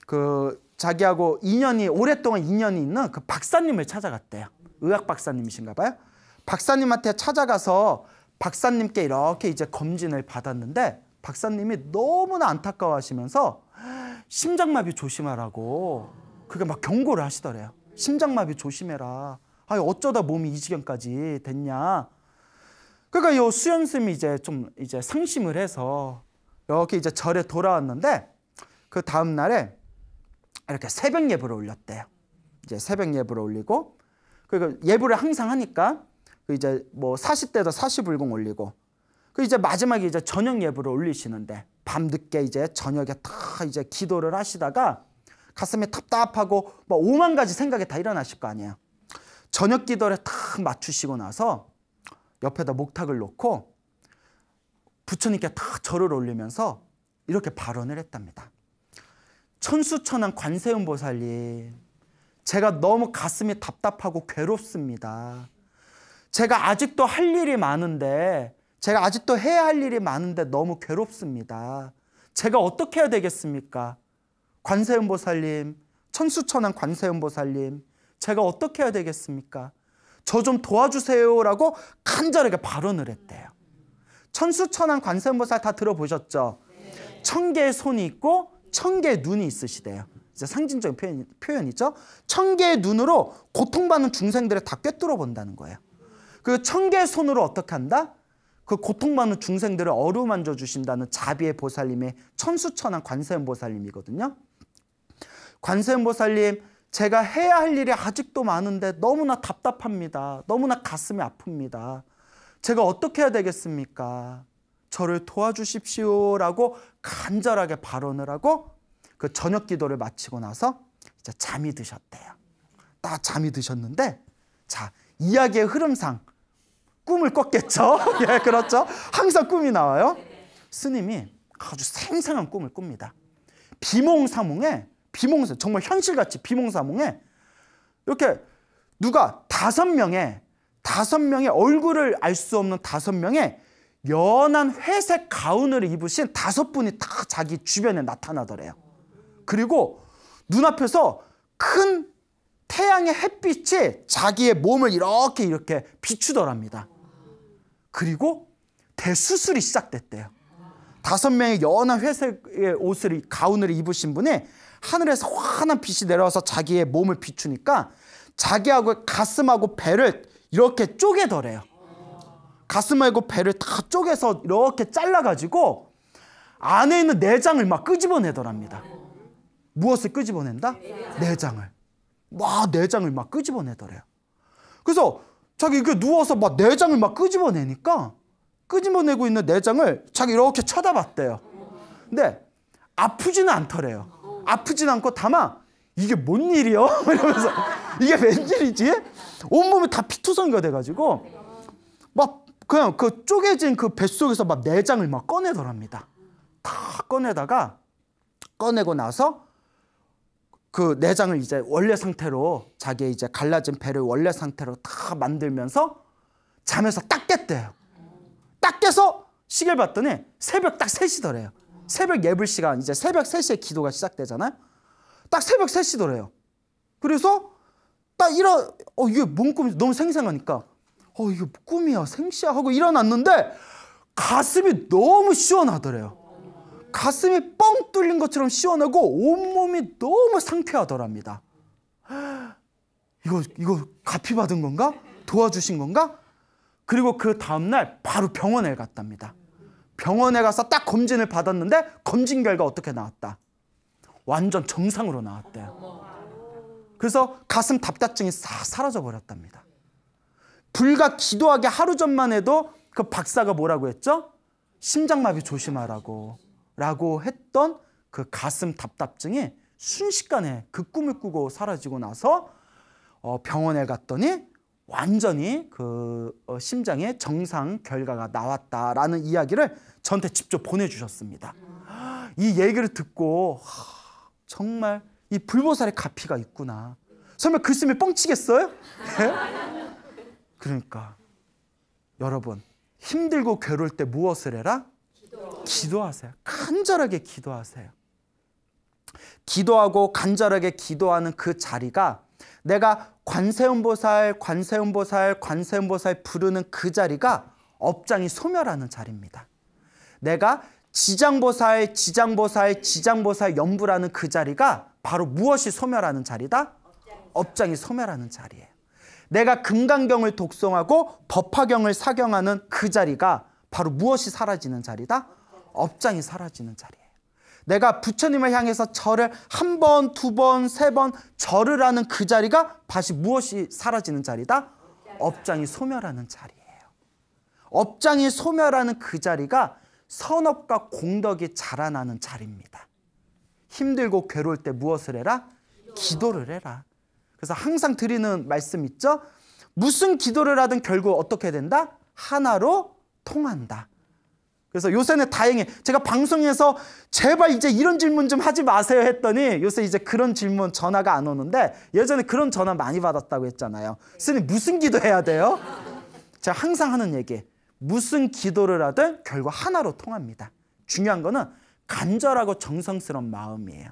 그 자기하고 인연이 오랫동안 인연이 있는 그 박사님을 찾아갔대요. 의학 박사님이신가 봐요. 박사님한테 찾아가서 박사님께 이렇게 이제 검진을 받았는데 박사님이 너무나 안타까워하시면서 심장마비 조심하라고 그게 막 경고를 하시더래요. 심장마비 조심해라. 아, 어쩌다 몸이 이 지경까지 됐냐. 그러니까 요 수연스님이 이제 좀 이제 상심을 해서 이렇게 이제 절에 돌아왔는데 그 다음 날에 이렇게 새벽 예불을 올렸대요. 이제 새벽 예불을 올리고 그리고 예불을 항상 하니까 그 이제 뭐 40대도 40불공 올리고 그 이제 마지막에 이제 저녁 예불을 올리시는데 밤 늦게 이제 저녁에 다 이제 기도를 하시다가 가슴이 답답하고 뭐 오만 가지 생각이 다 일어나실 거 아니에요. 저녁 기도를 탁 맞추시고 나서 옆에다 목탁을 놓고 부처님께 탁 절을 올리면서 이렇게 발언을 했답니다. 천수천한 관세음 보살님, 제가 너무 가슴이 답답하고 괴롭습니다. 제가 아직도 할 일이 많은데, 제가 아직도 해야 할 일이 많은데 너무 괴롭습니다. 제가 어떻게 해야 되겠습니까? 관세음 보살님, 천수천한 관세음 보살님, 제가 어떻게 해야 되겠습니까? 저 좀 도와주세요라고 간절하게 발언을 했대요. 천수천한 관세음보살 다 들어보셨죠? 천 개의 손이 있고 천 개의 눈이 있으시대요. 상징적인 표현, 표현이죠. 천 개의 눈으로 고통받는 중생들을 다 꿰뚫어 본다는 거예요. 그 천 개의 손으로 어떻게 한다? 그 고통받는 중생들을 어루만져 주신다는 자비의 보살님의 천수천한 관세음 보살님이거든요. 관세음 보살님, 제가 해야 할 일이 아직도 많은데 너무나 답답합니다. 너무나 가슴이 아픕니다. 제가 어떻게 해야 되겠습니까? 저를 도와주십시오라고 간절하게 발언을 하고 그 저녁 기도를 마치고 나서 이제 잠이 드셨대요. 딱 잠이 드셨는데 자 이야기의 흐름상 꿈을 꿨겠죠. *laughs* 예, 그렇죠. 항상 꿈이 나와요. 스님이 아주 생생한 꿈을 꿉니다. 비몽사몽에 비몽사 정말 현실같이 비몽사몽에 이렇게 누가 다섯 명의 다섯 명의 얼굴을 알 수 없는 다섯 명의 연한 회색 가운을 입으신 다섯 분이 다 자기 주변에 나타나더래요. 그리고 눈앞에서 큰 태양의 햇빛이 자기의 몸을 이렇게 이렇게 비추더랍니다. 그리고 대수술이 시작됐대요. 다섯 명의 연한 회색의 옷을 가운을 입으신 분이 하늘에서 환한 빛이 내려와서 자기의 몸을 비추니까 자기하고 가슴하고 배를 이렇게 쪼개더래요. 가슴하고 배를 다 쪼개서 이렇게 잘라가지고 안에 있는 내장을 막 끄집어내더랍니다. 무엇을 끄집어낸다? 내장을. 와 내장을 막 끄집어내더래요. 그래서 자기 이렇게 누워서 막 내장을 막 끄집어내니까 끄집어내고 있는 내장을 자기 이렇게 쳐다봤대요. 근데 아프지는 않더래요. 아프지는 않고 다만 이게 뭔 일이요? *laughs* 이러면서 이게 웬일이지? 온몸이 다 피투성이가 돼가지고 막 그냥 그 쪼개진 그 뱃속에서 막 내장을 막 꺼내더랍니다. 다 꺼내다가 꺼내고 나서 그 내장을 이제 원래 상태로 자기 이제 갈라진 배를 원래 상태로 다 만들면서 잠에서 딱 깼대요. 딱 깨서 시계를 봤더니 새벽 딱 3시더래요. 새벽 예불 시간 이제 새벽 3시에 기도가 시작되잖아요. 딱 새벽 3시더래요. 그래서 딱 일어 어 이게 뭔 꿈이 너무 생생하니까 어 이게 꿈이야 생시야 하고 일어났는데 가슴이 너무 시원하더래요. 가슴이 뻥 뚫린 것처럼 시원하고 온몸이 너무 상쾌하더랍니다. 이거 이거 갚이 받은 건가? 도와주신 건가? 그리고 그 다음 날 바로 병원에 갔답니다. 병원에 가서 딱 검진을 받았는데 검진 결과 어떻게 나왔다? 완전 정상으로 나왔대요. 그래서 가슴 답답증이 싹 사라져 버렸답니다. 불과 기도하기 하루 전만 해도 그 박사가 뭐라고 했죠? 심장마비 조심하라고 라고 했던 그 가슴 답답증이 순식간에 그 꿈을 꾸고 사라지고 나서 어 병원에 갔더니 완전히 그 어 심장의 정상 결과가 나왔다라는 이야기를 저한테 직접 보내주셨습니다. 이 얘기를 듣고 정말 이 불보살의 가피가 있구나. 설마 글쓰면 뻥치겠어요? 네? 그러니까 여러분 힘들고 괴로울 때 무엇을 해라? 기도. 하세요 간절하게 기도하세요. 기도하고 간절하게 기도하는 그 자리가 내가 관세음보살, 관세음보살, 관세음보살 부르는 그 자리가 업장이 소멸하는 자리입니다. 내가 지장보살, 지장보살, 지장보살 연부라는 그 자리가 바로 무엇이 소멸하는 자리다? 업장이 소멸하는 자리예요. 내가 금강경을 독송하고 법화경을 사경하는 그 자리가 바로 무엇이 사라지는 자리다? 업장이 사라지는 자리예요. 내가 부처님을 향해서 절을 한 번, 두 번, 세 번 절을 하는 그 자리가 다시 무엇이 사라지는 자리다? 업장이 소멸하는 자리예요. 업장이 소멸하는 그 자리가 선업과 공덕이 자라나는 자리입니다. 힘들고 괴로울 때 무엇을 해라? 기도를 해라. 그래서 항상 드리는 말씀 있죠? 무슨 기도를 하든 결국 어떻게 된다? 하나로 통한다. 그래서 요새는 다행히 제가 방송에서 제발 이제 이런 질문 좀 하지 마세요 했더니 요새 이제 그런 질문 전화가 안 오는데 예전에 그런 전화 많이 받았다고 했잖아요. 스님 무슨 기도해야 돼요? 제가 항상 하는 얘기. 무슨 기도를 하든 결국 하나로 통합니다. 중요한 거는 간절하고 정성스러운 마음이에요.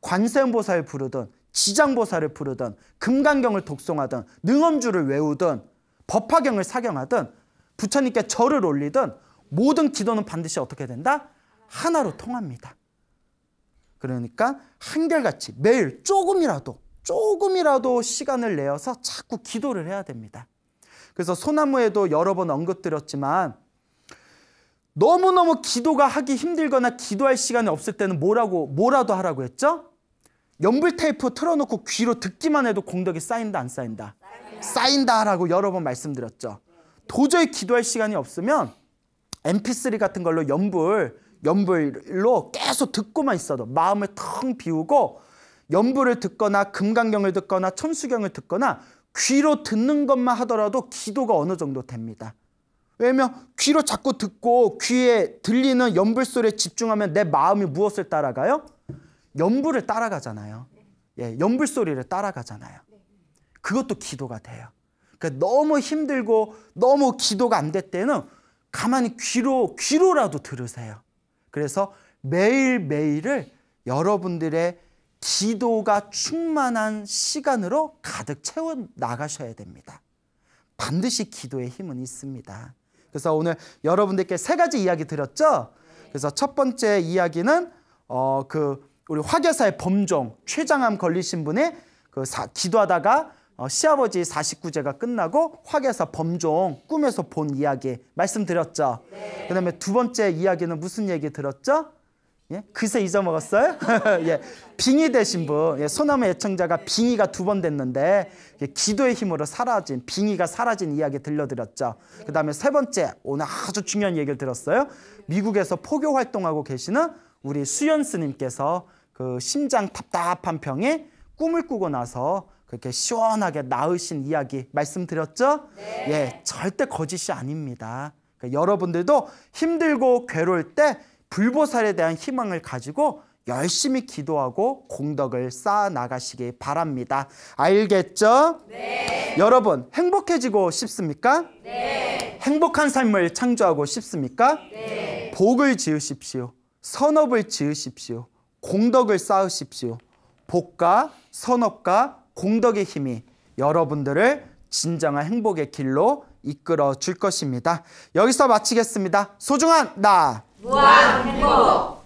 관세음보살 부르든 지장보살을 부르든 금강경을 독송하든 능엄주를 외우든 법화경을 사경하든 부처님께 절을 올리든 모든 기도는 반드시 어떻게 된다? 하나로 통합니다. 그러니까 한결같이 매일 조금이라도 조금이라도 시간을 내어서 자꾸 기도를 해야 됩니다. 그래서 소나무에도 여러 번 언급드렸지만 너무너무 기도가 하기 힘들거나 기도할 시간이 없을 때는 뭐라고 뭐라도 하라고 했죠? 연불 테이프 틀어놓고 귀로 듣기만 해도 공덕이 쌓인다 안 쌓인다? 쌓인다라고 여러 번 말씀드렸죠. 도저히 기도할 시간이 없으면 MP3 같은 걸로 연불 연불로 계속 듣고만 있어도 마음을 텅 비우고 연불을 듣거나 금강경을 듣거나 천수경을 듣거나 귀로 듣는 것만 하더라도 기도가 어느 정도 됩니다. 왜냐면 귀로 자꾸 듣고 귀에 들리는 연불 소리에 집중하면 내 마음이 무엇을 따라가요? 연불을 따라가잖아요. 예, 연불 소리를 따라가잖아요. 그것도 기도가 돼요. 그러니까 너무 힘들고 너무 기도가 안 될 때는 가만히 귀로 귀로라도 들으세요. 그래서 매일매일을 여러분들의 기도가 충만한 시간으로 가득 채워 나가셔야 됩니다. 반드시 기도의 힘은 있습니다. 그래서 오늘 여러분들께 세 가지 이야기 드렸죠. 그래서 첫 번째 이야기는 어 그 우리 화교사의 범종 췌장암 걸리신 분이 그 사, 기도하다가 어, 시아버지 49제가 끝나고 화교사 범종 꿈에서 본 이야기 말씀드렸죠. 네. 그다음에 두 번째 이야기는 무슨 얘기 들었죠? 예? 그새 잊어먹었어요? *laughs* 예, 빙의 되신 분, 예, 소나무 애청자가 빙의가 두 번 됐는데 예, 기도의 힘으로 사라진 빙의가 사라진 이야기 들려드렸죠. 그 다음에 세 번째 오늘 아주 중요한 얘기를 들었어요. 미국에서 포교 활동하고 계시는 우리 수연 스님께서 그 심장 답답한 병에 꿈을 꾸고 나서 그렇게 시원하게 나으신 이야기 말씀드렸죠? 네. 예, 절대 거짓이 아닙니다. 그러니까 여러분들도 힘들고 괴로울 때 불보살에 대한 희망을 가지고 열심히 기도하고 공덕을 쌓아 나가시기 바랍니다. 알겠죠? 네. 여러분, 행복해지고 싶습니까? 네. 행복한 삶을 창조하고 싶습니까? 네. 복을 지으십시오. 선업을 지으십시오. 공덕을 쌓으십시오. 복과 선업과 공덕의 힘이 여러분들을 진정한 행복의 길로 이끌어 줄 것입니다. 여기서 마치겠습니다. 소중한 나 무한 행복